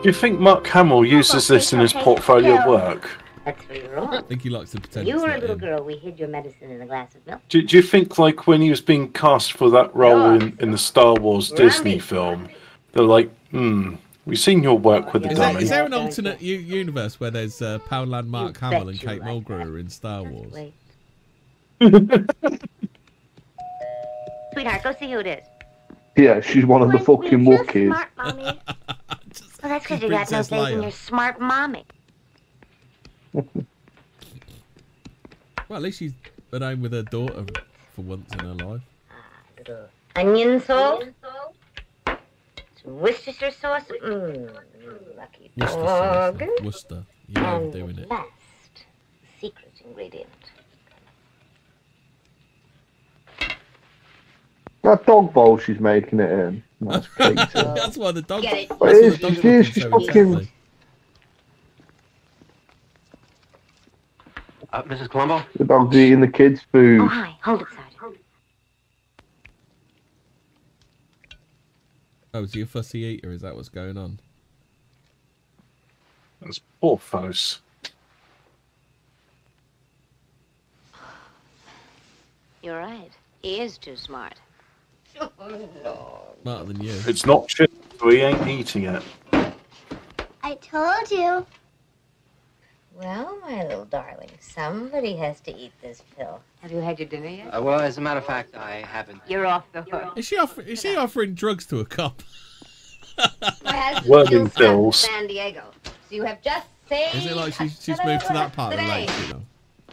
Do you think Mark Hamill uses this in his portfolio work? That's where you're I think he likes to pretend You were a little him. girl. We hid your medicine in a glass of milk. Do, do you think, like, when he was being cast for that role in, in the Star Wars Disney film, they're like, hmm, we've seen your work with the Is there, dummy. is there an alternate u- universe where there's uh, Poundland Mark You Hamill and Kate like Mulgrew are in Star Wars? Sweetheart, go see who it is. Yeah, she's one of the fucking You're too Wookiees. smart, mommy. well, that's because She's you got no Princess faith in your smart mommy. Well, at least she's at home with her daughter for once in her life. Little onion salt. Some Worcestershire sauce. Mmm, lucky Worcester dog. sauce. Worcester. You're And overdoing it. last, secret ingredient. That dog bowl she's making it in. That's. That's why the dog. Get it? That's But the is, it is, looking she's so fucking- Uh, Mrs. Columbo? the dog's eating the kids' food. Oh, hi. Hold it, Sergeant. Oh, is he a fussy eater? Is that what's going on? That's Porthos. You're right. He is too smart. Oh, Smarter than you. It's not chips, so he ain't eating it. I told you. Well, my little darling, somebody has to eat this pill. Have you had your dinner yet? Uh, well, as a matter of fact, I haven't. You're off the hook. Is she offer, Is he offering drugs to a cop? My husband still stuck in pills. San Diego. So you have just saved. Is it like she's, she's moved to that part of the lake? You know?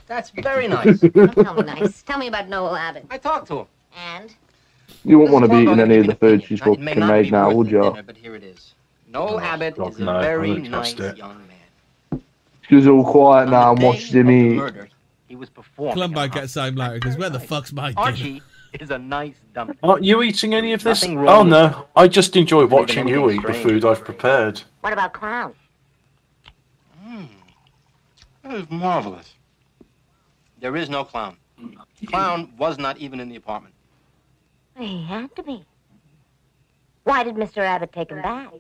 That's very nice. Don't tell me nice. Tell me about Noel Abbott. I talked to him. And You won't want to be eating any of the food she's opinion. It may fucking not made now, worth would you? dinner, but here it is. Noel Abbott God, is a no, I very nice young man. She was all quiet now and watched him of eat. murder, he was performing. Columbo at a gets home later and goes, Where the fuck's my dinner? Archie is a nice dummy. Aren't you eating any of this? Oh no, I just enjoy watching you eat the food I've prepared. what about Clown? Hmm. That is marvelous. There is no clown. Clown was not even in the apartment. He had to be. Why did Mr. Abbott take him back?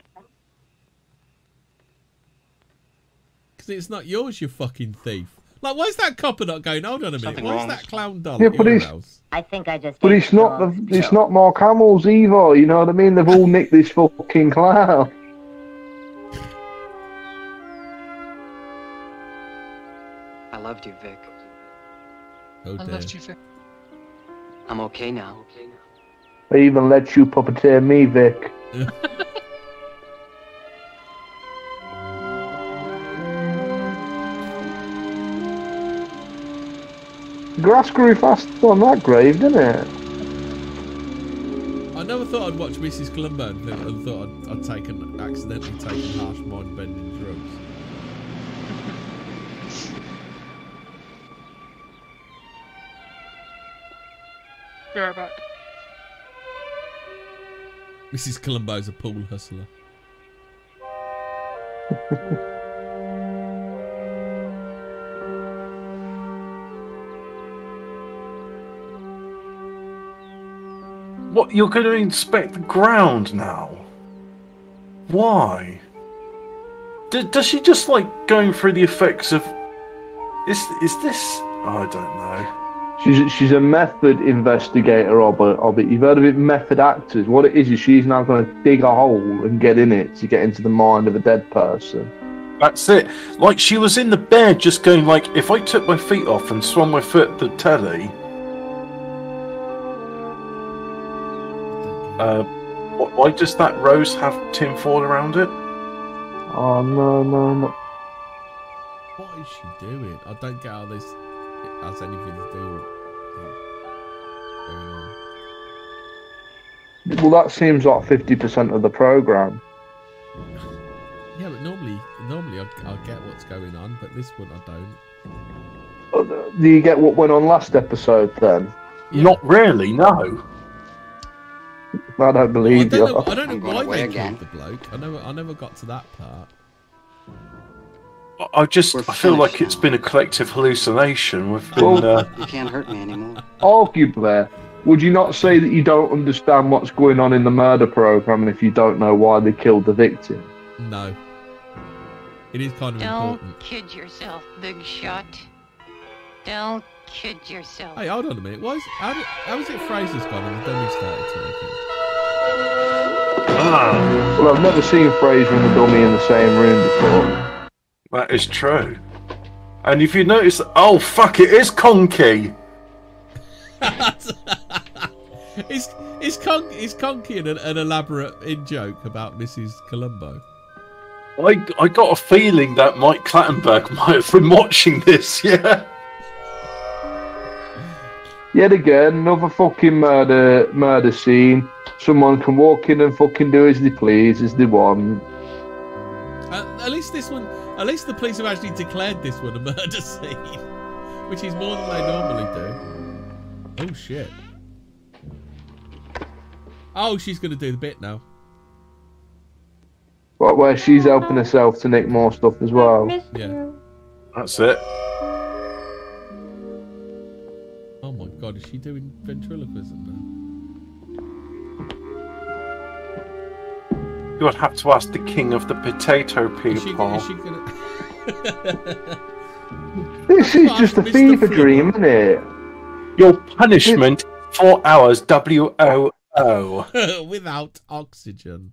Because it's not yours, you fucking thief. Like, why's that copper not going? Hold on a minute. Something Why's that clown doll Yeah, but it's- house? I think I just. But it's not the it's not Mark Hamill's either. You know what I mean? They've all nicked this fucking clown. I loved you, Vic. Oh I dear. loved you, Vic. I'm okay now. They even let you puppeteer me, Vic. Grass grew fast on that grave, didn't it? I never thought I'd watch Mrs. Columbo and, think, and thought I'd, I'd taken accidentally taken harsh mind bending drugs. Be right back. Mrs. Columbo's a pool hustler. What, you're going to inspect the ground now? Why? D- does she just like going through the effects of. Is, is this. Oh, I don't know. She's she's a method investigator, Robert. Robert, you've heard of it, method actors. What it is is she's now going to dig a hole and get in it to get into the mind of a dead person. That's it. Like she was in the bed just going like, if I took my feet off and swung my foot at the telly. Uh, why does that rose have tinfoil around it? Oh no no no! What is she doing? I don't get how this has anything to do with going on. Well, that seems like fifty percent of the program. Yeah, but normally, normally I, I get what's going on, but this one I don't. Uh, Do you get what went on last episode then? Not really, no. I don't I believe don't you. know. I don't know why away they again. killed the bloke. I never, I never got to that part. I- I just We're I feel like finished it's been a collective hallucination. We've been. Well- Uh, You can't hurt me anymore. Arguably, would you not say that you don't understand what's going on in the murder program if you don't know why they killed the victim? No. It is kind of Don't important. kid yourself, big shot. Don't kid yourself. Hey, hold on a minute. Why is, how, did, how is it Fraser's gone and the dummy started talking? Ah, Well, I've never seen Fraser and the dummy in the same room before. that is true. And if you notice, oh fuck, it is Conky. is is Con is Conky an, an elaborate in joke about Mrs. Columbo? I I got a feeling that Mike Clattenburg might have been watching this. Yeah. Yet again, another fucking murder murder scene. Someone can walk in and fucking do as they please, as they want. Uh, at least this one, at least the police have actually declared this one a murder scene, which is more than they normally do. Oh shit! Oh, she's gonna do the bit now. What, where she's helping herself to nick more stuff as well. Yeah. That's it. Oh my god, is she doing ventriloquism now? You would have to ask the king of the potato Is she, people. is she gonna? This is just a Mr. fever Flipper. dream, isn't it? Your punishment: four hours. W O O. Without oxygen.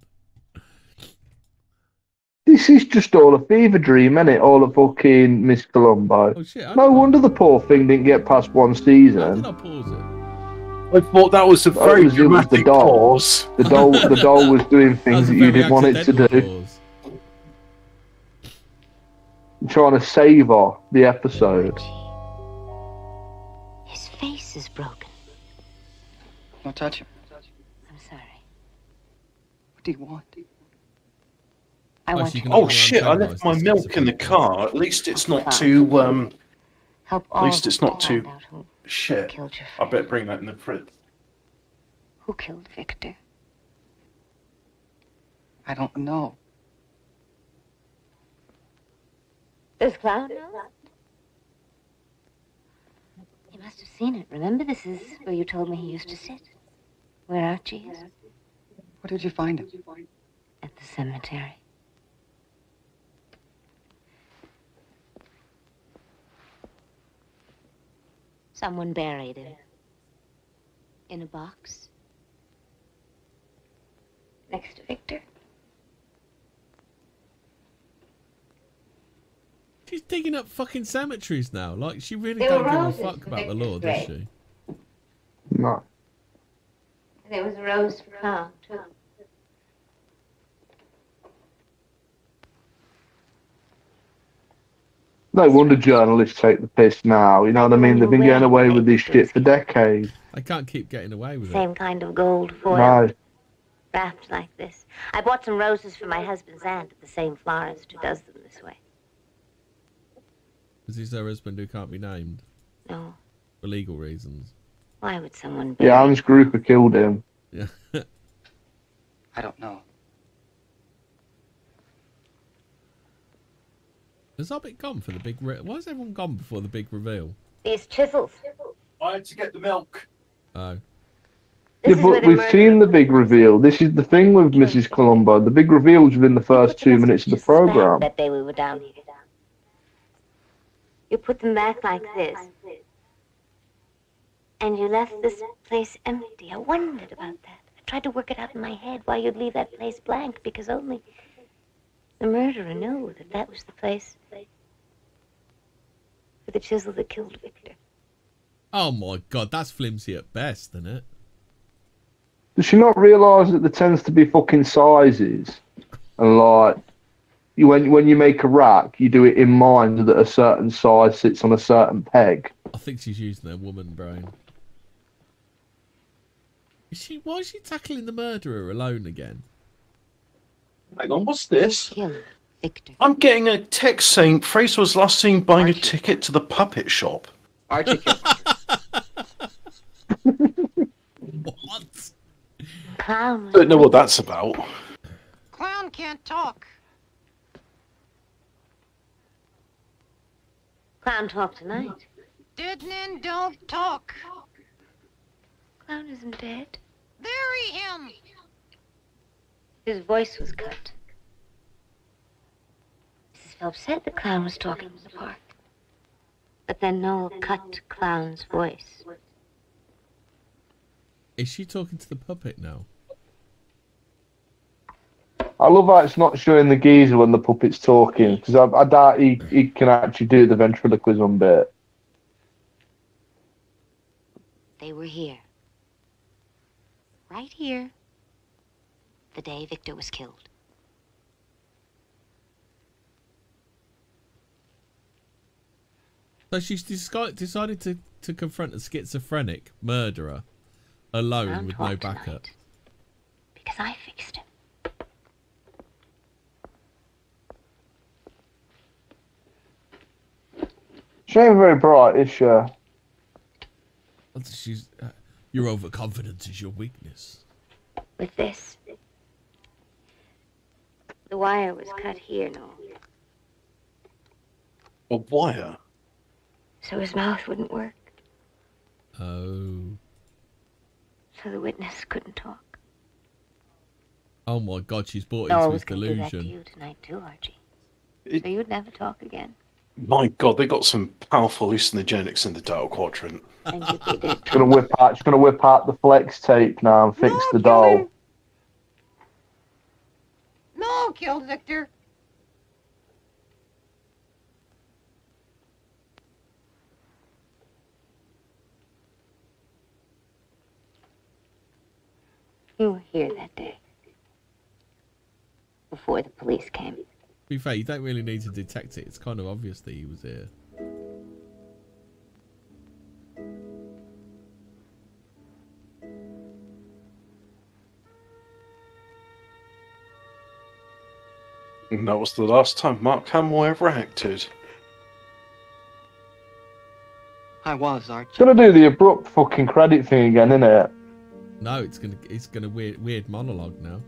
This is just all a fever dream, isn't it? All a fucking Miss Columbo. Oh shit! I, No wonder the poor thing didn't get past one season. I pause it. I thought that was a That very was- it was the dramatic doll. pause. The doll, the doll was doing things That that you didn't want it to do. I'm Trying to save her the episode. His face is broken. Don't touch him. I'm sorry. What do you want? I Oh, want so you you Oh shit! I left my milk in the car. At least it's not too. Um, help at least it's not too out who, shit. killed your I better bring that in the fridge. who killed Victor. I don't know. Does Clown know? He must have seen it. Remember, this is where you told me he used to sit. Where Archie is? Where did you find him? At the cemetery. Someone buried him. In a box. Next to Victor. She's digging up fucking cemeteries now. Like she really There don't give a fuck for about the Victor's law, does she? No. There was a rose for oh. Clown, too. No wonder journalists take the piss now. You know what I mean? They've been getting away with this shit for decades. I can't keep getting away with it. Same kind of gold foil. No. Wrapped like this. I bought some roses for my husband's aunt at the same florist who does them this way. Is this her husband who can't be named No. for legal reasons? Why would someone bury Yeah, Hans Gruber killed him. Yeah. I don't know. Has Hobbit gone for the big? Re- Why has everyone gone before the big reveal? these chisels? I had to get the milk. Oh, Yeah, but we've seen the big reveal. This is the thing with Mrs. Columbo. The big reveal's within the first two minutes of the program. That day we were down. You put them back like this. And you left this place empty. I wondered about that. I tried to work it out in my head why you'd leave that place blank because only the murderer knew that that was the place for the chisel that killed Victor. oh my god, that's flimsy at best, isn't it? Does she not realise that there tends to be fucking sizes? And like, you when when you make a rack, you do it in mind that a certain size sits on a certain peg. I think she's using her woman brain. Is she? Why is she tackling the murderer alone again? Hang on, what's this? Victor. I'm getting a text saying Fraser was last seen buying a ticket to the puppet shop. Archie killed What? Clown Don't know what that's about. Clown can't talk. Clown talk tonight. Dead men don't talk. Clown isn't dead. Bury him. His voice was cut. Mrs. Phelps said the clown was talking in the park. But then Noel cut Clown's voice. Is she talking to the puppet now? I love how it's not showing the geezer when the puppet's talking because I, I doubt he, he can actually do the ventriloquism bit. They were here. Right here. The day Victor was killed. So she's disgu- decided to, to confront a schizophrenic murderer alone with no backup. tonight. Because I fixed him. She ain't very bright, is she? She's uh, your overconfidence is your weakness. With this. The wire was cut here, Noel. A wire. So his mouth wouldn't work. Oh, So the witness couldn't talk. oh my God! She's bought Noel into was his going to do that to delusion. you tonight, too, Archie. It- So you'd never talk again. My God, they got some powerful hallucinogenics in the Delta Quadrant. And you'd be dead. She's gonna whip out. She's gonna whip out the flex tape now and fix the doll killed, Victor. You were here that day. Before the police came. To be fair, you don't really need to detect it. It's kind of obvious that he was here. And that was the last time Mark Hamill ever acted. I was, Archie. It's gonna do the abrupt fucking credit thing again, isn't it? No, it's gonna it's gonna weird weird monologue now.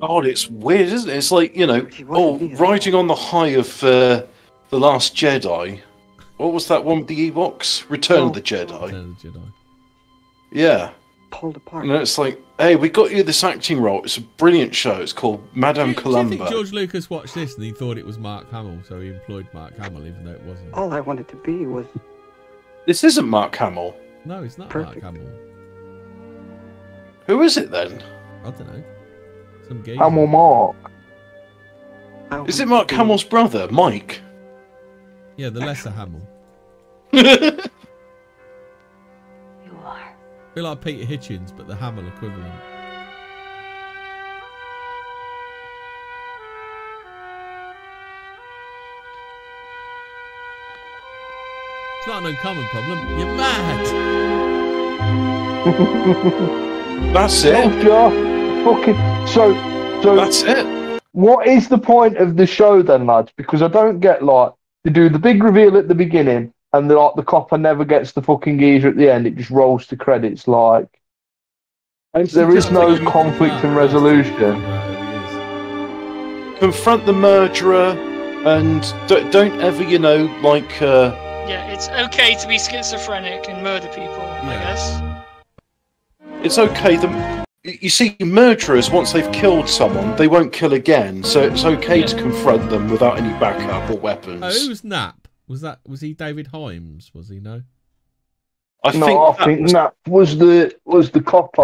God, it's weird, isn't it? It's like, you know, oh, riding on the high of uh, The Last Jedi. What was that one with the Ewoks? Return of the Jedi. Return of the Jedi. Yeah. Pulled apart. And it's like, hey, we got you this acting role. It's a brilliant show. It's called Madame Do you think George Lucas watched this and he thought it was Mark Hamill, so he employed Mark Hamill even though it wasn't? All I wanted to be was This isn't Mark Hamill. No, it's not Perfect. Mark Hamill. Who is it then? I don't know. Some gay. Hamill Mark. Is it Mark Hamill's brother, Mike? Yeah, the lesser Hamill. You are. A bit like Peter Hitchens, but the Hamill equivalent. It's not an uncommon problem. You're mad. That's it. Fucking so so. That's it. What is the point of the show then, lads? Because I don't get like they do the big reveal at the beginning, and the like the copper never gets the fucking geezer at the end. It just rolls to credits. Like there is no conflict and resolution. Confront the murderer and d- don't ever, you know, like. Uh, Yeah, it's okay to be schizophrenic and murder people, I guess. It's okay. The you see, murderers once they've killed someone, they won't kill again. So it's okay to confront them without any backup or weapons. Oh, who was Nap? Was that was he David Himes? Was he no? I no, think I that think was- that was the was the copper.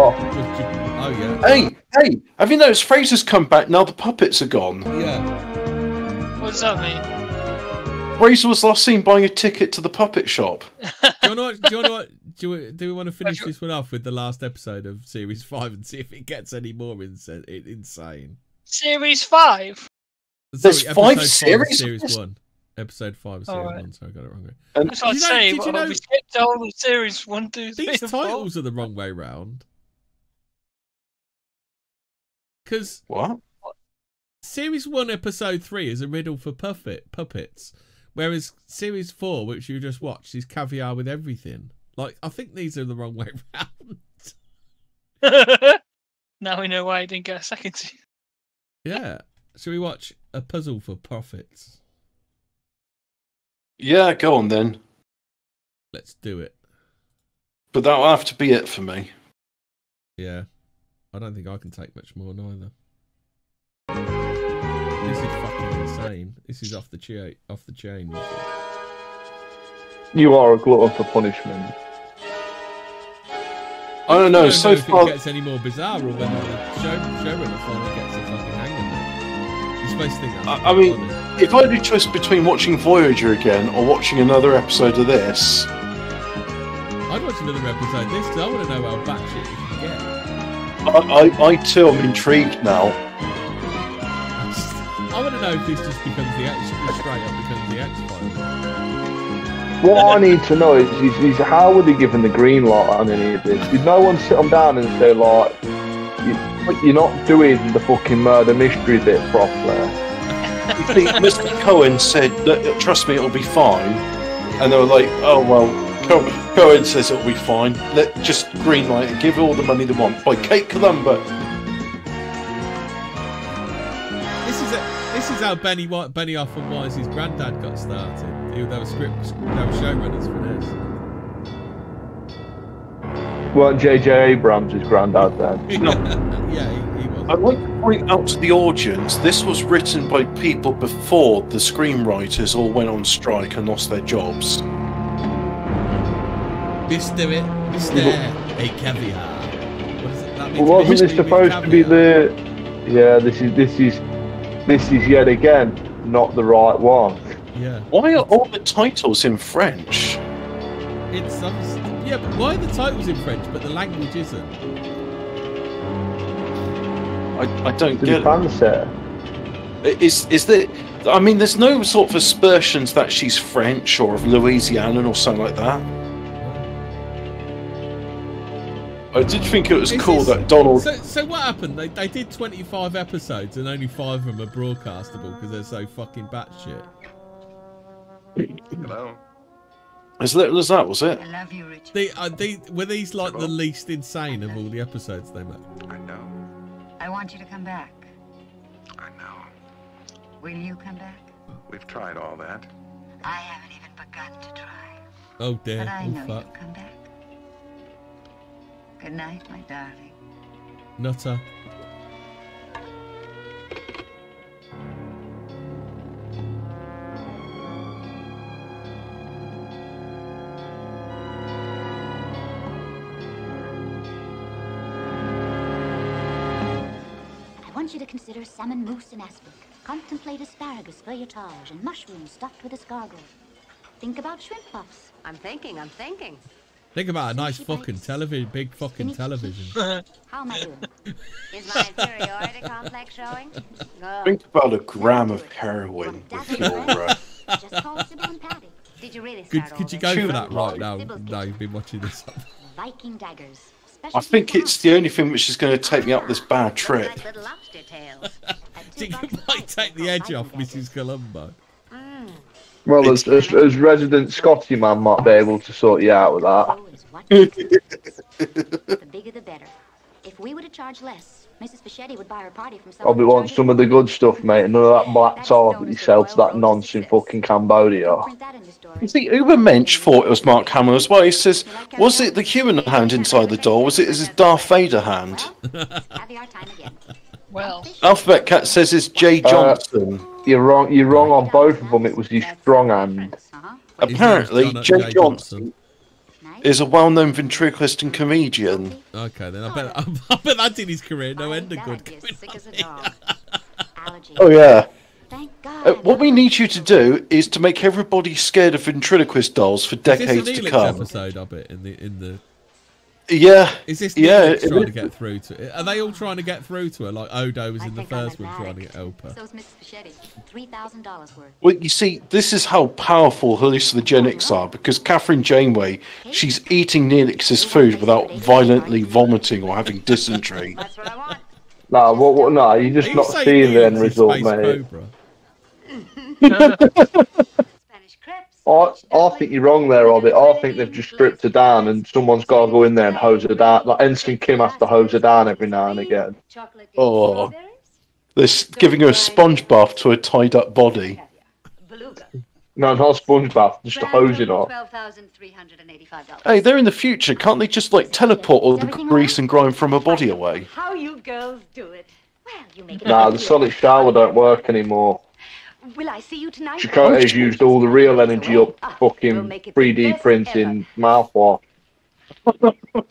Oh yeah. Hey, hey! Have you noticed Fraser's come back now? The puppets are gone. Yeah. What does that mean? Fraser was last seen buying a ticket to the puppet shop. Do you want to? What, do you want to? What, do, we, do we want to finish this one off with the last episode of series five and see if it gets any more insane? Series 5? There's Sorry, five episode series? series one. Episode five series Alright. one. Sorry, I got it wrong. there. And I'd Did know- say. did you know- we skipped all the series 1, 2, These and 4. titles are the wrong way round. Because what? Series one, episode three is a riddle for puppet puppets, whereas series four, which you just watched, is caviar with everything. Like I think these are the wrong way round. now we know why I didn't get a second. Yeah. Shall we watch a puzzle for profits? Yeah, go on then. Let's do it. But that'll have to be it for me. Yeah. I don't think I can take much more neither. This is fucking insane. This is off the cha- off the chain. You are a glutton for punishment. I don't know. I don't so know if far, it gets any more bizarre or whether the show showrunner finally gets a fucking hang of it. You're supposed to think that's I, I mean, if I had a choice between watching Voyager again or watching another episode of this, I'd watch another episode of this because I want to know how batshit you can get. I, I, I too am intrigued now. I want to know if this just becomes the X, straight up becomes the X Files. What I need to know is, is, is how were they given the green light on any of this? Did no one sit them down and say like, you, you're not doing the fucking murder mystery bit properly? You think Mr. Cohen said, "Look, "Trust me, it'll be fine," and they were like, "Oh well." Co- Cohen says it'll be fine. Let just greenlight and Give all the money they want by Kate Columbo. This is a, this is how Benny White, Benioff and Weiss's granddad got started. They they were script, they were showrunners for this. Weren't J.J. Abrams his granddad then? yeah, he, he was. I'd like to point out to the audience this was written by people before the screenwriters all went on strike and lost their jobs. Mister it, Mister a caviar. What is it? That means Well, wasn't this supposed to be caviar. the? Yeah, this is this is this is yet again not the right one. Yeah. Why are all the titles in French? It's obvious- yeah, but why are the titles in French but the language isn't? I, I don't Did get you it. Is is that? I mean, there's no sort of aspersions that she's French or of Louisiana or something like that. I did think it was Is cool this- that Donald. So, so what happened? They, they did 25 episodes and only five of them are broadcastable because they're so fucking batshit. Hello. As little as that was it. I love you, Richard. They, uh, they, were these like the least insane of all the episodes they made? I know. I want you to come back. I know. Will you come back? We've tried all that. I haven't even begun to try. Oh dear. But I Oh know fuck. you'll come back. Good night, my darling. Nutter. Want you to consider salmon mousse and aspic. Contemplate asparagus feuilletage and mushrooms stuffed with escargot. Think about shrimp puffs. I'm thinking, I'm thinking. Think about a nice fucking television, big fucking television. How am I doing? Is my inferiority complex showing? Oh. Think about a gram of heroin with your. Uh, Just call Sybil and Patty. Did you really Could, start could you go this? for that right now? No, you've been watching this. Viking daggers. I think it's the only thing which is going to take me up this bad trip. Little lobster tails. Do you might take the edge off Mrs. Columbo? Well, as, as, as resident Scotty man might be able to sort you out with that. The bigger the better. If we were to charge less, Mrs. Fischetti would buy her party from someone. Probably want some of the good stuff, mate, none of that black tar that you sell to that nonce in fucking Cambodia. You see, Ubermensch thought it was Mark Hamill as well. He says, "Was it the human hand inside the door? Was it his Darth Vader hand?" Well, Alphabet Cat says it's Jay Uh, Johnson. You're wrong. You're wrong on both of them. It was his strong hand. Apparently, Jay Jay Johnson is a well-known ventriloquist and comedian. Okay, then I bet I bet that did his career no end of good. Oh yeah. Uh, what we need you to do is to make everybody scared of ventriloquist dolls for Is this decades an to Elix come. episode of it in the in the? Yeah. Is this yeah? Neelix trying to get through to? it? Are they all trying to get through to her? Like Odo was in the first one trying to get help her. So's Mrs. Fischetti. Three thousand dollars worth. Well, you see, this is how powerful hallucinogenics are because Kathryn Janeway, she's eating Neelix's food without violently vomiting or having dysentery. Nah, what? what nah, you're just Are you not saying seeing the end result, Space mate. Cobra? I, I think you're wrong there, Orbit. I think they've just stripped her down, and someone's got to go in there and hose her down. Like Ensign Kim has to hose her down every now and again. Oh, they're giving her a sponge bath to a tied-up body. No, not a sponge bath, just a hosing off. Twelve thousand three hundred and eighty-five. Hey, they're in the future. Can't they just like teleport all the grease and grime from her body away? How you girls do it? Well, you make it. Nah, the solid shower don't work anymore. Will I see you tonight? Chakotay's oh, used all the real energy up ah, fucking 3D printing mouthwash.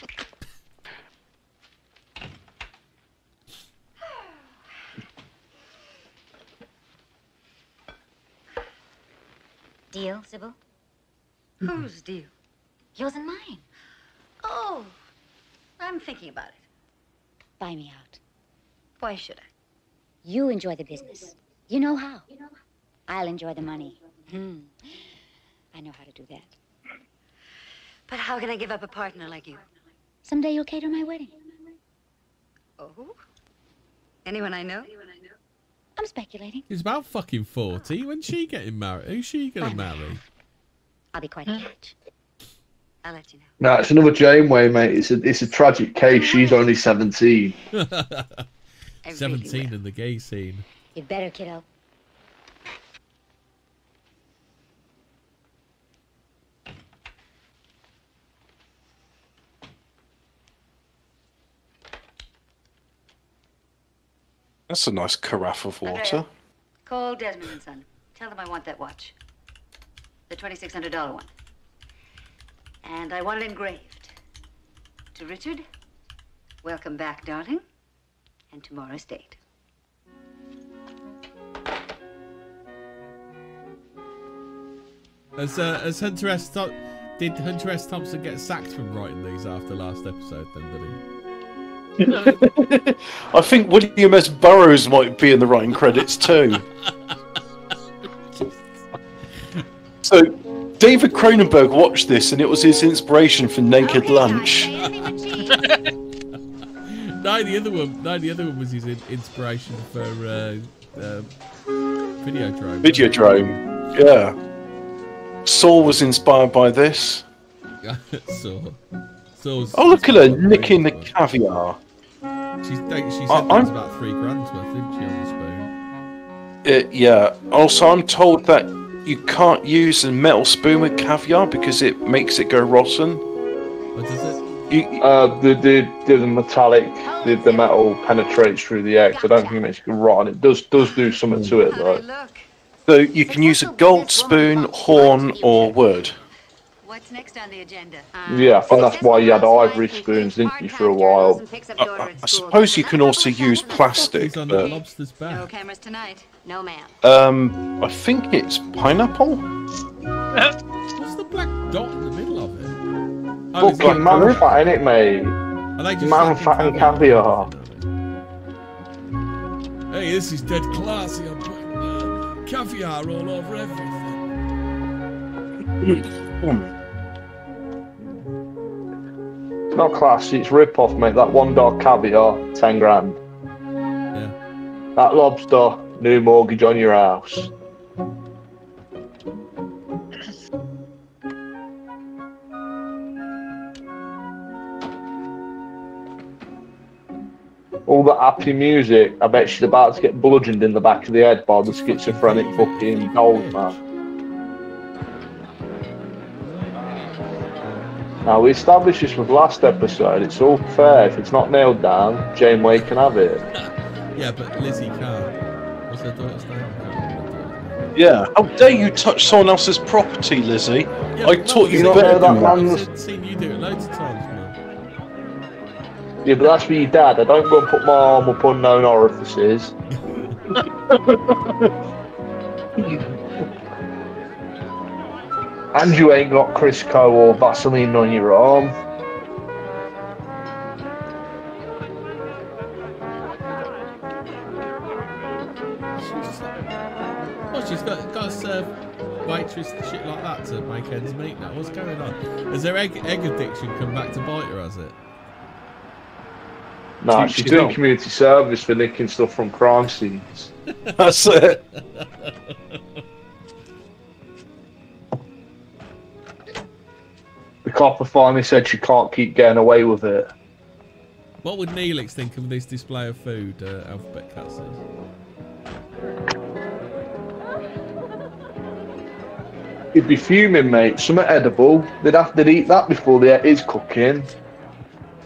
Deal, Sybil? Hmm. Whose deal? Yours and mine. Oh, I'm thinking about it. Buy me out. Why should I? You enjoy the business. You know how. I'll enjoy the money. Hmm. I know how to do that. But how can I give up a partner like you? Someday you'll cater my wedding. Oh? Anyone I know? I'm speculating. He's about fucking forty. When's she getting married? Who's she gonna marry? I'll be quite a catch. I'll let you know. No, it's another Janeway, mate. It's a it's a tragic case. She's only seventeen. Seventeen in the gay scene. You better, kiddo. That's a nice carafe of water. Call Desmond and Son. Tell them I want that watch. The $2,600 one. And I want it engraved. To Richard, welcome back, darling. And tomorrow's date. As uh, as Hunter S. Thom- did Hunter S. Thompson get sacked from writing these after last episode? Then did he? I think William S. Burroughs might be in the writing credits too. so, David Cronenberg watched this, and it was his inspiration for Naked Lunch. no, the other one. No, the other one was his inspiration for uh, uh, Videodrome. Videodrome, yeah. Saul was inspired by this. so, Saul's, Oh, look at her nicking the caviar. She's, she said I- was about three grand's worth, didn't she, on the spoon? It, yeah. Also, I'm told that you can't use a metal spoon with caviar because it makes it go rotten. What does it? You, Uh, the, the the metallic, the, the metal penetrates through the egg. so I don't think it makes it rotten. It does does do something to it though. so you can use a gold spoon, horn, or wood. What's next on the agenda? Yeah, I think that's why you had ivory spoons, didn't you, for a while? I, I suppose you can also use plastic, He's on the but No cameras tonight. No, ma'am. um, I think it's pineapple. What's the black dot in the middle of it? Oh, Fucking man fat, innit, mate? Are they just Man fat and caviar. Hey, this is dead classy. I'm putting uh, caviar all over everything. It's not classy, it's rip off, mate. That one dog caviar, 10 grand. Yeah. That lobster, new mortgage on your house. All that happy music, I bet she's about to get bludgeoned in the back of the head by the schizophrenic fucking old man. Now, we established this with last episode. It's all fair. If it's not nailed down, Janeway can have it. Yeah, but Lizzie can't. What's her daughter's name? Yeah. How dare you touch someone else's property, Lizzie? Yeah, I but taught you look, better that than that. was- I've seen you do it loads of times, man. Yeah, but that's for your dad. I don't go and put my arm up unknown orifices. and you ain't got Crisco or Vaseline on your arm. Oh, she's got got to serve waitress and shit like that to make ends meet now. What's going on? Has her egg, egg addiction come back to bite her? Has it? No, She- she's she's doing not. community service for nicking stuff from crime scenes. That's it. The copper finally said she can't keep getting away with it. What would Neelix think of this display of food? Uh, Alphabet Cat says. He'd be fuming, mate. Something edible. They'd have to eat that before they ate his cooking.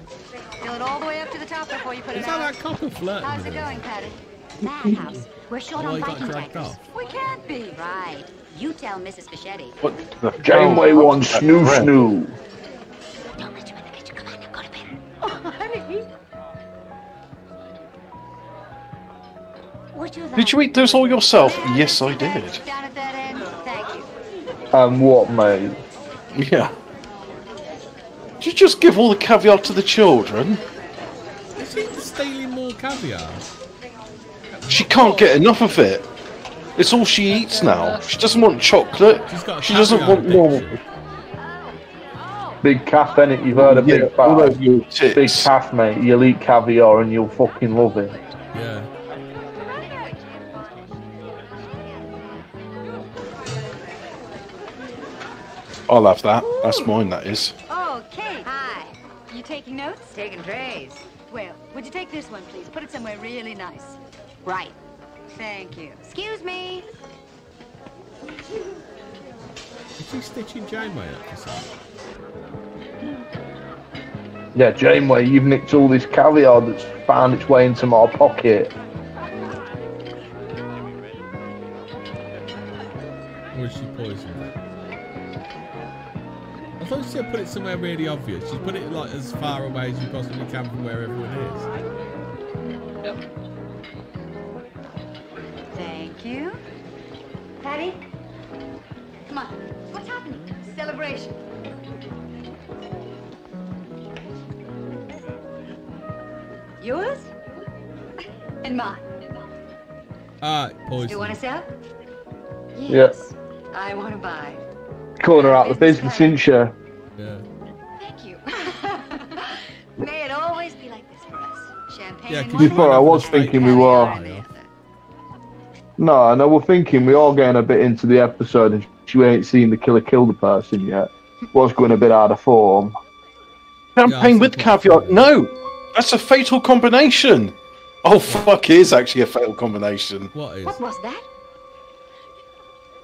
Fill it all the way up to the top before you put Is it that out. that copper flirt? How's it going, Patty? Madhouse. We're short Oh, on he got Viking dragged We can't be. Right. You tell Mrs. Fischetti. What the Janeway hell? wants snoo snoo. Don't let you in the kitchen. Come on, go to bed. Oh, honey. Would you like Did you eat those all yourself? Yes, I did. Down at that end. Thank you. And what, mate? Yeah. Did you just give all the caviar to the children? Is she stealing more caviar? She can't get enough of it. It's all she eats now. She doesn't want chocolate. She's got a She doesn't want normal. addiction. Big calf, innit? You've heard of Yeah, big all fat. over your Big tits. calf, mate. You'll eat caviar and you'll fucking love it. Yeah. I'll have that. That's mine. That is. Okay. Hi. You taking notes? Taking trays. Well, would you take this one, please? Put it somewhere really nice. Right. Thank you. Excuse me. Is she stitching Janeway up or something? Yeah, Janeway, you've nicked all this caviar that's found its way into my pocket. Or is she poisoned? I thought she had put it somewhere really obvious. She put it like as far away as you possibly can from where everyone is. Thank you. Patty? Come on. What's happening? Celebration. Yours? And mine. Alright, You poison. You want to sell? Yeah. I want to buy. Calling her out the business, isn't she? Yeah. Thank you. May it always be like this for us. Champagne Yeah, in could one Before I was thinking we were. No, no, we're thinking we are getting a bit into the episode and she ain't seen the killer kill the person yet. Was going a bit out of form. Champagne with caviar. No, that's a fatal combination. Oh fuck, it is actually a fatal combination. What is? What was that?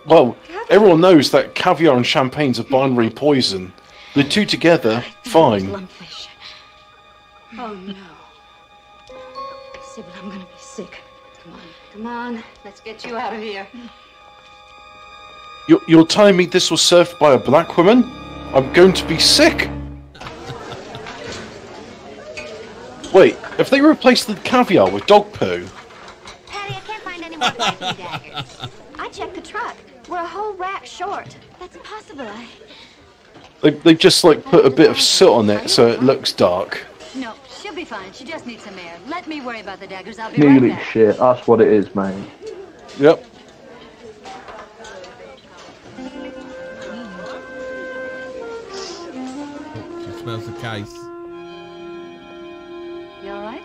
Well, everyone knows that caviar and champagne's a binary poison. The two together, fine. Oh no. Sybil, I'm gonna be sick. Come on. Let's get you out of here. You're, you're telling me this was served by a black woman? I'm going to be sick. Wait, if they replaced the caviar with dog poo? Patty, I can't find any more lightning daggers. I checked the truck. We're a whole rack short. That's impossible. I... They, they've just like put a bit of soot on it so it looks dark. No, she'll be fine. She just needs some air. Let me worry about the daggers. I'll be right Nearly back. shit. That's what it is, mate. Yep. She smells the case. You all right?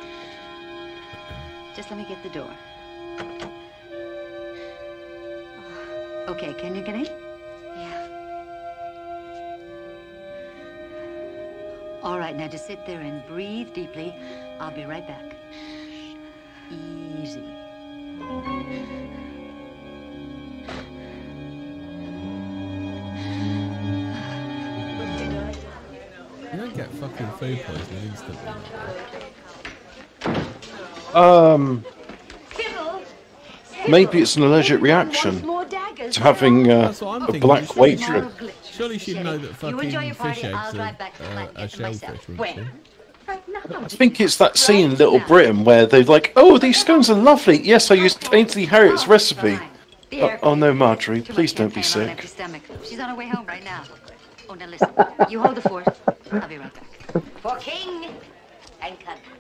Just let me get the door. Okay, can you get in? All right, now just sit there and breathe deeply. I'll be right back. Easy. You don't get fucking food poisoning instantly. Um, maybe it's an allergic reaction to having uh, That's what I'm a black Surely- waitress. Surely she'd know that You enjoy fucking your fish party. I'll drive are, back to the uh, are get them myself. shellfish, wouldn't Where? she? I think it's that scene in Little Britain where they're like, "Oh, these scones are lovely. Yes, I used Ainsley Harriott's recipe." Oh, oh no, Marjorie, please don't be Champagne on an empty sick. stomach. She's on her way home right now. Oh, now listen. You hold the fort. I'll be right back. For king and country.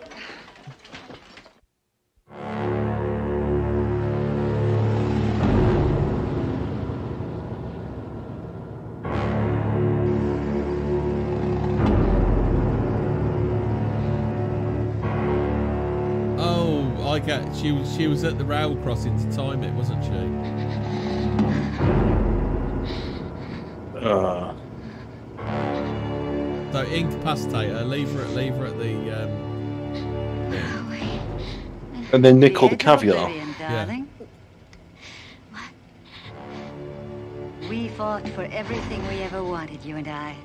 I. She was she was at the rail crossing to time it, wasn't she? Uh, So incapacitate her, leave her at leave her at the um, and then nickel the caviar. Darling. We fought for everything we ever wanted, you and I.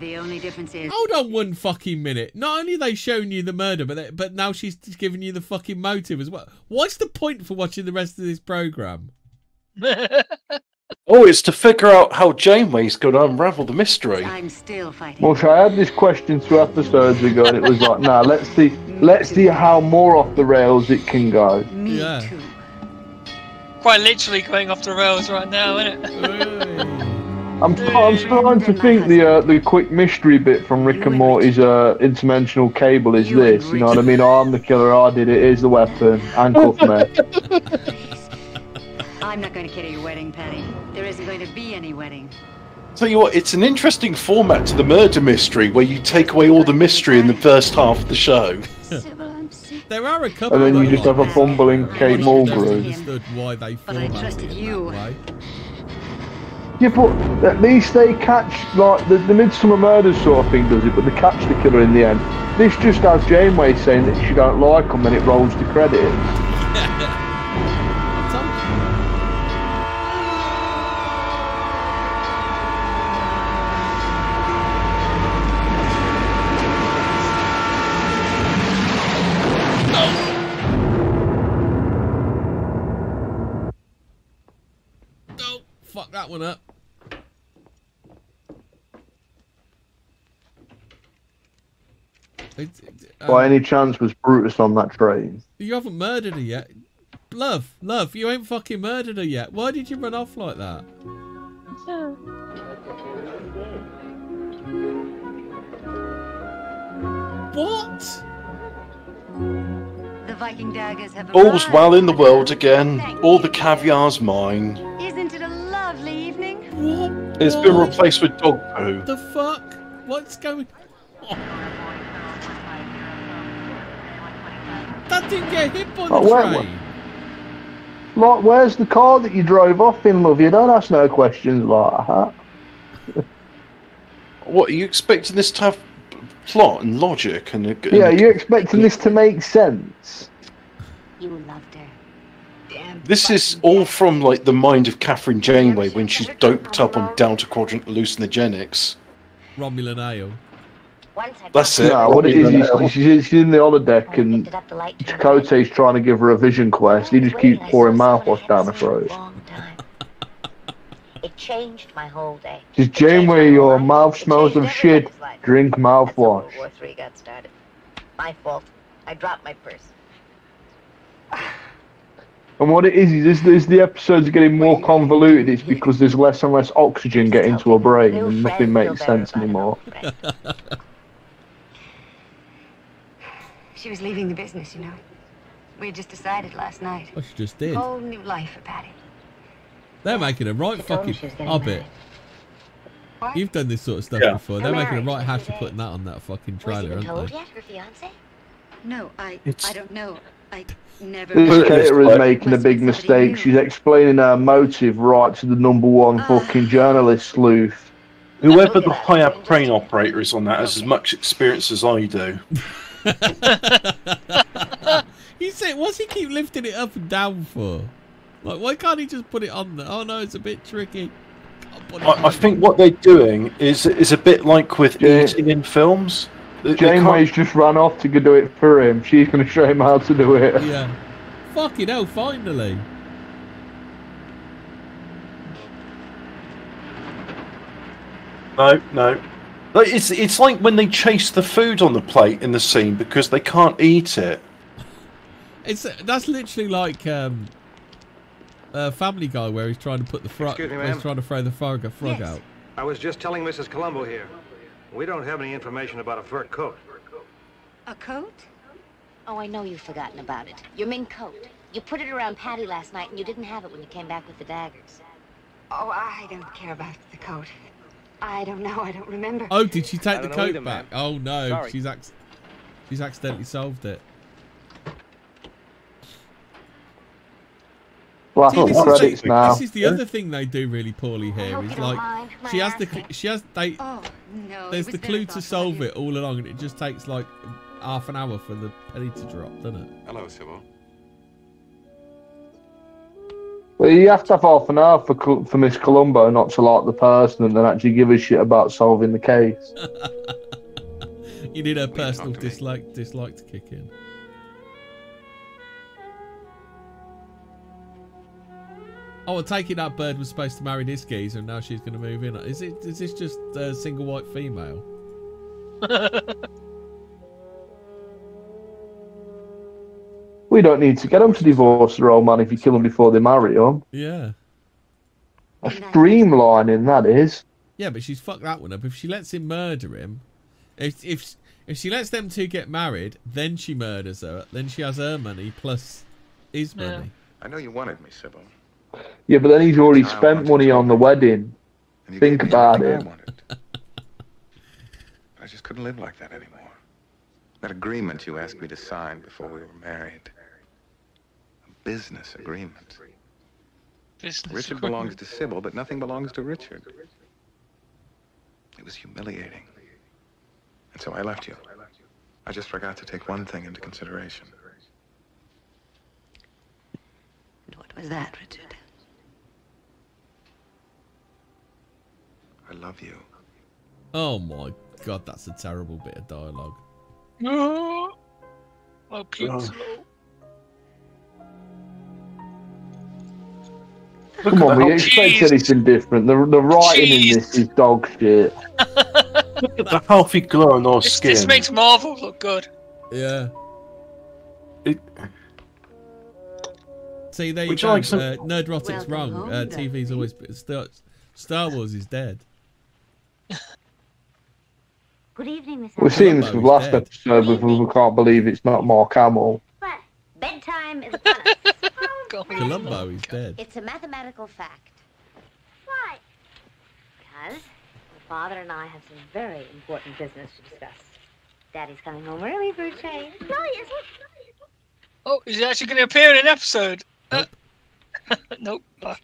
The only difference is. Hold on one fucking minute. Not only are they showing you the murder, but they, but now she's giving you the fucking motive as well. What's the point for watching the rest of this program? Oh, it's to figure out how Janeway's going to unravel the mystery. I'm still fighting. Well, so I had this question two episodes ago, and it was like, nah, let's see, let's see how more off the rails it can go. Me Yeah. too. Quite literally going off the rails right now, isn't it? I'm, I'm starting to think the uh, the quick mystery bit from Rick and Morty's uh, interdimensional cable is this. You know what I mean? Oh, I'm the killer. I did it. Here's the weapon. Handcuff me. I'm not going to cater your wedding, Patty. There isn't going to be any wedding. Tell you what, it's an interesting format to the murder mystery where you take away all the mystery in the first half of the show. There are a couple. And then you just have a bumbling Kate I Mulgrew. understood why they But I formatted trusted it you. that way. Yeah, but at least they catch like the, the Midsomer Murders sort of thing does it, but they catch the killer in the end. This just has Janeway saying that she don't like him, and it rolls the credits. Oh, fuck that one up. It, it, By um, any chance, was Brutus on that train? you haven't murdered her yet. Love, love, you ain't fucking murdered her yet. Why did you run off like that? What? The Viking daggers have All's arrived. well in the world again. All the caviar's mine. Isn't it a lovely evening? What? It's been replaced with dog poo. The fuck? What's going? That didn't get hit by the Oh, where- train. Like, where's the car that you drove off in, love? You don't ask no questions like that. What are you expecting this to have plot and logic and? and Yeah, you're expecting this to make sense. You loved her. Damn. This is all from like the mind of Kathryn Janeway when she's doped up on Delta Quadrant hallucinogenics. Romulan ale. That's it. No, what it is, is she's, she's in the holodeck and Chakotay's trying to give her a vision quest. He just keeps pouring mouthwash down her throat. It changed my whole day. Just Janeway, your mouth smells of shit. Drink mouthwash. War Three got started. My fault. I dropped my purse. And what it is is, as, as the episodes are getting more convoluted, it's because there's less and less oxygen getting to her brain, and nothing makes sense anymore. She was leaving the business, you know. We had just decided last night. Oh, she just did. Whole new life for Patty. They're making a right She fucking she was getting hobbit. You've done this sort of stuff Yeah. before. They're making a right hash of putting that on that fucking trailer, aren't they? yet, her fiance? No, I It's- I don't know. I never This Put caterer is making a big mistake. She's explaining her motive right to the number one ah. fucking journalist sleuth. Whoever the high up crane operator is on that has as much experience as I do. He said, what's he keep lifting it up and down for? Like, why can't he just put it on there? Oh no, it's a bit tricky. Can't put it I, I think what they're doing is is a bit like with Yeah. eating in films. They- they Janeway's just run off to go do it for him. She's going to show him how to do it. Yeah. Fucking hell, finally. No, no. Like, It's it's like when they chase the food on the plate in the scene because they can't eat it. It's that's literally like um, uh, Family Guy where he's trying to put the frog. Excuse me, he's ma'am? trying to throw the frog, a frog out. I was just telling Mrs. Columbo here. We don't have any information about a fur coat. A coat? Oh, I know you've forgotten about it. Your mink coat. You put it around Patty last night, and you didn't have it when you came back with the daggers. Oh, I don't care about the coat. I don't know. I don't remember. Oh, did she take the coat either, back? ma'am. Oh no, Sorry. she's ac- she's accidentally solved it. Well, See, this, is credits the, now. this is the other thing they do really poorly here. hope Is you don't like she has the she has they Oh, no. there's the clue to solve it all along, and it just takes like half an hour for the penny to drop, doesn't it? Hello, Sybil. Well, you have to have half an hour for, for Miss Columbo not to like the person and then actually give a shit about solving the case. You need a personal dislike dislike to kick in. Oh, I take it that bird was supposed to marry this geezer, and now she's going to move in. Is it? Is this just a single white female? We don't need to get them to divorce their old man if you kill them before they marry him. Yeah. A streamlining, that is. Yeah, but she's fucked that one up. If she lets him murder him, if if if she lets them two get married, then she murders her. Then she has her money plus his Yeah. money. I know you wanted me, Sybil. Yeah, but then he's already Child spent money on the wedding. Think about everything I it. I just couldn't live like that anymore. That agreement you asked me to sign before we were married. A business agreement. Business Richard agreement. belongs to Sybil, but nothing belongs to Richard. It was humiliating. And so I left you. I just forgot to take one thing into consideration. And What was that, Richard? I love you. Oh my god, that's a terrible bit of dialogue. Oh, my pubes Oh. Come on, we that. expect Jeez. anything different. The, the writing in this is dog shit. Look at the healthy glow on our skin. this makes Marvel look good. Yeah. It- See, there you Would you go. like some- uh, Nerdrotic's Welcome wrong. home, Uh, TV's Dorothy. always Star, Star Wars is dead. Good evening, Miss We've seen this Columbo last dead. episode, but we we can't believe it's not Mark Hamill. Bedtime is upon us. Columbo is dead. It's a mathematical fact. Why? Because my father and I have some very important business to discuss. Daddy's coming home early for a change. No, he isn't. Oh, is he actually going to appear in an episode? Uh, nope. Why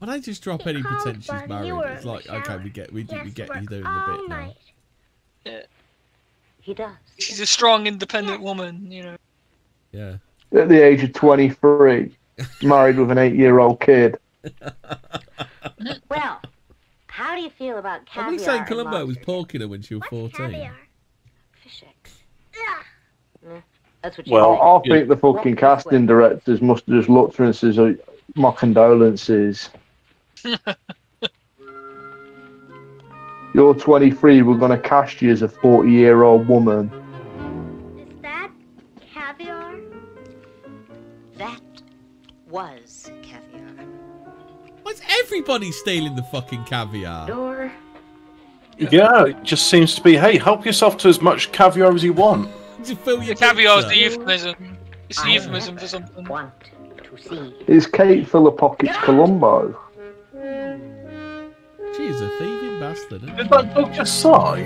don't you just drop any pretentious buddy, married? It's like, in okay, we get, we, we get for you doing all the bit now. night. He does. She's a strong, independent woman, you know. Yeah. At the age of 23, married with an eight year old kid. Well, how do you feel about caviar? I think saying and Columbo was lobster? porking her when she was 14. Fish eggs. Yeah, That's what you Well, I think. think the fucking casting directors must have just looked for us as a, uh, my condolences. You're 23, we're going to cast you as a 40 year old woman. Was caviar. Why's everybody stealing the fucking caviar? Door. Yeah, it just seems to be, hey, help yourself to as much caviar as you want. To fill your Caviar is the euphemism. It's the euphemism for something. Want to see. Is Kate Fuller Pockets Columbo? She's a thieving bastard. Isn't Did that dog just sigh?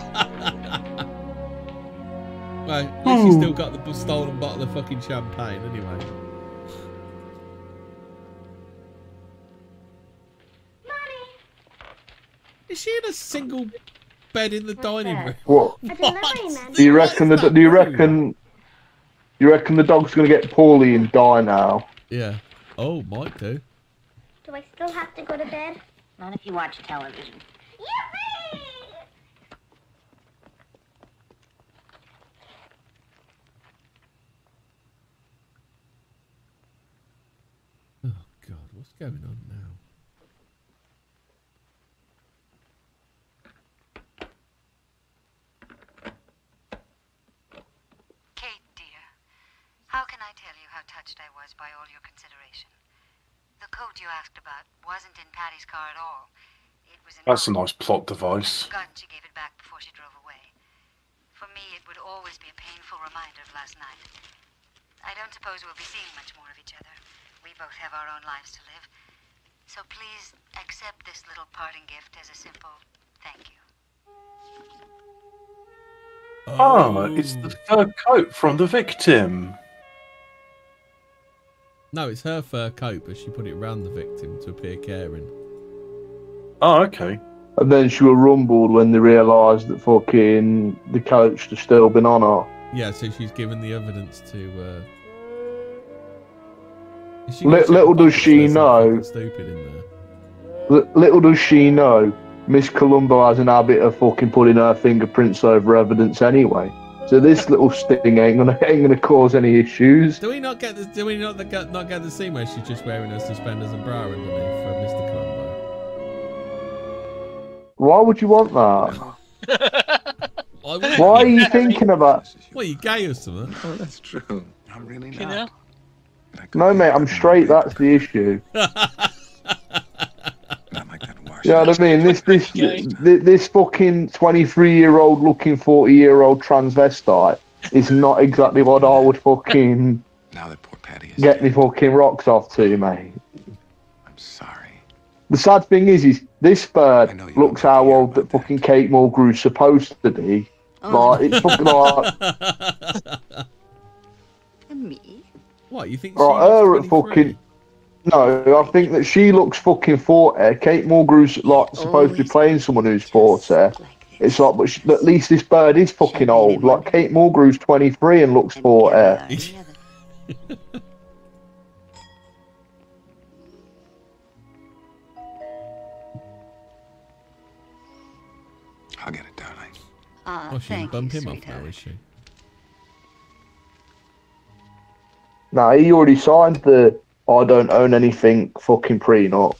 Well, at least you oh. still got the stolen bottle of fucking champagne anyway. Is she in a single bed in the dining room? What? A delivery man. Do you reckon the Do you reckon? You reckon the dog's going to get poorly and die now? Yeah. Oh, might do. Do I still have to go to bed? Not if you watch television. Oh God, what's going on now? Kate, dear, how can I tell you how touched I was by all your consideration? The coat you asked about wasn't in Patty's car at all. It was in That's a nice plot device. gun. She gave it back before she drove away. For me, it would always be a painful reminder of last night. I don't suppose we'll be seeing much more of each other. We both have our own lives to live. So please accept this little parting gift as a simple thank you. Ah, it's the fur coat from the victim. No, it's her fur coat, but she put it around the victim to appear caring. Oh, okay. And then she was rumbled when they realised that fucking the coach had still been on her. Yeah, so she's given the evidence to. Uh... Is she Li- gonna check little does she know. Stupid in there. Li- Little does she know, Miss Columbo has an habit of fucking putting her fingerprints over evidence anyway. So this little sting ain't gonna ain't gonna cause any issues. Do we not get the? Do we not get not get the scene where she's just wearing her suspenders and bra underneath for Mr. Columbo? Why would you want that? Why, Why are you thinking about? What, you gay or something? Oh, that's true. I'm really You not. Know? No, mate, I'm straight. That's the issue. You know what I mean? This this this, this fucking twenty three year old looking forty year old transvestite is not exactly what I would fucking now that poor Patty is get me fucking rocks off to, mate. I'm sorry. The sad thing is, is this bird looks how old that fucking Kate Mulgrew's supposed to be. Oh. Like it's fucking like And me? What you think? Right, her at fucking. No, I think that she looks fucking forty. Kate Mulgrew's like supposed to be playing someone who's forty. It's like, but she, at least this bird is fucking old. Like Kate Mulgrew's twenty three and looks forty. I'll get it, darling. Oh, she thank bumped you, him off now, is she? No, he already signed the I don't own anything fucking prenup.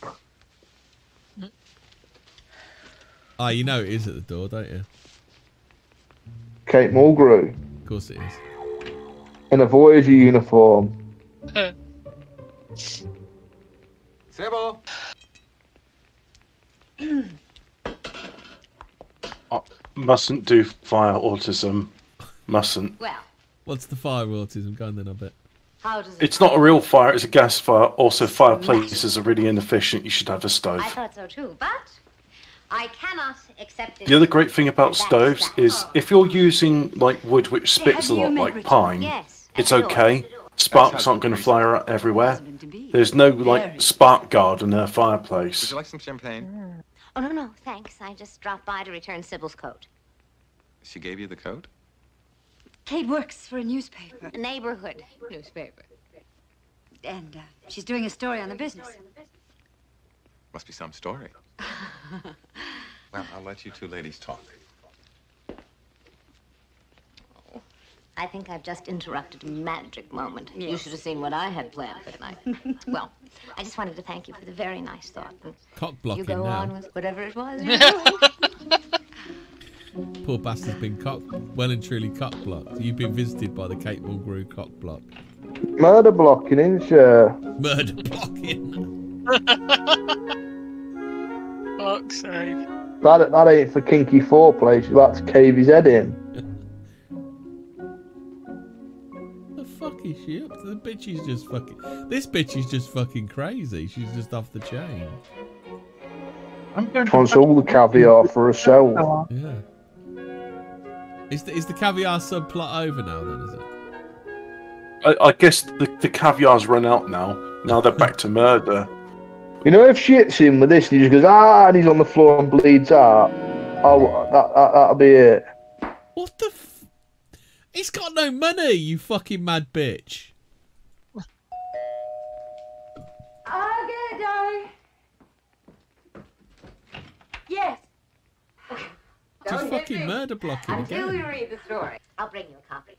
Ah, you know it is at the door, don't you? Kate Mulgrew Of course it is. in a Voyager uniform. Sybil! Mustn't do fire autism. Mustn't. Well, What's the fire autism? Go on then, I bet. How does it It's not a real fire; it's a gas fire. Also, fireplaces are really inefficient. You should have a stove. I thought so too, but I cannot accept it. The other great thing about stoves is if you're using like wood which spits a lot, like pine, Yes, it's okay. Sparks aren't going to fly out everywhere. There's no like spark guard in a Would you like some champagne? Mm. Oh, no, no, thanks. I just dropped by to return Sybil's coat. She gave you the coat? Kate works for a newspaper. A neighborhood newspaper. And uh, she's doing a story on the business. Must be some story. Well, I'll let you two ladies talk. I think I've just interrupted a magic moment. You should have seen what I had planned for tonight. well, I just wanted to thank you for the very nice thought. And Cock you go now. on with whatever it was you're doing. Poor bastard's been cock, well and truly cock blocked. You've been visited by the Kate Mulgrew cock block. Murder blocking, isn't she? Murder blocking. Fuck's sake. That, that ain't for kinky foreplay. She's about to cave his head in. the fuck is she up to? The bitch is just fucking. This bitch is just fucking crazy. She's just off the chain. i'm going Wants all the caviar for herself. Yeah. Is the, is the caviar subplot over now then, is it? I, I guess the, the caviar's run out now. Now they're back to murder. You know, if she hits him with this and he just goes, ah, and he's on the floor and bleeds out, oh, that, that, that'll be it. What the f- He's got no money, you fucking mad bitch. I'll get it, darling. Yes. Just Don't hit fucking me murder blocking Until we again. read the story. I'll bring you a copy.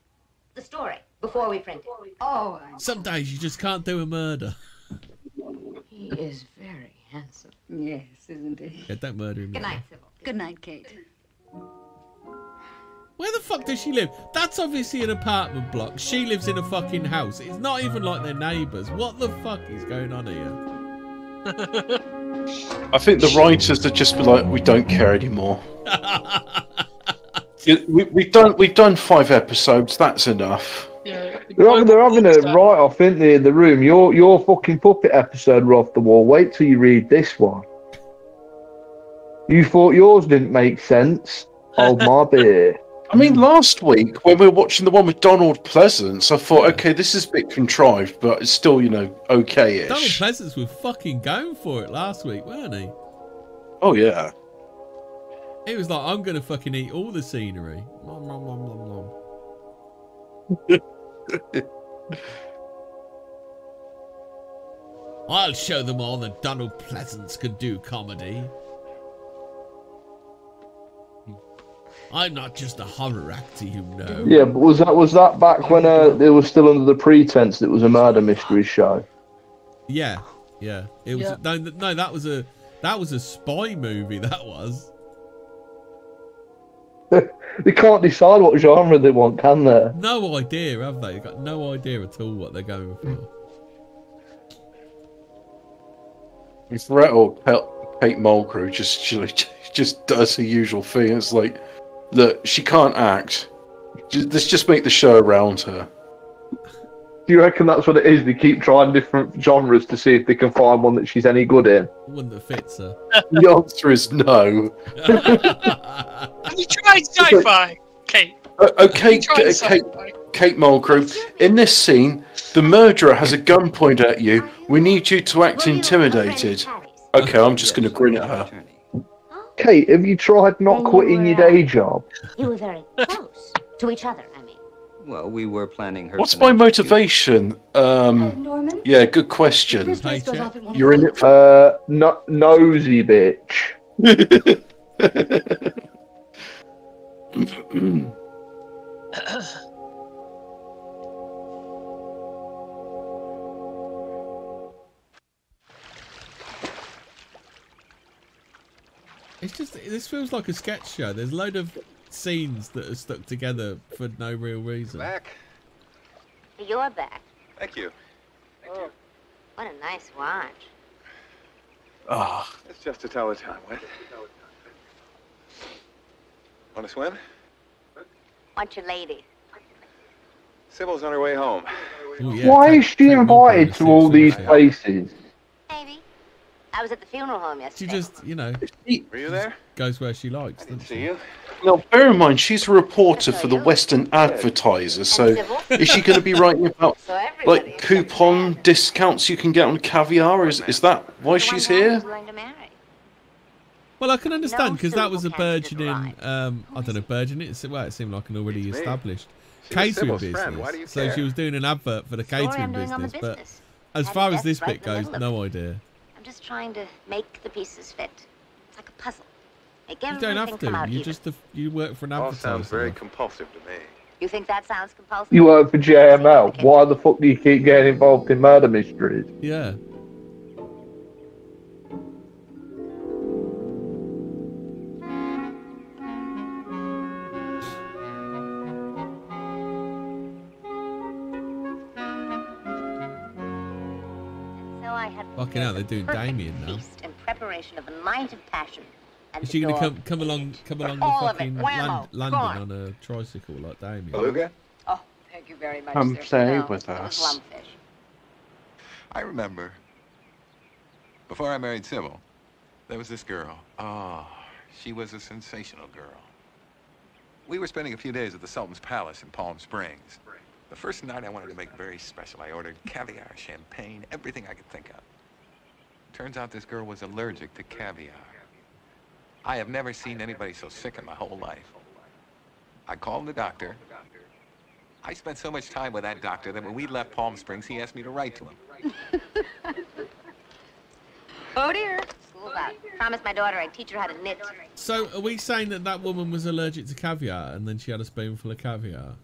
The story, before we print it. Oh, Some days you just can't do a murder. he is very handsome. Yes, isn't he? Yeah, don't murder him. Good now. night, Sybil. Good night, Kate. Where the fuck does she live? That's obviously an apartment block. She lives in a fucking house. It's not even like they're neighbours. What the fuck is going on here? I think the writers would just be like, we don't care anymore. We, we've done we've done five episodes. That's enough. Yeah. They're having, they're having a write off, isn't they, in the room? Your your fucking puppet episode were off the wall. Wait till you read this one. You thought yours didn't make sense. Hold my beer. I mean, hmm. last week when we were watching the one with Donald Pleasence, I thought, okay, this is a bit contrived, but it's still, you know, okay-ish. Donald Pleasence was fucking going for it last week, weren't he? Oh yeah. He was like, I'm gonna fucking eat all the scenery. Nom, nom, nom, nom, nom. I'll show them all that Donald Pleasence can do comedy. I'm not just a horror actor, you know. Yeah, but was that was that back when uh, they were still under the pretense that it was a murder mystery show? Yeah, yeah. It was Yeah. no, no. That was a that was a spy movie. That was. they can't decide what genre they want, can they? No idea, have they? They've got no idea at all what they're going for. If Rhett or Kate Mulgrew just just does the usual thing. It's like, look, she can't act. Just, let's just make the show around her. Do you reckon that's what it is? They keep trying different genres to see if they can find one that she's any good in. One that fits her. The answer is no. Have you tried sci-fi, Kate? Uh, okay, Try Kate, sci-fi. Kate Mulgrew. In this scene, the murderer has a gun pointed at you. We need you to act intimidated. Okay, I'm just going to grin at her. Kate, have you tried not quitting your day job? You were very close to each other, I mean. Well, we were planning her. What's my motivation? Um, Norman? yeah, good question. This goes off at one You're in it for. Uh, no, nosy bitch. It's just this feels like a sketch show. There's a load of scenes that are stuck together for no real reason. Back. You're back. Thank you. Oh, what a nice watch. Ah, It's just to tell the time with. Want to swim? Want your lady. Sybil's on her way home. Why is she invited to all these places? I was at the funeral home yesterday. She just, you know, Were you there? goes where she likes. doesn't See you? Now, bear in mind, she's a reporter for the Western Advertiser, so is she going to be writing about like coupon discounts you can get on caviar? Is is that why she's here? Well, I can understand because that was a burgeoning, um, I don't know, burgeoning. It's, well, it seemed like an already established catering Sybil's friend. Why do you business. So she was doing an advert for the catering I'm doing on the business. But as far as this bit goes, no idea. I'm just trying to make the pieces fit. It's like a puzzle. Make You everything don't have come out to. You even. just a, you work for an All advertiser. sounds very compulsive to me. You think that sounds compulsive? You work for JML. Why the fuck do you keep getting involved in murder mysteries? Yeah. Fucking hell, they're doing perfect Damien now. in preparation of a night of passion. And Is she going to come come along come along all the of it, fucking land, London gone. on a tricycle like Damien? Beluga? Oh, thank you very much, Come sir. play No, with us. I remember. Before I married Sybil, there was this girl. Oh, she was a sensational girl. We were spending a few days at the Sultan's Palace in Palm Springs. The first night I wanted to make very special. I ordered caviar, champagne, everything I could think of. Turns out this girl was allergic to caviar. I have never seen anybody so sick in my whole life. I called the doctor. I spent so much time with that doctor that when we left Palm Springs, he asked me to write to him. Oh dear. School's out. Promised my daughter I'd teach her how to knit. So are we saying that that woman was allergic to caviar and then she had a spoonful of caviar?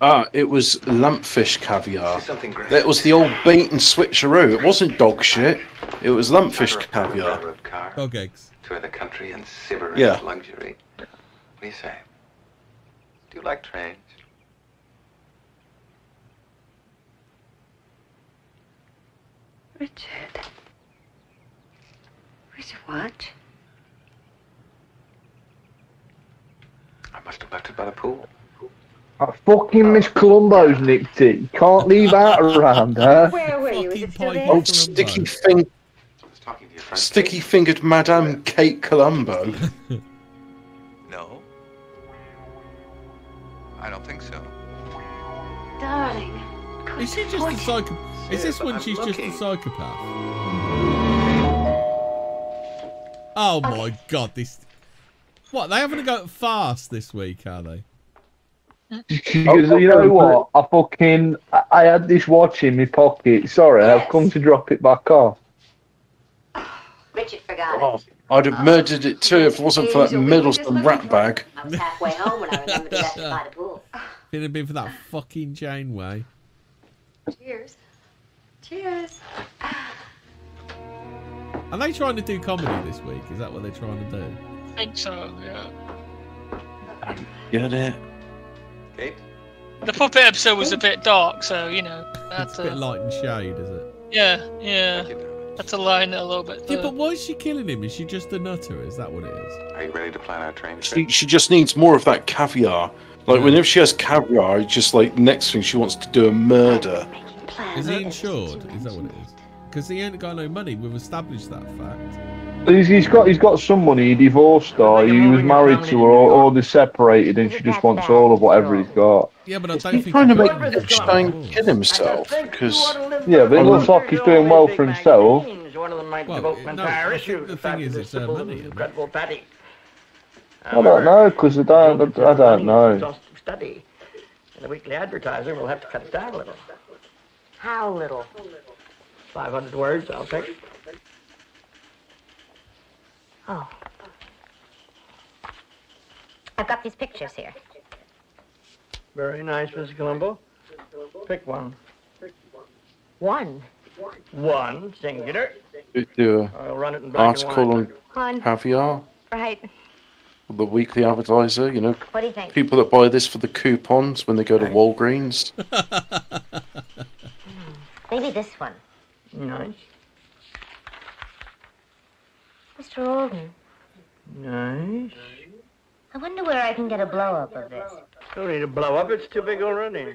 Ah, it was lumpfish caviar. Something. That was the old bait and switcheroo. It wasn't dog shit. It was lumpfish caviar. Railroad Dog eggs. tour the country and Sybaris Yeah. luxury. What do you say? Do you like trains? Richard. Richard, what? I must have left it by the pool. That fucking Miss Columbo's nicked it. You can't leave that around, huh? Where were you? Is it still there? Old oh, sticky fing- talking to your sticky fingered Madame Kate Columbo. No. I don't think so. Darling. Is she just a psychopath? Is this when I'm she's just a psychopath? Oh my god, this. What, they haven't got fast this week, are they? Because you oh, know what? I fucking I- I had this watch in my pocket. Sorry, I've come to drop it back off. Richard forgot Oh. I'd have murdered it too if it wasn't for that Middleton rat bag. I was halfway home when I remembered he left it by the pool. If it had been for that fucking Janeway. Cheers. Cheers. Are they trying to do comedy this week? Is that what they're trying to do? I think so, yeah. Get it? Kate? The puppet episode was a oh. bit dark, so, you know. It's That's a bit light and shade, is it? yeah, yeah. That's a line a little bit. Yeah, but why is she killing him? Is she just a nutter? Is that what it is? Are you ready to plan our train She, she just needs more of that caviar. Like, whenever she has caviar, it's just like next thing she wants to do a murder. Is he insured? Is that what it is? Because he ain't got no money. We've established that fact. He's, he's got he's got some money. He divorced her. He was married to her, or, or they're separated, and she just wants all of whatever he's got. Yeah, but I don't He's think. trying to make got Epstein kill himself because Yeah, but it looks like he's doing well for himself. One of them might Well, devote no, an entire I issue the the thing is it's this her money, incredible patty. I don't know because I don't I don't know. Study. And the weekly advertiser will have to cut it down a little. How little? 500 words, I'll take. Oh. I've got these pictures here. Very nice, Mrs. Columbo. Pick one. One. One, singular. do a I'll run it in black and article white. on One. caviar, Right. the weekly advertiser. You know, What do you think? people that buy this for the coupons when they go to Walgreens. Maybe this one. Nice. Mr. Alden. Nice. I wonder where I can get a blow up of this. Don't need a blow up. It's too big already.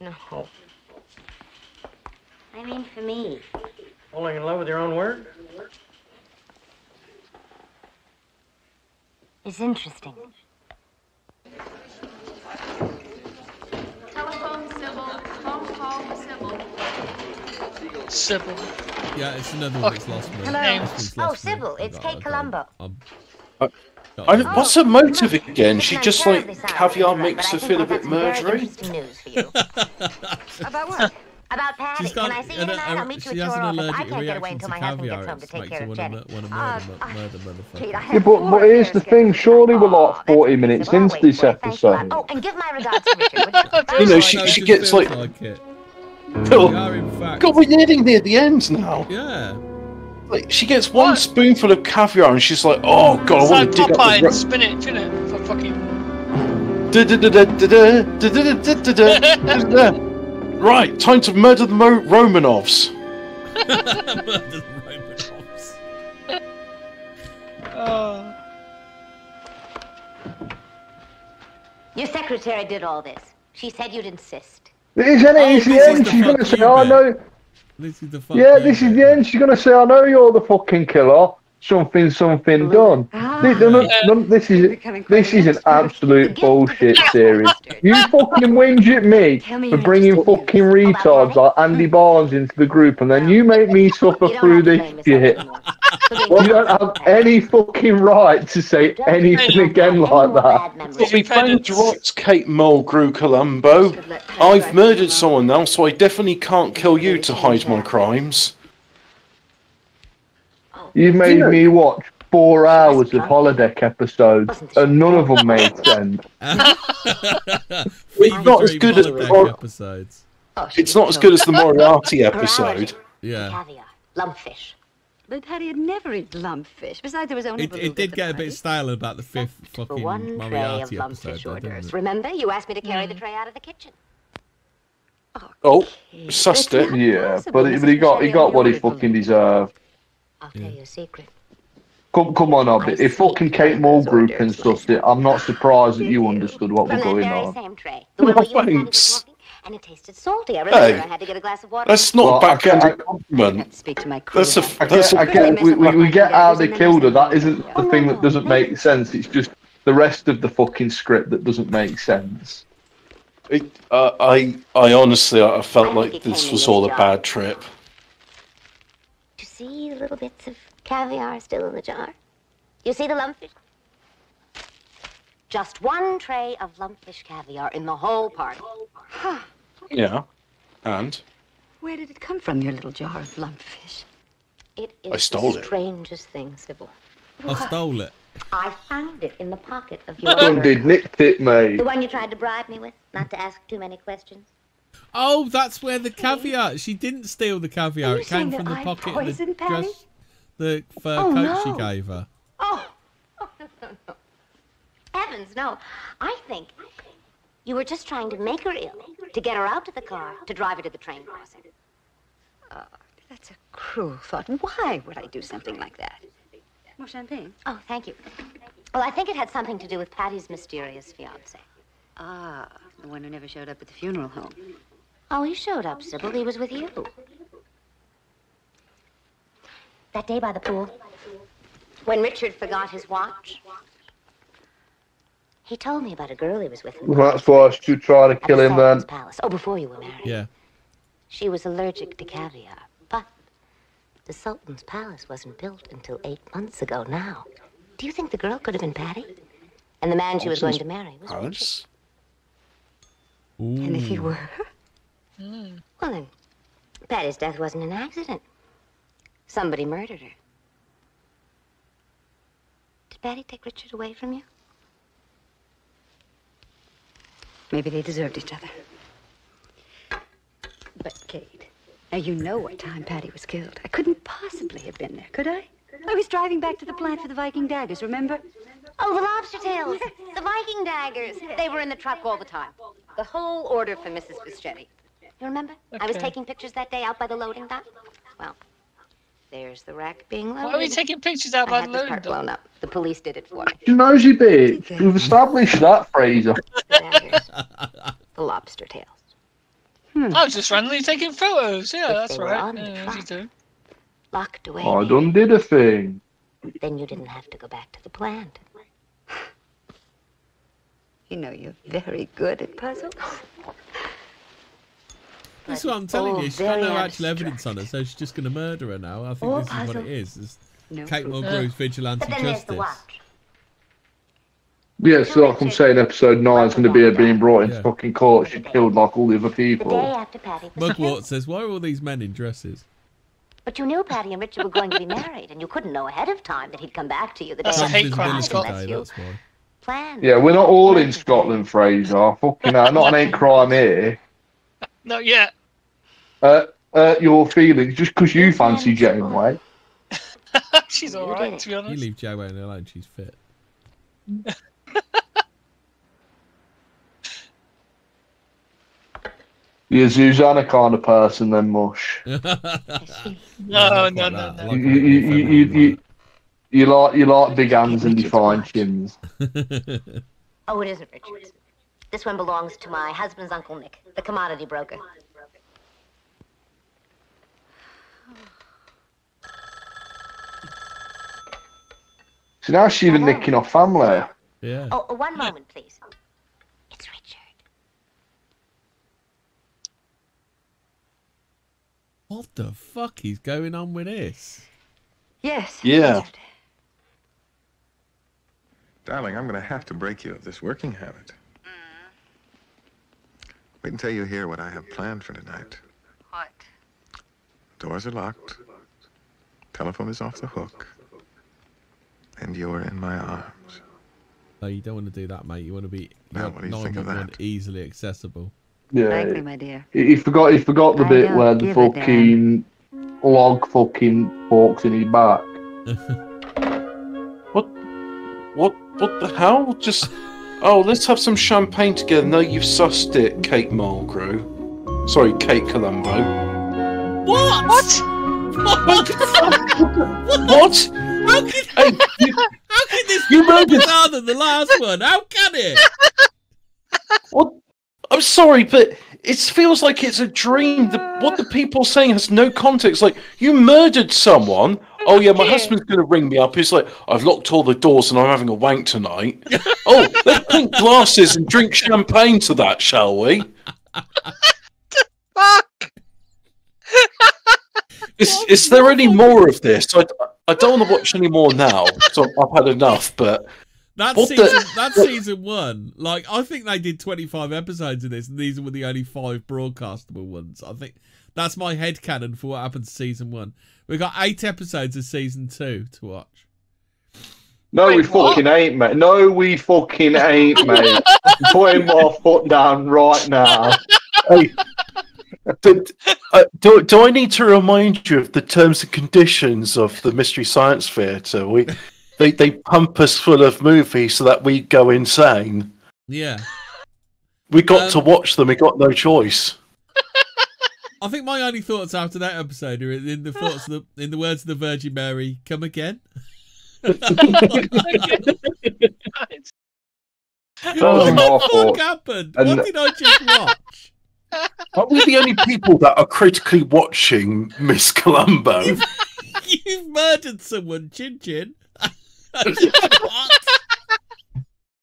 No. Oh. I mean for me. Falling in love with your own word? It's interesting. Sybil. Yeah, it's another one that's lost me. Hello. This Oh, lost. Sybil, it's Kate I- Columbo. I'm- I, I what's her motive again? She just like caviar makes her feel a bit murdery. About what? About Patty. She's got Can I see you an- tonight? a- I'll meet you she at your office. I can't get away until my husband caviar. gets home to take care of want Jenny. mur- want to Uh, murder, murder, motherfucker. Yeah, but, but here's the thing. Surely we're like 40 minutes into this episode. Oh, and give my regards to Richard, you? You know, she, she gets like. Oh, are, in fact. God, we're nearing near the end now. Yeah. Like, she gets one spoonful of caviar and she's like, oh god, I It's like want to dig Popeye up and the spinach, isn't it? For fucking. Right, time to murder the Mo- Romanovs. Murder the Romanovs. Your secretary did all this. She said you'd insist. Isn't it? It's the end. the She's going to say, you oh, "I know." This is the fuck Yeah, this is the end. She's going to say, oh, "I know you're the fucking killer." Something, something done. This, none- none- this is this is an absolute bullshit series. You fucking whinge at me for bringing fucking retards like Andy Barnes into the group, and then you make me suffer through this shit. You don't have any fucking right to say anything again like that. But we found right, Kate Mulgrew Columbo. I've murdered someone now, so I definitely can't kill you to hide my crimes. You've made me watch four hours of holodeck episodes, and none of them made sense. It's not as good as Holodeck Mor- episodes. it's not as good as the Moriarty episode. Yeah. Caviar, lumpfish. But Patty would never eat lumpfish. Besides, there was only It, it did for get a bit stale about the fifth For fucking one tray of Moriarty episode, lumpfish though, orders. it? Remember, you asked me to carry the mm. tray out of the kitchen. Oh, sussed it. Yeah, but he, but he got he got what he fucking deserved. I'll tell you a secret. Come, come on, Hobbit. If fucking Kate Mulgrew can suss it, I'm not surprised that you understood what From was going on. same tray. The one where you and Patty were thanks. Talking, and it tasted salty. I remember Hey, I had to get a glass of water. That's not Well, a backhanded I- I- compliment. Speak to my crew. That's a I that's get, I a get, we, we, we get out they killed her. That isn't the thing that doesn't make sense. It's just the rest of the fucking script that doesn't make sense. It, uh, I I honestly I felt like this was all a bad trip. You see the little bits of caviar still in the jar? You see the lumpfish? Just one tray of lumpfish caviar in the whole party. Yeah, and Where did it come from, your little jar of lumpfish? It is I stole the it. strangest thing, Sybil. I stole it. I found it in the pocket of your Done shirt. did nicked it, mate. The one you tried to bribe me with, not to ask too many questions. Oh, that's where the caviar. She didn't steal the caviar. It came from the I pocket of the Patty? dress, the fur Oh, coat she gave her. Oh, oh no, no, no. Heavens, no. I think you were just trying to make her ill, to get her out of the car, to drive her to the train crossing. Oh, that's a cruel thought. Why would I do something like that? More champagne? Oh, thank you. Well, I think it had something to do with Patty's mysterious fiance. Ah, the one who never showed up at the funeral home. Oh, he showed up, Sybil. He was with you. That day by the pool, when Richard forgot his watch, he told me about a girl he was with. in the That's why I should try to kill him then. Sultan's Palace. Oh, before you were married. Yeah. She was allergic to caviar, but the Sultan's Palace wasn't built until eight months ago now. Do you think the girl could have been Patty? And the man she was going to marry was Richard. Palace? And if he were? Well, then, Patty's death wasn't an accident. Somebody murdered her. Did Patty take Richard away from you? Maybe they deserved each other. But, Kate, now you know what time Patty was killed. I couldn't possibly have been there, could I? I was driving back to the plant for the Viking daggers, remember? Oh, the lobster tails, the Viking daggers. They were in the truck all the time. The whole order for Mrs. Fischetti. You remember? I was taking pictures that day out by the loading dock. Well, There's the rack being loaded. Why are we taking pictures out I by had the this loading part blown up. The police did it for me. You nosy bitch. We've established that, Fraser. the lobster tails. Hmm. Oh, I was just randomly taking photos. Yeah, If that's right. on Yeah, as you do. Locked away. I done did a thing. Then you didn't have to go back to the plant. You know, you're very good at puzzles. That's what I'm telling all you. She's got no very actual evidence on her, so she's just going to murder her now. I think All this is what it is. It's No Kate proof. Mulgrew's uh, vigilante But then there's the justice. Yeah, so like I'm saying, episode nine is going to be her being brought into Yeah. fucking court. She killed like all the other people. after Patty was Mugwort says, "Why are all these men in dresses?" But you knew Patty and Richard were going to be married, and you couldn't know ahead of time that he'd come back to you the day That's a after hate the crime in bride Scotland. unless Day, you that's why. planned. Yeah, we're not all in Scotland, Fraser. Fucking hell, not an hate crime here. Not yet. Uh, uh, your feelings just because you fancy Janeway. She's alright, to be honest. You honest. leave Joanne alone. She's fit. You're a Susanna kind of person, then, Mush. No, I no, no, no. You, you, you, you, you, you like you like big hands and defined chins. Oh, it isn't Richard's. This one belongs to my husband's uncle Nick, the commodity broker. So now she's even nicking off family. Yeah. Oh, oh, one moment, please. It's Richard. What the fuck is going on with this? Yes. Yeah. Darling, I'm going to have to break you of this working habit. Mm. Wait until you hear what I have planned for tonight. What? Doors are locked. Telephone is off the hook. And you're in my arms. No, you don't want to do that, mate. You want to be Now, what do you think of 911 that? easily accessible. Yeah. Frankly, my dear. He he forgot. He forgot the I bit where the give a fucking log fucking forks in his back. What? What? What the hell? Just oh, let's have some champagne together. No, you've sussed it, Kate Mulgrew. Sorry, Kate Columbo. What? What? What? How can, how this you be murdered. better than the last one? How can it? What? I'm sorry, but it feels like it's a dream. The, what the people saying has no context. Like you murdered someone. Oh yeah, my husband's gonna ring me up. He's like, I've locked all the doors and I'm having a wank tonight. oh, let's clink glasses and drink champagne to that, shall we? Fuck! Is, is there any more of this? I, I don't want to watch any more now. So I've had enough. But That's What the- season. That's season one. Like I think they did 25 episodes of this, and these were the only five broadcastable ones. I think that's my head canon for what happened to season one. We got eight episodes of season two to watch. No, Wait, we what? fucking ain't, mate. No, we fucking ain't, mate. I'm putting my foot down right now. Hey, but, uh, do, do I need to remind you of the terms and conditions of the Mystery Science Theatre? We they they pump us full of movies so that we go insane. Yeah, We got Um, to watch them. We got no choice. I think my only thoughts after that episode are in the thoughts of the, in the words of the Virgin Mary. Come again. Oh, what the fuck happened? And- what did I just watch? Are we the only people that are critically watching Miss Columbo? You've murdered someone, Chin Chin.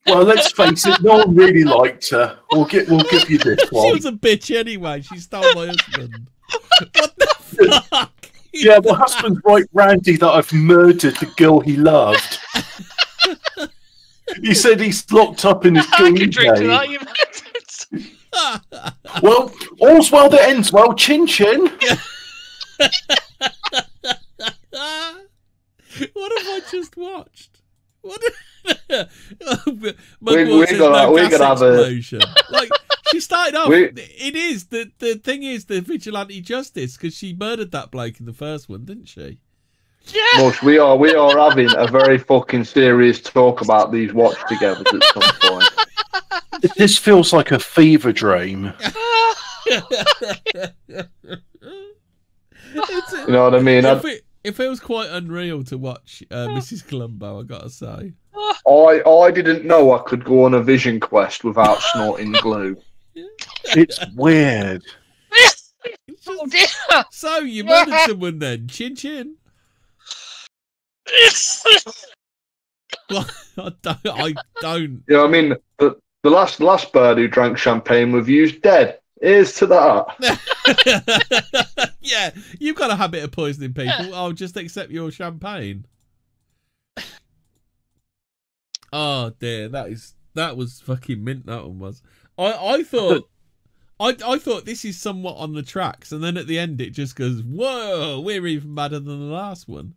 well, let's face it. No one really liked her. We'll get. We'll give you this one. She was a bitch anyway. She stole my husband. What the fuck? Yeah, my husband's right, Randy, that I've murdered the girl he loved. he said he's locked up in his I green could drink to that. You Well, all's well that ends well. Chin chin. what have I just watched? What? We- Mugwort we says gotta- no we gas gotta have a- explosion. like she started off. We- It is the the thing is the vigilante justice because she murdered that bloke in the first one, didn't she? yeah. Mush, we are we are having a very fucking serious talk about these watch togethers at some point. This feels like a fever dream. You know what I mean? I, if, it, It feels quite unreal to watch uh, Mrs. Columbo. I gotta say. I I didn't know I could go on a vision quest without snorting glue. It's weird. Oh dear. So you murdered someone then? Chin chin. Well, I don't. I don't. Yeah, I mean the the last last bird who drank champagne with you's dead. Here's to that. yeah, you've got a habit of poisoning people. I'll just accept your champagne. Oh dear, that is that was fucking mint. That one was. I I thought. I, I thought this is somewhat on the tracks, and then at the end it just goes, "Whoa, we're even better than the last one."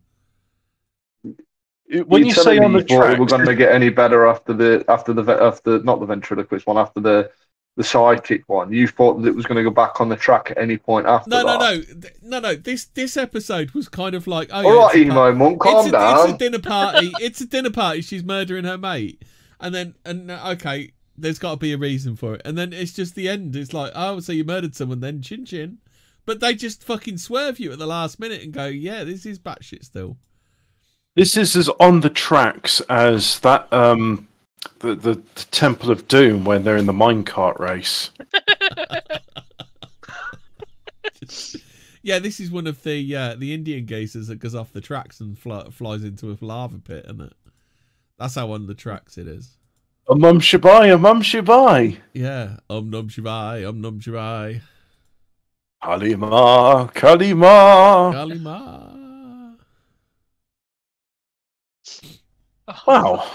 When you, say on the track, it was going to get any better after the after the after not the ventriloquist one after the the sidekick one, you thought that it was going to go back on the track at any point after No, no, that. no, Th- no, no. This this episode was kind of like, oh, All yeah, right, it's a emo monk, calm it's a, It's a dinner party. it's a dinner party. She's murdering her mate, and then and okay, there's got to be a reason for it, and then it's just the end. It's like, oh, so you murdered someone, then chin chin, but they just fucking swerve you at the last minute and go, yeah, this is batshit still. This is as on the tracks as that um the, the, the Temple of Doom when they're in the minecart race. Yeah, this is one of the uh, the Indian gazers that goes off the tracks and fly, flies into a lava pit, isn't it? That's how on the tracks it is. A mum shabai, a mum shabai. Yeah, Om Nom Shivai, Om Nom Shivai. Kalima, Kalima. Kalima. Wow.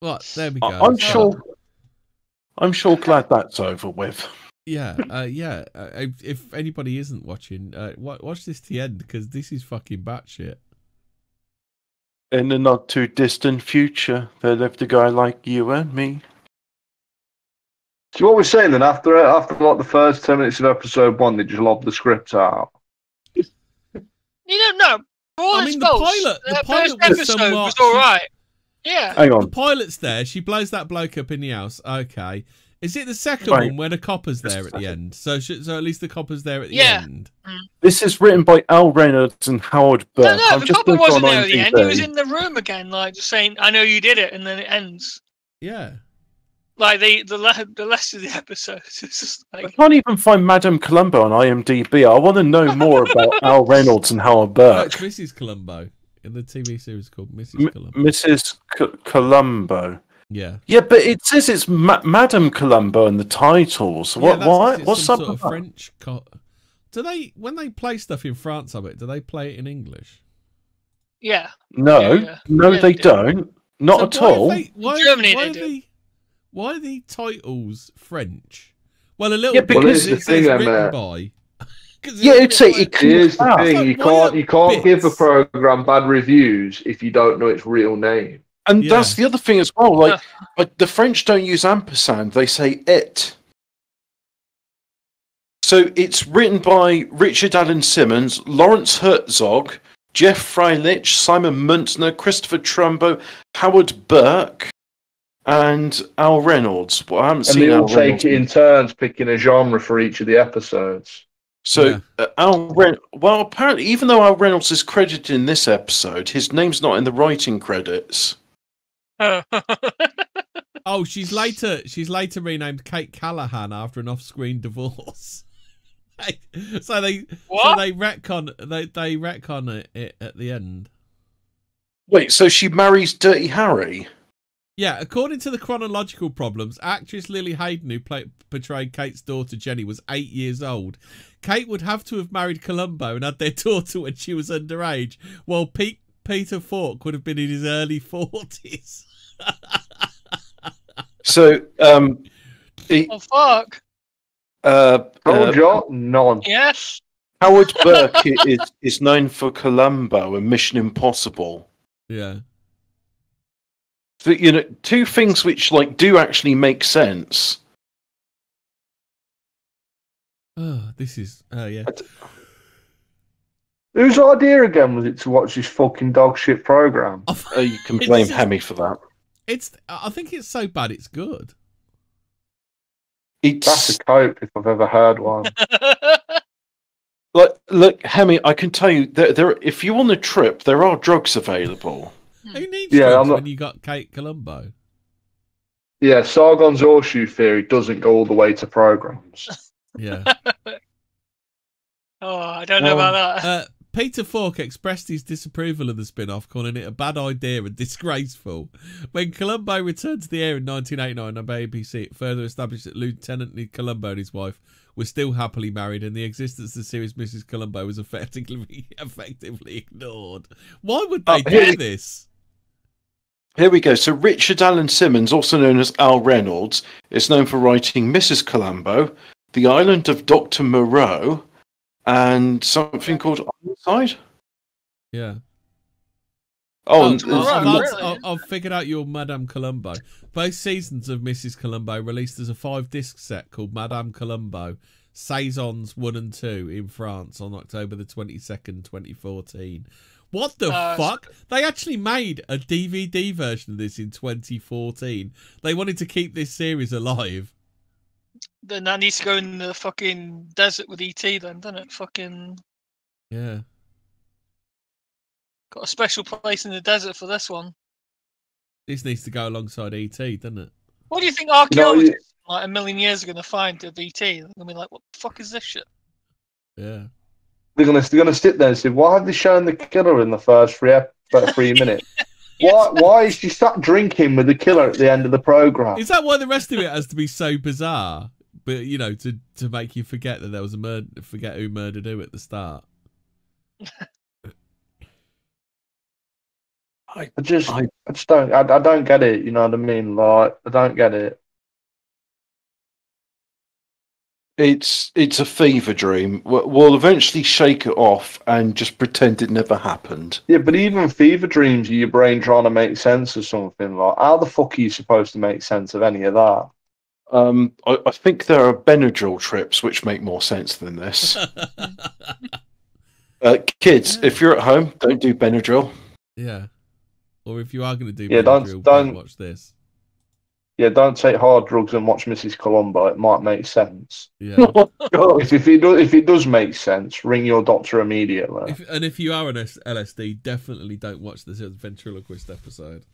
What? There we go. I'm sure. I'm sure glad that's over with. Yeah, uh, yeah. Uh, if, if anybody isn't watching, uh, wa- watch this to the end because this is fucking batshit. In the not too distant future, there lived a guy like you and me. So what we're saying then after after like the first ten minutes of episode one, they just lobbed the script out. You don't know. For all I mean, the pilot- the that pilot first was episode somewhat- was all right. Yeah. Hang on. The pilot's there. She blows that bloke up in the house. Okay. Is it the second Right. one where the copper's there at the end? So, sh- so at least the copper's there at the Yeah. end. Mm. This is written by Al Reynolds and Howard Berk. No, no, I've the just copper wasn't on there at the end. He was in the room again, like just saying, "I know you did it," and then it ends. Yeah. Like the the le- the rest of the episode is just I can't even find Madame Columbo on IMDb. I want to know more about Al Reynolds and Howard it's Berk. Mrs. Columbo in the TV series called Mrs. M- Columbo. Mrs. C- Columbo. Yeah. Yeah, but it says it's Ma- Madame Columbo in the titles. Yeah, What? that's 'cause why? it's What's some up? sort of that? French? Co- do they when they play stuff in France? I bet do they play it in English? yeah. No, Yeah, yeah. no, Yeah, they they do. don't. Not So at why all. They, why, Germany why they are do. the why are the titles French? Well, a little Yeah, bit because- Well, here's the it thing, says written uh, by. 'Cause Yeah, it's it's a, written it Here's the out. thing: you can't you can't give a program bad reviews if you don't know its real name. And Yeah. that's the other thing as well. Like, like the French don't use ampersand; they say it. So it's written by Richard Alan Simmons, Lawrence Herzog, Jeff Freilich, Simon Muntner, Christopher Trumbo, Howard Berk, and Al Reynolds. Well, I haven't And seen they Al all take Reynolds. it in turns, picking a genre for each of the episodes. So Yeah. uh, Al Ren- well, apparently, even though Al Reynolds is credited in this episode, his name's not in the writing credits. Oh, she's later she's later renamed Kate Callahan after an off-screen divorce. so they What? so they retcon they they retcon it, it at the end. Wait, so she marries Dirty Harry? Yeah, according to the chronological problems, actress Lili Haydn, who played, portrayed Kate's daughter Jenny, was eight years old. Kate would have to have married Columbo and had their daughter when she was underage, while Pete, Peter Falk would have been in his early forties. So, um, he- oh fuck. uh, Told uh, you, none. Yes. Howard Berk is is known for Columbo and Mission Impossible. yeah. So, you know, two things which like do actually make sense. Oh, this is. Oh, yeah. Whose idea again was it to watch this fucking dog shit program? Uh, you can blame Hemi for that. It's. I think it's so bad it's good. That's It's a cope if I've ever heard one. Like, look, Hemi, I can tell you that there, if you're on a trip, there are drugs available. Who needs Yeah, drugs not- when you got Kate Columbo? Yeah, Sargon's horseshoe theory doesn't go all the way to programs. Yeah. Oh, I don't know about that. Uh, Peter Falk expressed his disapproval of the spin off, calling it a bad idea and disgraceful. When Columbo returned to the air in 1989 on BBC, it further established that Lieutenant Columbo and his wife were still happily married, and the existence of the series Mrs. Columbo was effectively effectively ignored. Why would they Oh, do we- this? Here we go. So Richard Alan Simmons, also known as Al Reynolds, is known for writing Mrs. Columbo, The Island of Dr. Moreau, and something called Ironside. Yeah. Oh, and- I've, and- I've- I've- I've figured out your Madame Columbo. Both seasons of Mrs. Columbo released as a five disc set called Madame Columbo Saisons 1 and 2 in France on October the 22nd, 2014. What the Uh, fuck? They actually made a DVD version of this in 2014. They wanted to keep this series alive. Then that needs to go in the fucking desert with ET then, doesn't it? Fucking Yeah. got a special place in the desert for this one. This needs to go alongside ET, doesn't it? What do you think archaeologists you- like a million years are gonna find of ET? They're gonna be like, what the fuck is this shit? Yeah. They're gonna they're gonna sit there and say, "Why have they shown the killer in the first three ep- first three minutes? Why why is she sat drinking with the killer at the end of the program?" Is that why the rest of it has to be so bizarre? But you know, to to make you forget that there was a murder, forget who murdered who at the start. I, I just I, just don't I, I don't get it. You know what I mean? Like I don't get it. It's it's a fever dream. We'll we'll eventually shake it off and just pretend it never happened. Yeah, but even fever dreams, are your brain trying to make sense of something. Like how the fuck are you supposed to make sense of any of that? Um, I, I think there are Benadryl trips which make more sense than this. uh, kids, if you're at home, don't do Benadryl. Yeah. Or if you are going to do Yeah, don't- Benadryl, don't- watch this. Yeah, don't take hard drugs and watch Mrs. Columbo. It might make sense. Yeah. if, if it does, if it does make sense, ring your doctor immediately. If, and if you are on S- LSD, definitely don't watch this ventriloquist episode.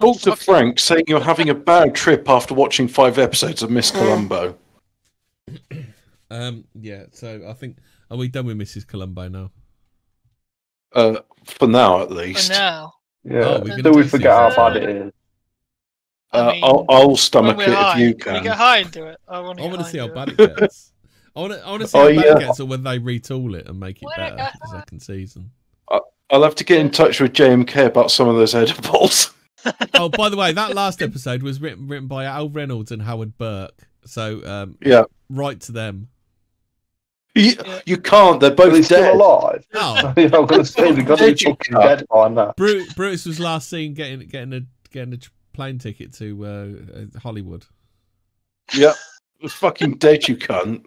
Talk to Frank saying you're having a bad trip after watching five episodes of Miss Columbo. Um, yeah. So I think are we done with Mrs. Columbo now? Uh, for now, at least. For least. now. Yeah, Oh, we're gonna we forget how bad it is. Uh, mean, I'll, I'll stomach it high, if you Can we get high and do it? I want I want to see how bad it. it gets. I want to. I want to see Oh, how bad yeah. it gets, or when they retool it and make it better for the second season. I'll have to get in touch with JMK about some of those edibles. oh, by the way, that last episode was written written by Al Reynolds and Howard Berk. So um, Yeah. right to them. You, you can't. They're both Are they still dead. alive? Oh. I was going to say they've got to be Did you fucking dead by now. Bruce, Bruce was last seen getting getting a getting a tr- plane ticket to uh, uh, Hollywood. Yep. Fucking dead, you cunt.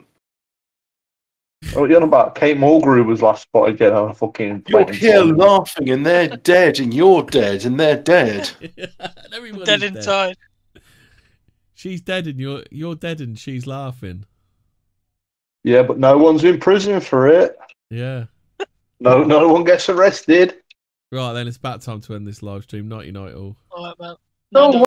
Oh, you're on about Kate Mulgrew was last spotted getting on a fucking You're plane. here laughing, and they're dead, and you're dead, and they're dead. Everybody's Dead dead. inside. She's dead and you're you're dead and she's laughing. Yeah, but no one's in prison for it. Yeah. No, no one gets arrested. Right then, it's about time to end this live stream. Nighty night all. All right, man. No